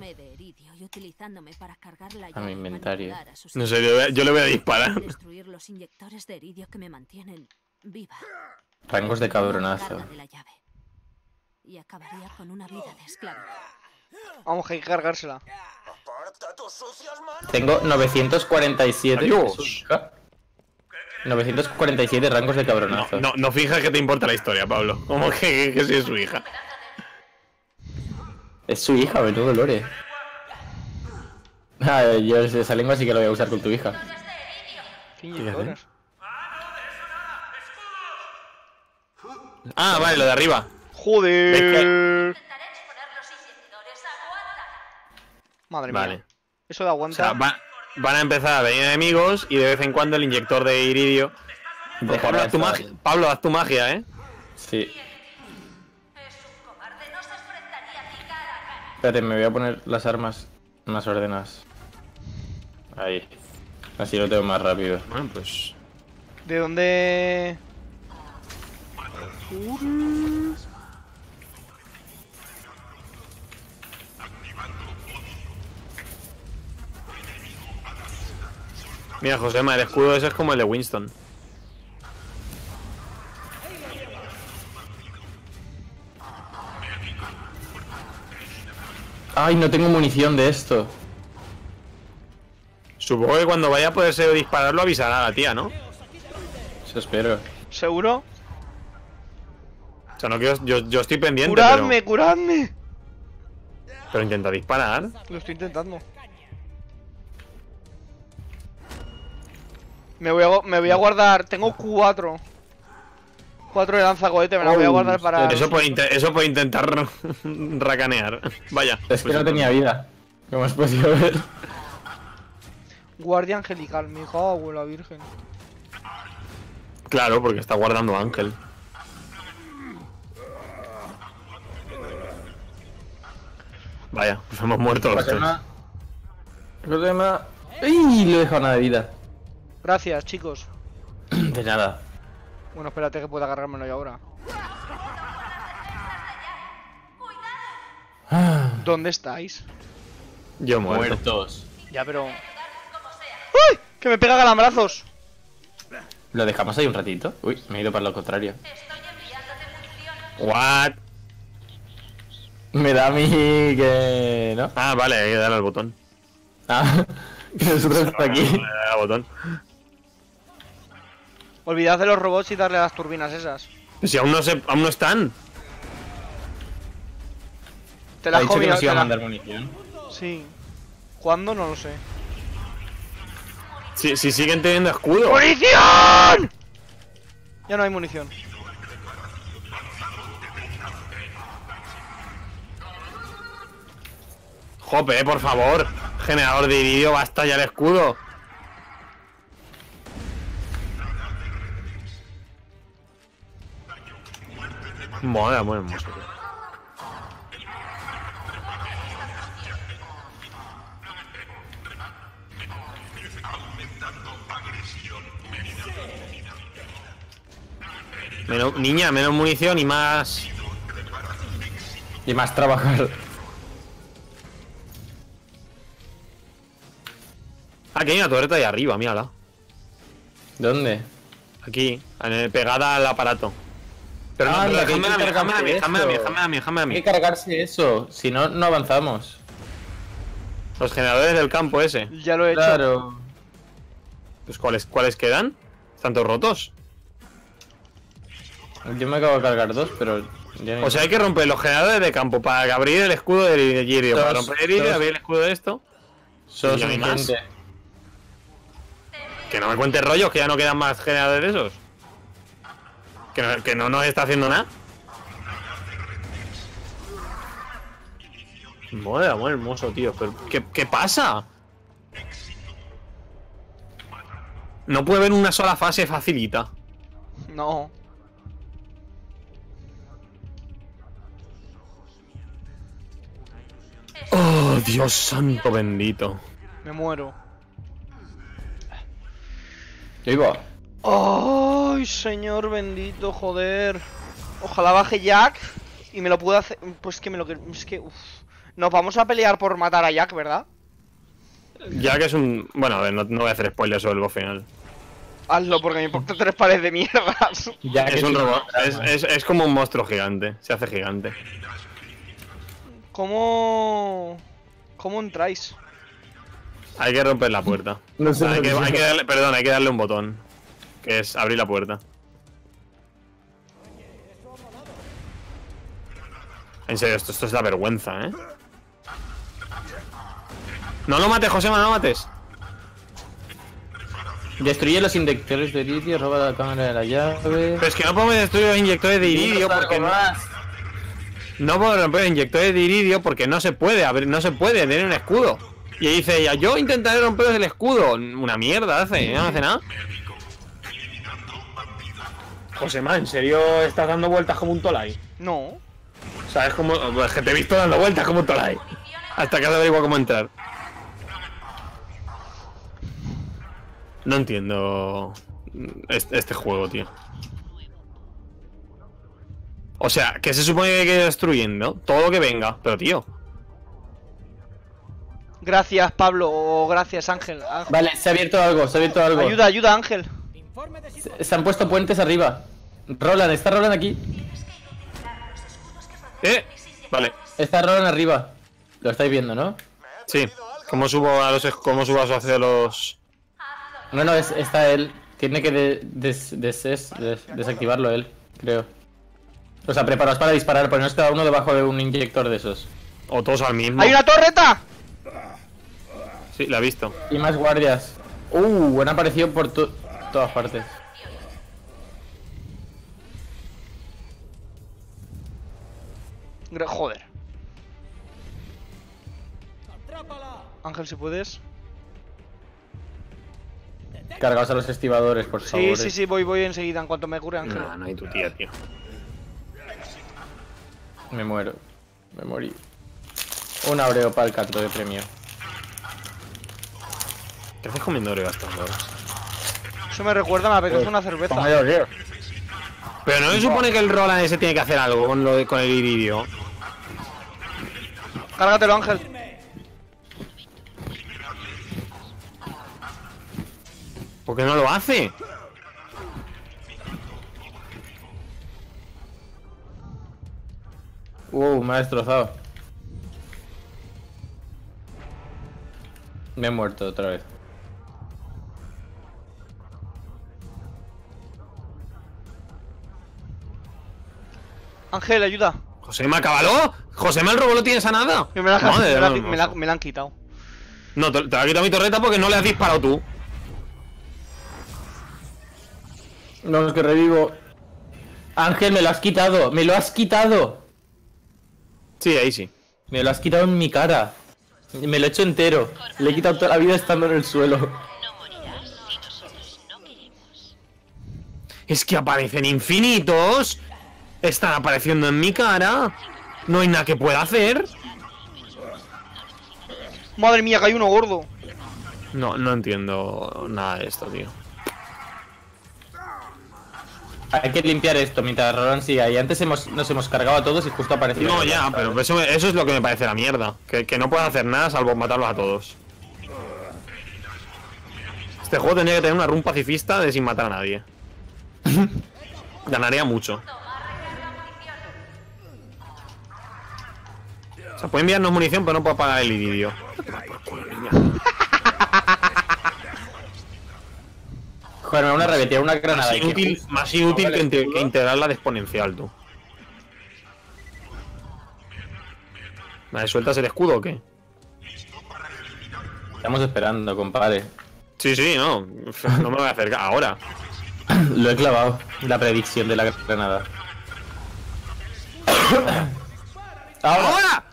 cargar la mi inventario. a No sé, yo, a- le voy a disparar. Destruir los inyectores de iridio que me mantienen viva. Rangos de cabronazo. Y acabaría con una vida de esclavitud. Vamos, que cargársela. Tengo 947. Adiós. ¿Es su hija? 947 rangos de cabronazo. No, no finjas que te importa la historia, Pablo. Como que, que, sí es su hija. Es su hija, menudo lore. Ah, yo esa lengua sí que la voy a usar con tu hija. ¿Qué? Ah, vale, lo de arriba. Joder. Madre mía. Vale. Eso de O aguanta. sea, va- van a empezar a venir enemigos y de vez en cuando el inyector de iridio. Pues, Pablo, haz tu magia, Pablo, haz tu magia, eh. Sí. Espérate, me voy a poner las armas más ordenadas. Ahí. Así lo tengo más rápido. Bueno, pues. ¿De dónde...? Mira, Josema, el escudo ese es como el de Winston. Ay, no tengo munición de esto. Supongo que cuando vaya a poderse dispararlo avisará a la tía, ¿no? Eso espero. ¿Seguro? O sea, no quiero, yo, yo estoy pendiente, ¡Curadme, curadme! pero, pero intenta disparar. Lo estoy intentando. Me voy a, me voy a guardar. Tengo cuatro. Cuatro de lanzacohete, me las voy a guardar para. Eso inte- eso por intentar *laughs* racanear. Vaya. Es que pues no tenía vida. Como has podido ver. Guardia angelical, mi hija, abuela virgen. Claro, porque está guardando a Ángel. Vaya, pues hemos muerto los tres. ¡Ay! Le he dejado nada de vida. Gracias, chicos. *clears throat* De nada. Bueno, espérate que pueda cargármelo yo ahora. ¿Dónde estáis? Yo muerto. Muertos. Ya, pero. ¡Uy! ¡Que me pega galambrazos! ¿Lo dejamos ahí un ratito? Uy, me he ido para lo contrario. What? Me da a mí que... ¿No? Ah, vale, hay que darle al botón. Ah, *laughs* nosotros está aquí. Dale al botón. Olvidad de los robots y darle a las turbinas esas. Si aún no se, aún no están. Te Ha las dicho que nos iba a la- mandar munición. Sí. ¿Cuándo? No lo sé. Si, si siguen teniendo escudo. ¡Munición! Ya no hay munición. Jope, por favor. Generador de iridio, basta ya el escudo. Mola, muy hermoso. Menos, niña, menos munición y más. Y más trabajar. Que hay una torreta ahí arriba, mírala. ¿Dónde? Aquí, en el- pegada al aparato. Pero no, Ah, pero hay déjame a mí, déjame a mí, déjame a mí, déjame a mí, déjame a Hay mí. que cargarse eso, si no, no avanzamos. Los generadores del campo ese. Ya lo he hecho. Claro. Pues ¿cuáles, ¿cuáles quedan? ¿Están todos rotos? Yo me acabo de cargar dos, pero... ya O sea, hay que romper los generadores de campo para abrir el escudo de Iridio. Para romper el Iridio, todos- abrir el escudo de esto. Sos no hay más. Que no me cuentes rollos, que ya no quedan más generadores de esos. Que no, que no nos está haciendo nada. Madre, muy hermoso, tío. Pero, ¿qué, ¿Qué pasa? No puede haber una sola fase facilita. No. Oh, Dios santo bendito. Me muero. Ahí va. Ay, señor bendito, joder. Ojalá baje Jack y me lo pueda hacer. Pues que me lo que. Es que. uf. Nos vamos a pelear por matar a Jack, ¿verdad? Ya que es un. Bueno, a ver, no, no voy a hacer spoilers sobre el boss final. Hazlo porque me importa tres pares de mierdas. Que Es un robot. Es, es- es como un monstruo gigante. Se hace gigante. ¿Cómo. ¿Cómo entráis? Hay que romper la puerta. No sé hay, que, que hay sea. que darle, perdón, hay que darle un botón. Que es abrir la puerta. En serio, esto, esto es la vergüenza, ¿eh? No lo mates, José, no lo mates. Destruye los inyectores de litio, roba la cámara de la llave. Pero es que no podemos destruir los inyectores de iridio porque no, no puedo romper inyectores de iridio porque no se puede abrir, no se puede tener un escudo. Y dice ella, yo intentaré romperos el escudo. Una mierda hace, no hace nada. José, ¿en serio estás dando vueltas como un tolai? No. ¿Sabes cómo? Pues que te he visto dando vueltas como un tolai. Hasta que has averiguado cómo entrar. No entiendo este, este juego, tío. O sea, que se supone que hay que ir destruyendo todo lo que venga, pero tío. Gracias, Pablo. O gracias. Ángel. Vale, se ha abierto algo, se ha abierto algo. Ayuda, ayuda, Ángel. Se, se han puesto puentes arriba. Roland, está Roland aquí. Eh, vale, Está Roland arriba. Lo estáis viendo, ¿no? sí. ¿Cómo subo a los cómo subo hacia los No, no, es- está él. Tiene que de- des- des- des- des- desactivarlo él, creo. O sea, preparaos para disparar, poneros cada uno debajo de un inyector de esos. o todos al mismo? ¡Hay una torreta! Sí, la he visto. Y más guardias. Uh, han aparecido por tu... todas partes. Joder. Ángel, si puedes. Cargaos a los estibadores, por favor. Sí, sí, sí, voy, voy enseguida en cuanto me cure Ángel. No, no hay tu tía, tío. Me muero. Me morí. Un aureo para el canto de premio. ¿Qué haces comiendo Oreo a estas horas? Eso me recuerda, me apetece una cerveza. Pero no se supone que el Roland ese tiene que hacer algo con, lo de, con el iridio. Cárgatelo, Ángel. ¿Por qué no lo hace? Uh, me ha destrozado. Me he muerto otra vez. Ángel, ayuda. ¿José me acabaló? ¿José me el robó lo tienes a nada? Me la, Madre me la- la- me la han quitado. No, te, te la ha quitado mi torreta porque no le has disparado tú. No, es que revivo. Ángel, me lo has quitado. Me lo has quitado. Sí, ahí sí. Me lo has quitado en mi cara. Me lo he hecho entero. Le he quitado toda la vida estando en el suelo. Es que aparecen infinitos. Están apareciendo en mi cara. No hay nada que pueda hacer. Madre mía, que hay uno gordo. No, no entiendo nada de esto, tío. Hay que limpiar esto mientras Roland sigue ahí. Antes hemos, nos hemos cargado a todos y justo apareció. No, ya, pero eso, eso es lo que me parece la mierda. Que, que no puedes hacer nada salvo matarlos a todos. Este juego tendría que tener una run pacifista de sin matar a nadie. *laughs* Ganaría mucho. O sea, puede enviarnos munición, pero no puede pagar el iridio. Joder, me da una revetida, una granada. Más que inútil, justo- más inútil que, inte- que integrar la de exponencial, tú. Vale, ¿sueltas el escudo o qué? Estamos esperando, compadre. Sí, sí, no. No me voy a acercar. Ahora. *coughs* Lo he clavado. La predicción de la granada. *coughs* Ahora.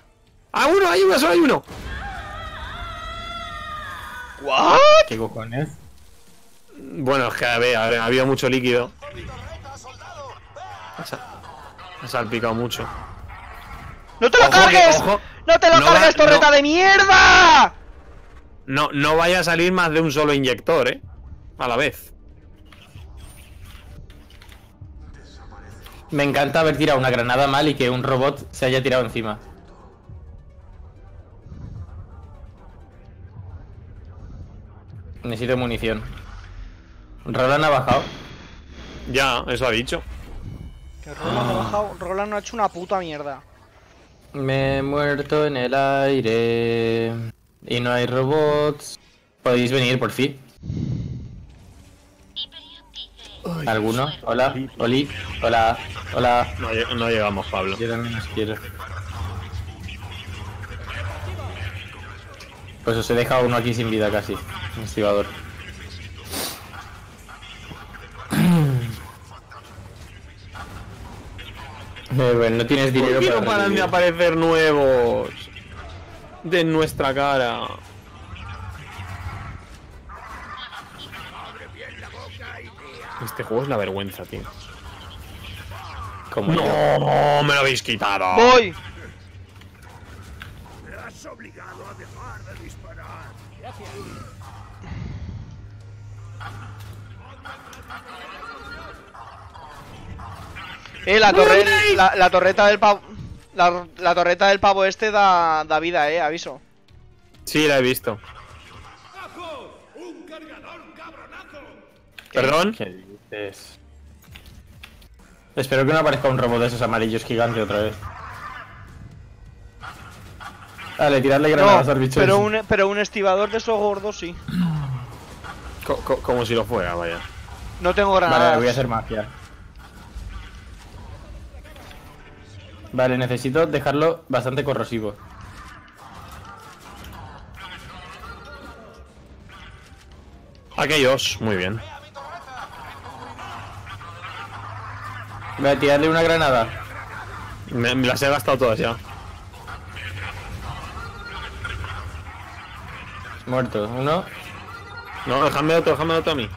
¡Ahora! ¡A uno! ¡Hay uno! ¡Solo hay uno! ¿What? ¿Qué cojones? Bueno, es que a ver, a ver, ha habido mucho líquido. Ha sa- ha salpicado mucho. ¡No te lo Ojo que- cargues! ojo, ¡No te lo no cargues, va- torreta no. de mierda! No, no vaya a salir más de un solo inyector, ¿eh? A la vez. Me encanta haber tirado una granada mal y que un robot se haya tirado encima. Necesito munición. Roland ha bajado. Ya, eso ha dicho. Que Roland ha bajado. Roland no ha hecho una puta mierda. Me he muerto en el aire. Y no hay robots. Podéis venir por fin. ¿Alguno? Hola, Oli, hola, hola. No, no llegamos, Pablo. Yo también os quiero. Pues os he dejado uno aquí sin vida casi. Un estibador. *clears throat* Eh, bueno, no tienes dinero ¿Por qué no para paran de aparecer nuevos? De nuestra cara. Este juego es la vergüenza, tío. Como yo. No, me lo habéis quitado. ¡Voy! Eh, la, torre, la, la torreta del pavo. La, la torreta del pavo este da, da vida, eh, aviso. Sí, la he visto. ¡Un cargador cabronazo! ¿Perdón? ¿Qué dices? Espero que no aparezca un robot de esos amarillos gigante otra vez. Dale, tirarle granadas al No, bicho. pero un, pero un estibador de esos gordos sí. Co- co- como si lo fuera, vaya. No tengo Vale, granadas. voy a hacer magia. Vale, necesito dejarlo bastante corrosivo. Aquellos, muy bien. Voy a tirarle una granada. Me, las he gastado todas ya. Muerto, uno. No, déjame otro, déjame otro a mí.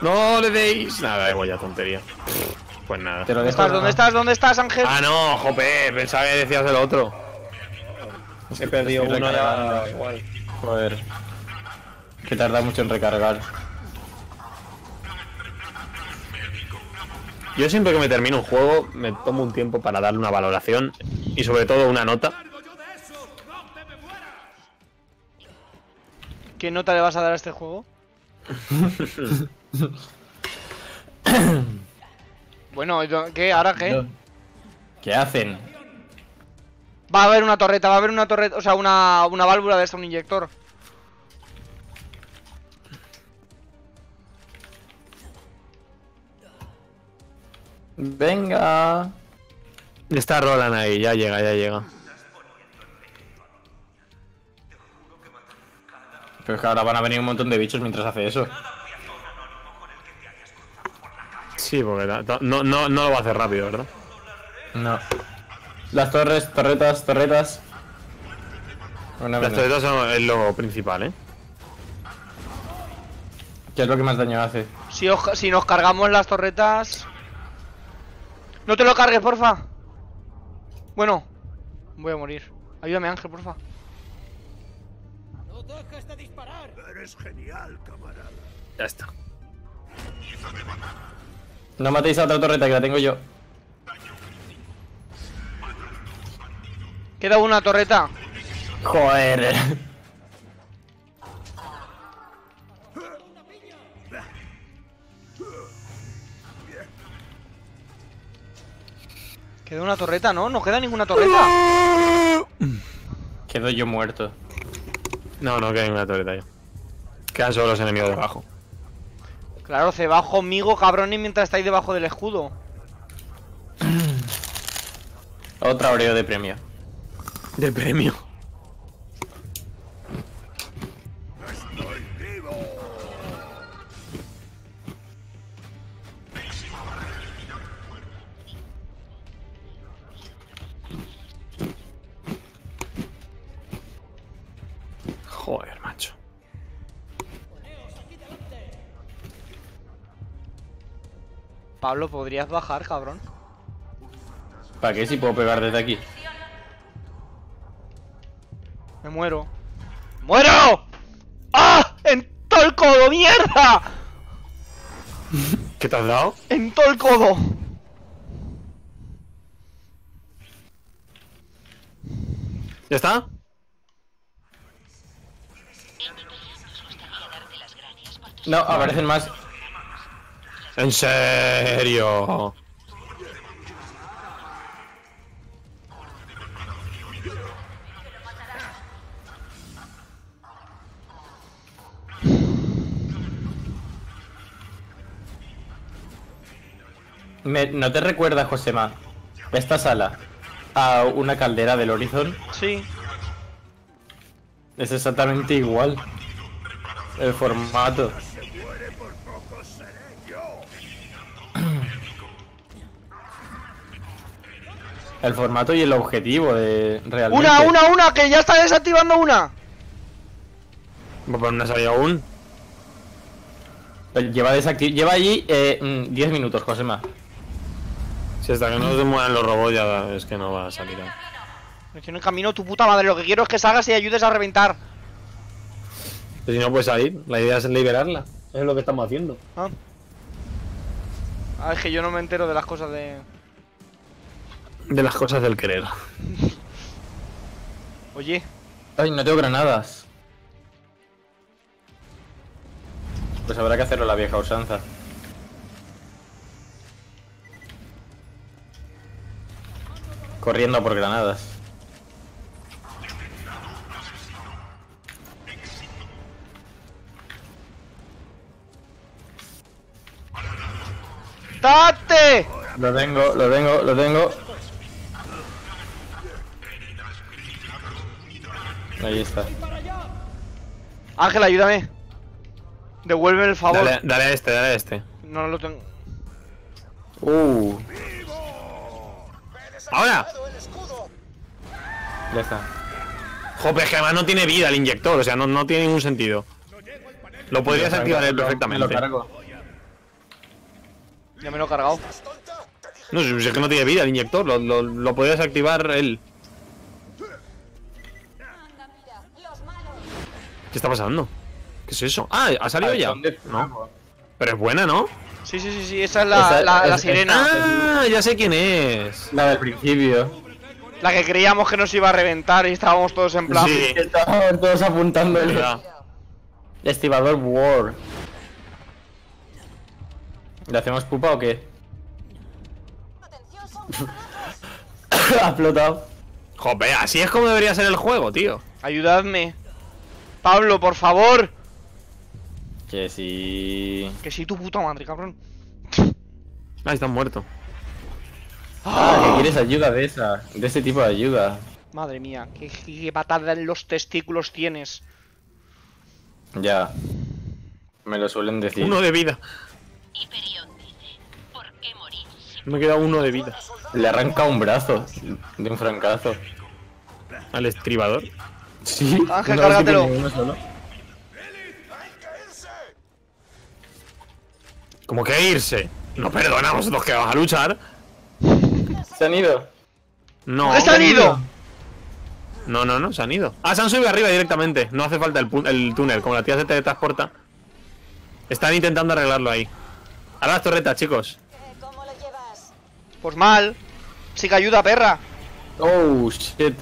No le deis. Nada, da igual ya tontería. Pues nada. Te lo ¿Dónde dejo. estás? ¿Dónde estás? ¿Dónde estás, Ángel? Ah, no, jope, pensaba que decías el otro. He perdido uno ya. Igual. Joder. Que tarda mucho en recargar. Yo siempre que me termino un juego me tomo un tiempo para darle una valoración y sobre todo una nota. ¿Qué nota le vas a dar a este juego? *laughs* *coughs* bueno, ¿qué? ¿Ahora qué? ¿Qué hacen? Va a haber una torreta, va a haber una torreta, o sea, una, una válvula de esta, un inyector. Venga. Está Roland ahí, ya llega, ya llega. Pero es que ahora van a venir un montón de bichos mientras hace eso. Sí, porque no, no, no lo va a hacer rápido, ¿verdad? No. Las torres, torretas, torretas. Una Las torretas son es lo principal, ¿eh? ¿Qué es lo que más daño hace? Si, os- si nos cargamos las torretas... No te lo cargues, porfa. Bueno, voy a morir. Ayúdame, Ángel, porfa. Eres genial, camarada. Ya está. No matéis a otra torreta que la tengo yo. Queda una torreta. Joder. Queda una torreta, ¿no? No queda ninguna torreta. Quedo yo muerto. No, no queda ninguna torreta ya. Quedan solo los enemigos debajo. Claro, se va conmigo, cabrón, y mientras estáis debajo del escudo. Otra Oreo de premio. Del premio. Pablo, ¿podrías bajar, cabrón? ¿Para qué si puedo pegar desde aquí? Me muero. ¡Muero! ¡Ah! ¡En todo el codo, mierda! *laughs* ¿Qué te has dado? ¡En todo el codo! ¿Ya está? No, aparecen más. ¿En serio? Me- ¿No te recuerda, Josema, esta sala a una caldera del Horizon? Sí. Es exactamente igual. El formato. El formato y el objetivo de realmente. ¡Una, una, una! ¡Que ya está desactivando una! Pues no ha salido aún. Lleva Lleva allí eh, mm, 10 minutos, Josema. Si hasta que no se muevan los robots ya es que no va a salir. aún. Es que no camino tu puta madre. Lo que quiero es que salgas y ayudes a reventar. Pero si no puede salir, la idea es liberarla. Es lo que estamos haciendo. Ah. Ah, es que yo no me entero de las cosas de. De las cosas del querer. Oye, Ay, no tengo granadas. Pues habrá que hacerlo a la vieja usanza. Corriendo por granadas. ¡date! Lo tengo, lo tengo, lo tengo. Ahí está. Ángel, ayúdame. Devuelve el favor. Dale, dale a este, dale a este. No lo tengo. Uh, ¡Ahora! ya está. Jope, es que además no tiene vida el inyector, o sea, no, no tiene ningún sentido. Lo podrías activar él Me lo perfectamente. cargo. Ya me lo he cargado. No, si es que no tiene vida el inyector, lo, lo, lo podrías activar él. ¿Qué está pasando? ¿Qué es eso? Ah, ¿ha salido ya? No. Pero es buena, ¿no? Sí, sí, sí, sí, esa es la, Esa- la, la es- sirena. Ah, ya sé quién es. La del principio. La que creíamos que nos iba a reventar y estábamos todos en plan. Sí. Estábamos todos apuntándole. Estibador War. ¿Le hacemos pupa o qué? *laughs* ha explotado. Jope, así es como debería ser el juego, tío. Ayudadme. Pablo, por favor. Que sí. Que sí, tu puta madre, cabrón. Ah, está muerto. Ah, que quieres ayuda de esa. De ese tipo de ayuda. Madre mía, qué, qué patada en los testículos tienes. Ya. Me lo suelen decir. Uno de vida. Hiperión dice, ¿por qué morir? Me queda uno de vida. Le arranca un brazo. De un francazo. Al estribador. Sí. Ángel, cárgatelo. Como que irse. No perdona, vosotros que vas a luchar. ¿Se han ido? No. ¿Qué se han ido? No, no, no, se han ido. Ah, se han subido arriba directamente. No hace falta el túnel. Como la tía se teletransporta. Están intentando arreglarlo ahí. Ahora las torretas, chicos. ¿Cómo lo llevas? Pues mal. Sí que ayuda, perra. Oh, shit.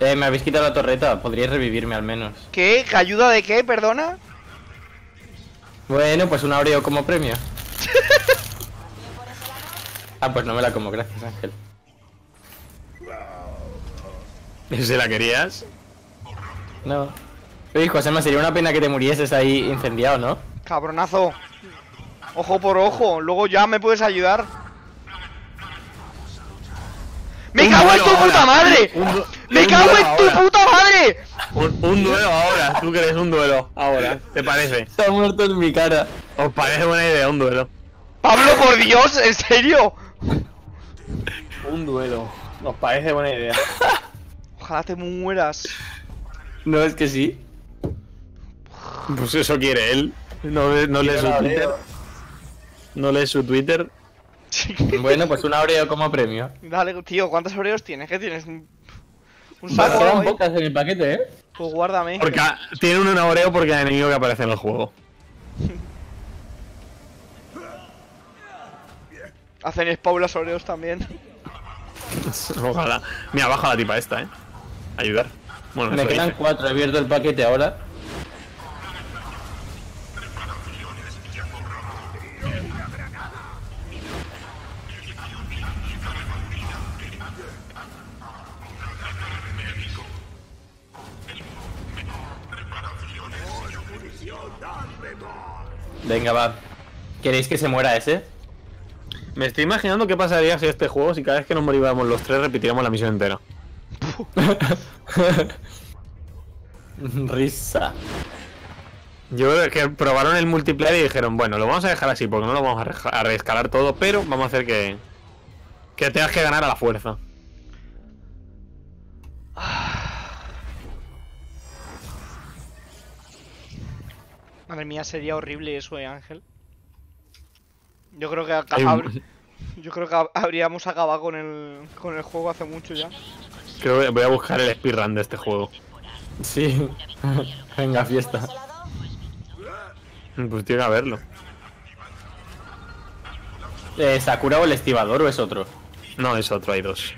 Eh, me habéis quitado la torreta. Podríais revivirme al menos. ¿Qué? ¿Que ayuda de qué? Perdona. Bueno, pues un Oreo como premio. *laughs* ah, pues no me la como, gracias Ángel. ¿Se la querías? No. Oye, José, sería una pena que te murieses ahí incendiado, ¿no? Cabronazo. Ojo por ojo. Luego ya me puedes ayudar. ¡Me Un cago en tu ahora. puta madre! Un ¡Me un cago en tu puta madre! Un, un duelo ahora. ¿Tú querés un duelo ahora? ¿Te parece? Está muerto en mi cara. ¿Os parece buena idea un duelo? Pablo, por Dios, ¿en serio? Un duelo. ¿Nos parece buena idea? Ojalá te mueras. No, es que sí. Pues eso quiere él. No, no lee su Twitter. No lee su Twitter. Bueno, pues un Oreo como premio. Dale, tío, ¿cuántos oreos tienes? ¿Qué tienes? ¿Un, saco? quedan pocas en el paquete, ¿eh? Pues guárdame. Porque tiene un enamoreo porque el enemigo que aparece en el juego. *laughs* Hacen spawn los oreos también. *laughs* Ojalá. Mira, baja la tipa esta, eh. Ayudar. Bueno, Me quedan dice. cuatro, he abierto el paquete ahora. Venga, va. ¿Queréis que se muera ese? Me estoy imaginando qué pasaría si este juego, si cada vez que nos moríamos los tres, repitiéramos la misión entera. *laughs* Risa. Yo creo que probaron el multiplayer y dijeron, bueno, lo vamos a dejar así porque no lo vamos a, reescalar todo, pero vamos a hacer que. que tengas que ganar a la fuerza. Madre mía, sería horrible eso, eh, Ángel. Yo creo que un- *laughs* yo creo habríamos acabado con el con el juego hace mucho ya. Creo que voy a buscar el speedrun de este juego. Sí. *laughs* Venga, fiesta. Pues tiene que haberlo. Eh, ¿Sakura o el estibador o es otro? No, es otro, hay dos.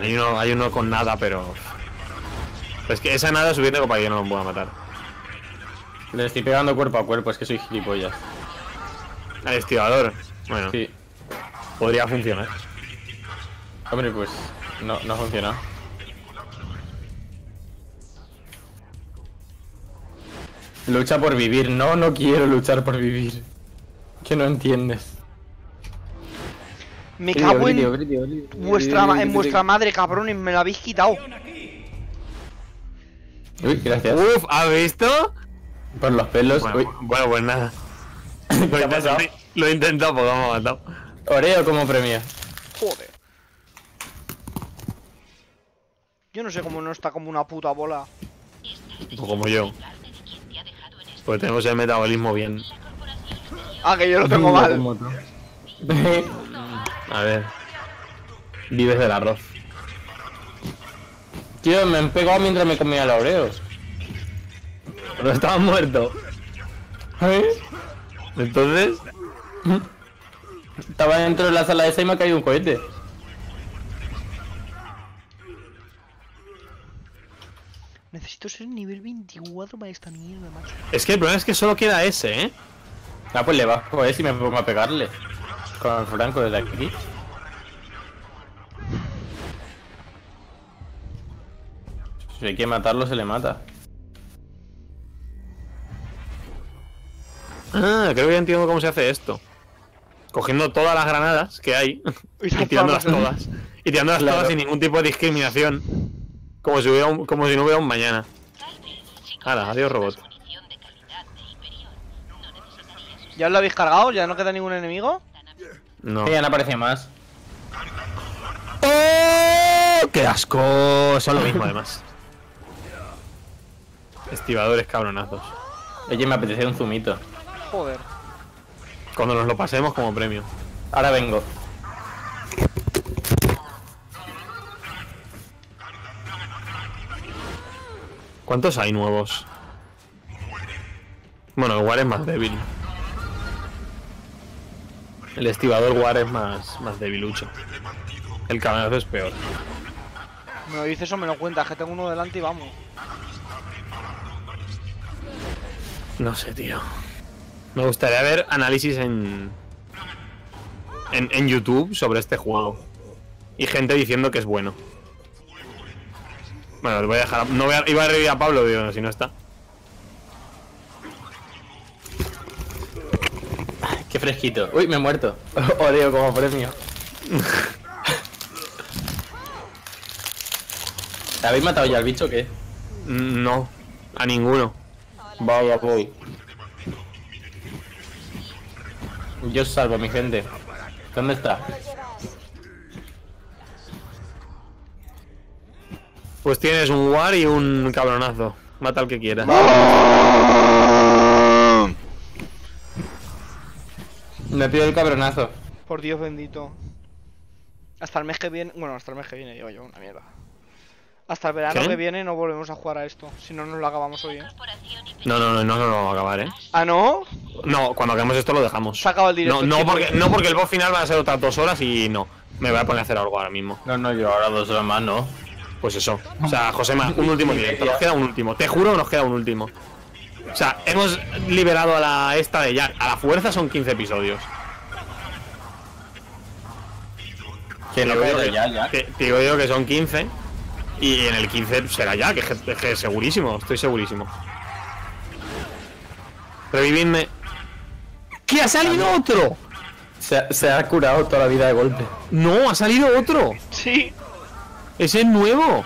Hay uno, hay uno con nada, pero. Es que esa nada es suficiente como para que yo no lo pueda matar. Le estoy pegando cuerpo a cuerpo, es que soy gilipollas. El estibador. Bueno, Sí. podría funcionar. Hombre, pues no, no funciona. Lucha por vivir. No, no quiero luchar por vivir. Que no entiendes. Me cago en vuestra en vuestra madre, cabrones, me la habéis quitado. Uy, gracias. Uf, ¿has visto? Por los pelos. Bueno, Uy, bueno, pues nada. *laughs* Lo he ha pasado? intentado, lo he intentado porque me ha matado. Oreo como premio. Joder. Yo no sé cómo no está como una puta bola. Pues como yo. Pues tenemos el metabolismo bien. Ah, que yo lo tengo mal. A ver. Vives del arroz. Tío, me han pegado mientras me comía los Oreos. Pero estaba muerto. ¿Eh? Entonces. Estaba dentro de la sala esa y me ha caído un cohete. Necesito ser nivel 24 para esta mierda, macho. Es que el problema es que solo queda ese, ¿eh? Ah, pues le bajo ese y me pongo a pegarle. Con el franco desde aquí. Si hay que matarlo, se le mata. Ah, creo que ya entiendo cómo se hace esto. Cogiendo todas las granadas que hay Y *laughs* y tirándolas todas. Y tirándolas Claro. todas sin ningún tipo de discriminación. Como si, hubiera un- como si no hubiera un mañana. Hala, adiós robot. ¿Ya os lo habéis cargado? ¿Ya no queda ningún enemigo? No. Sí, ya no aparece más. ¡Oh! ¡Qué asco! Son lo mismo *laughs* además. Estibadores cabronazos. Oye, me apetece un zumito. Joder. Cuando nos lo pasemos como premio. Ahora vengo. ¿Cuántos hay nuevos? Bueno, el War es más débil. El estibador War es más, más debilucho. El cabezazo es peor. Me lo dices o me lo cuentas, que tengo uno delante y vamos. No sé, tío. Me gustaría ver análisis en, en. en YouTube sobre este juego. Y gente diciendo que es bueno. Bueno, le voy a dejar. a- No voy a, iba a revivir a Pablo, digo, si no está. Qué fresquito. Uy, me he muerto. *laughs* Oreo como premio. ¿Habéis matado ya al bicho o qué? No, a ninguno. Vaya, voy. Yo os salvo, mi gente. ¿Dónde está? Pues tienes un War y un cabronazo. Mata al que quiera. Me pido el cabronazo. Por Dios bendito. Hasta el mes que viene. Bueno, hasta el mes que viene, digo yo, una mierda. Hasta el verano ¿Qué? que viene no volvemos a jugar a esto. Si no, nos lo acabamos hoy, ¿eh? No, no, no, no, no lo vamos a acabar, eh. Ah, no. No, cuando hagamos esto lo dejamos. Se acaba el directo. No, no porque, no porque el boss final va a ser otras dos horas y no. Me voy a poner a hacer algo ahora mismo. No, no, yo ahora dos horas más, ¿no? Pues eso. O sea, Josema, un último directo. Nos queda un último. Te juro que nos queda un último. O sea, hemos liberado a la esta de Jack. A la fuerza son 15 episodios. Que no Te yo ya, ya. que- te digo yo que son 15. Y en el 15 será ya, que es que- segurísimo, estoy segurísimo. Revividme. ¿Qué ha salido otro? Se, ha- se ha curado toda la vida de golpe. No, ha salido otro. Sí. Ese es nuevo.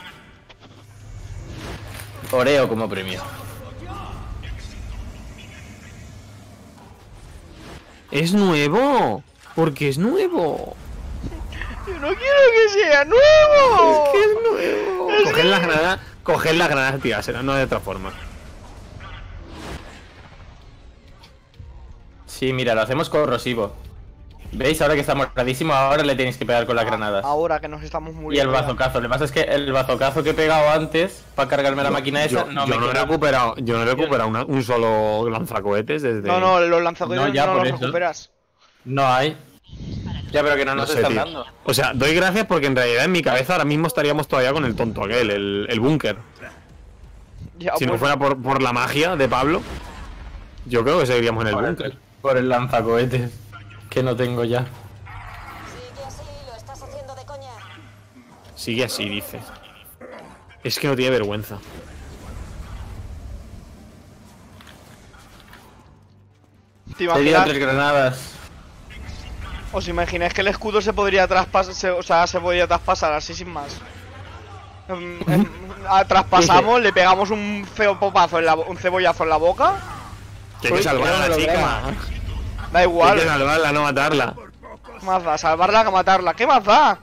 Oreo como premio. Es nuevo. Porque es nuevo. Yo no quiero que sea nuevo. Es que es nuevo. Coged las granadas, coged las granadas y tirárselas, no de otra forma. Sí, mira, lo hacemos corrosivo. ¿Veis? Ahora que está moradísimo, ahora le tenéis que pegar con las granadas. Ahora que nos estamos Y el muriendo. bazocazo. Lo que pasa es que el bazocazo que he pegado antes para cargarme la máquina esa Yo, no yo me no he recuperado, yo no he recuperado una- un solo lanzacohetes desde. No, no, los lanzacohetes No, no, ya, los por eso. recuperas. No hay. Ya, pero que no No nos sé, están tío. dando. O sea, doy gracias porque en realidad en mi cabeza ahora mismo estaríamos todavía con el tonto aquel, el, el búnker. Si no pues, fuera por, por la magia de Pablo, yo creo que seguiríamos en el búnker. por el lanzacohetes. Que no tengo ya. Sigue así, lo estás haciendo de coña. Sigue así, dice. Es que no tiene vergüenza. ¿te tirado tres imaginas? granadas. ¿Os imagináis que el escudo se podría traspasar, se- o sea, se podría traspasar así sin más? Em, em, traspasamos, le pegamos un feo popazo en la, un cebollazo en la boca. Hay que salvar a la chica. Da Hay que igual. salvarla, no matarla. ¿Qué más da? Salvarla que matarla. ¿Qué más da?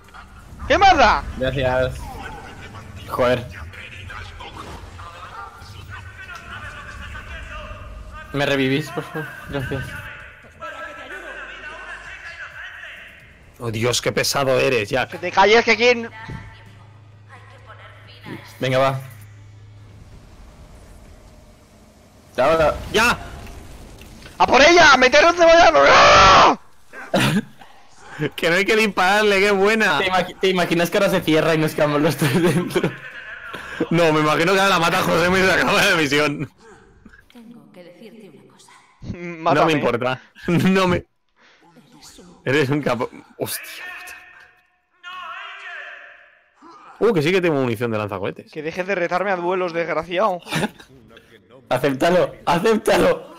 ¿Qué más da? Gracias. Joder. ¿Me revivís, por favor? Gracias. Oh Dios, qué pesado eres, Que Jack. te calles que aquí... Venga, va. Ahora. ¡Ya! ¡A por ella! ¡Meter un cebollazo! ¡Ah! *laughs* Que no hay que dispararle, qué buena. ¿Te, imagi- te imaginas que ahora se cierra y nos quedamos los tres dentro? No, me imagino que ahora la mata José y se acaba la misión. Tengo que decirte una cosa. *laughs* Mátame. No me importa. *laughs* No me. Eres un capo. Hostia. puta. Uh, que sí que tengo munición de lanzacohetes. Que dejes de retarme a duelos, desgraciado. Acéptalo, acéptalo.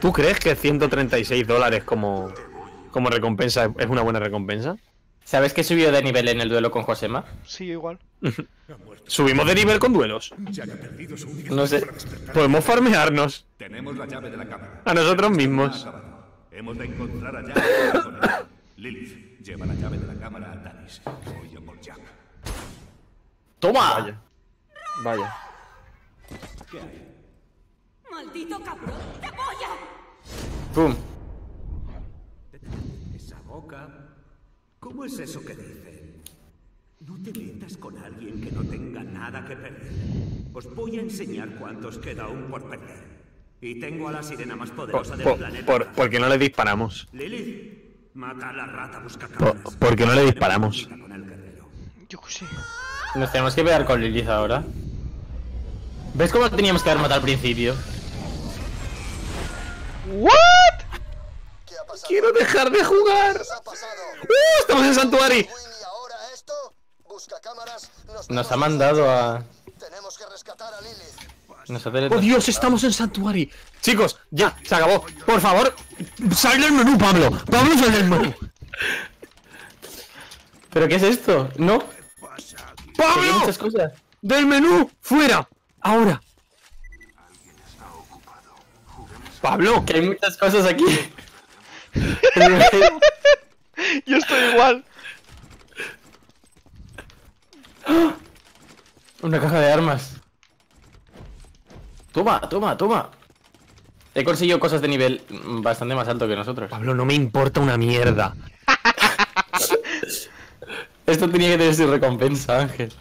¿Tú crees que 136 dólares como, como recompensa es una buena recompensa? ¿Sabes que subió de nivel en el duelo con Josema? Sí, igual. *laughs* ¿Subimos de nivel con duelos? No sé. Podemos farmearnos Tenemos la llave de la cámara. a nosotros mismos. Hemos de encontrar a Jack. *coughs* Lilith, lleva la llave de la cámara a Tanis. Voy a por Jack. ¡Toma! Vaya. ¡Maldito cabrón! ¡Te voy a! ¡Pum! Esa boca. ¿Cómo es eso que dicen? No te metas con alguien que no tenga nada que perder. Os voy a enseñar cuántos queda aún por perder. Y tengo a la sirena más Por, poderosa del por, planeta. por- porque no le disparamos. Lilith, mata a la rata busca Por- porque no le disparamos. Yo qué sé. Nos tenemos que pegar con Lilith ahora. ¿Ves cómo teníamos que haber matado al principio? ¿What? Quiero dejar de jugar. ¡Uh! Estamos en Santuari. Nos, ha mandado a... Nos ha ¡Oh. Dios, estamos en Santuari! Chicos, ya, se acabó. Por favor, sal del menú, Pablo. Pablo, sal del menú. ¿Pero qué es esto? ¿No? ¡Pablo! muchas cosas. ¡Del menú! ¡Fuera! Ahora. Pablo, Que hay muchas cosas aquí. Yo estoy igual. Una caja de armas. Toma, toma, toma. He conseguido cosas de nivel bastante más alto que nosotros. Pablo, no me importa una mierda. *laughs* Esto tenía que tener su recompensa, Ángel.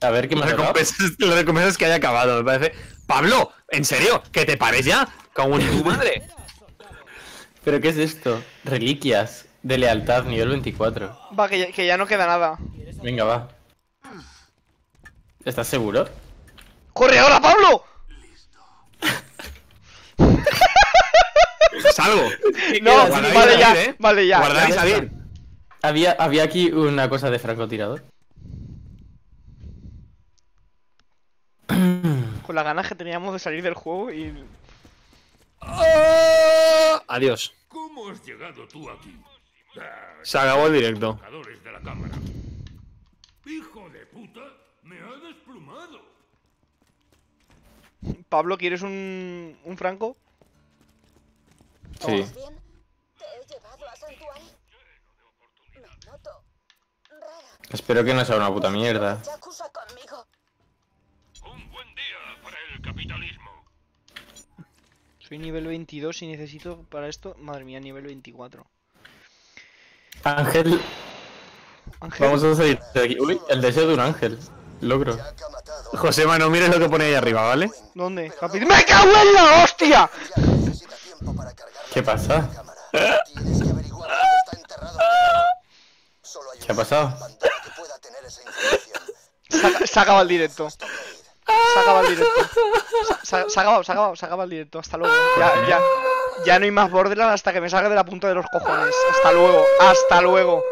A ver qué La me ha tocado? recompensa, *laughs* la recompensa es que haya acabado, me parece. Pablo, ¿en serio? ¿Que te pares ya? Como en tu madre. ¿Pero qué es esto? Reliquias de lealtad, nivel 24. Va, que ya, que ya no queda nada. Venga, va. ¿Estás seguro? ¡Corre ahora, Pablo! Salgo. *laughs* No, Guardáis vale ya, salir, ¿eh? vale ya. Guardáis salir. Había, había aquí una cosa de francotirador. Con las ganas que teníamos de salir del juego y... Adiós. ¿Cómo has llegado tú aquí? Ah, Se acabó el directo. Buscadores de la cámara. ¡Hijo de puta! ¡Me ha desplumado! Pablo, ¿quieres un, un franco? Sí. ¿Estás bien? ¿Te he llevado a Santuari? Me noto rara. Espero que no sea una puta mierda. Soy nivel 22 y necesito para esto... Madre mía, nivel 24. Ángel, Ángel, vamos a salir de aquí. Uy, el deseo de un ángel. Logro. José, no mires lo que pone ahí arriba, ¿vale? ¿dónde? ¡Me cago en la hostia! ¿Qué pasa? ¿Qué ha pasado? Se, ha- se acaba el directo. Se acaba el directo. *laughs* Se, se- se acabado, se acaba el directo. Hasta luego. Ya, ya. Ya no hay más Borderlands hasta que me salga de la punta de los cojones. Hasta luego. Hasta luego.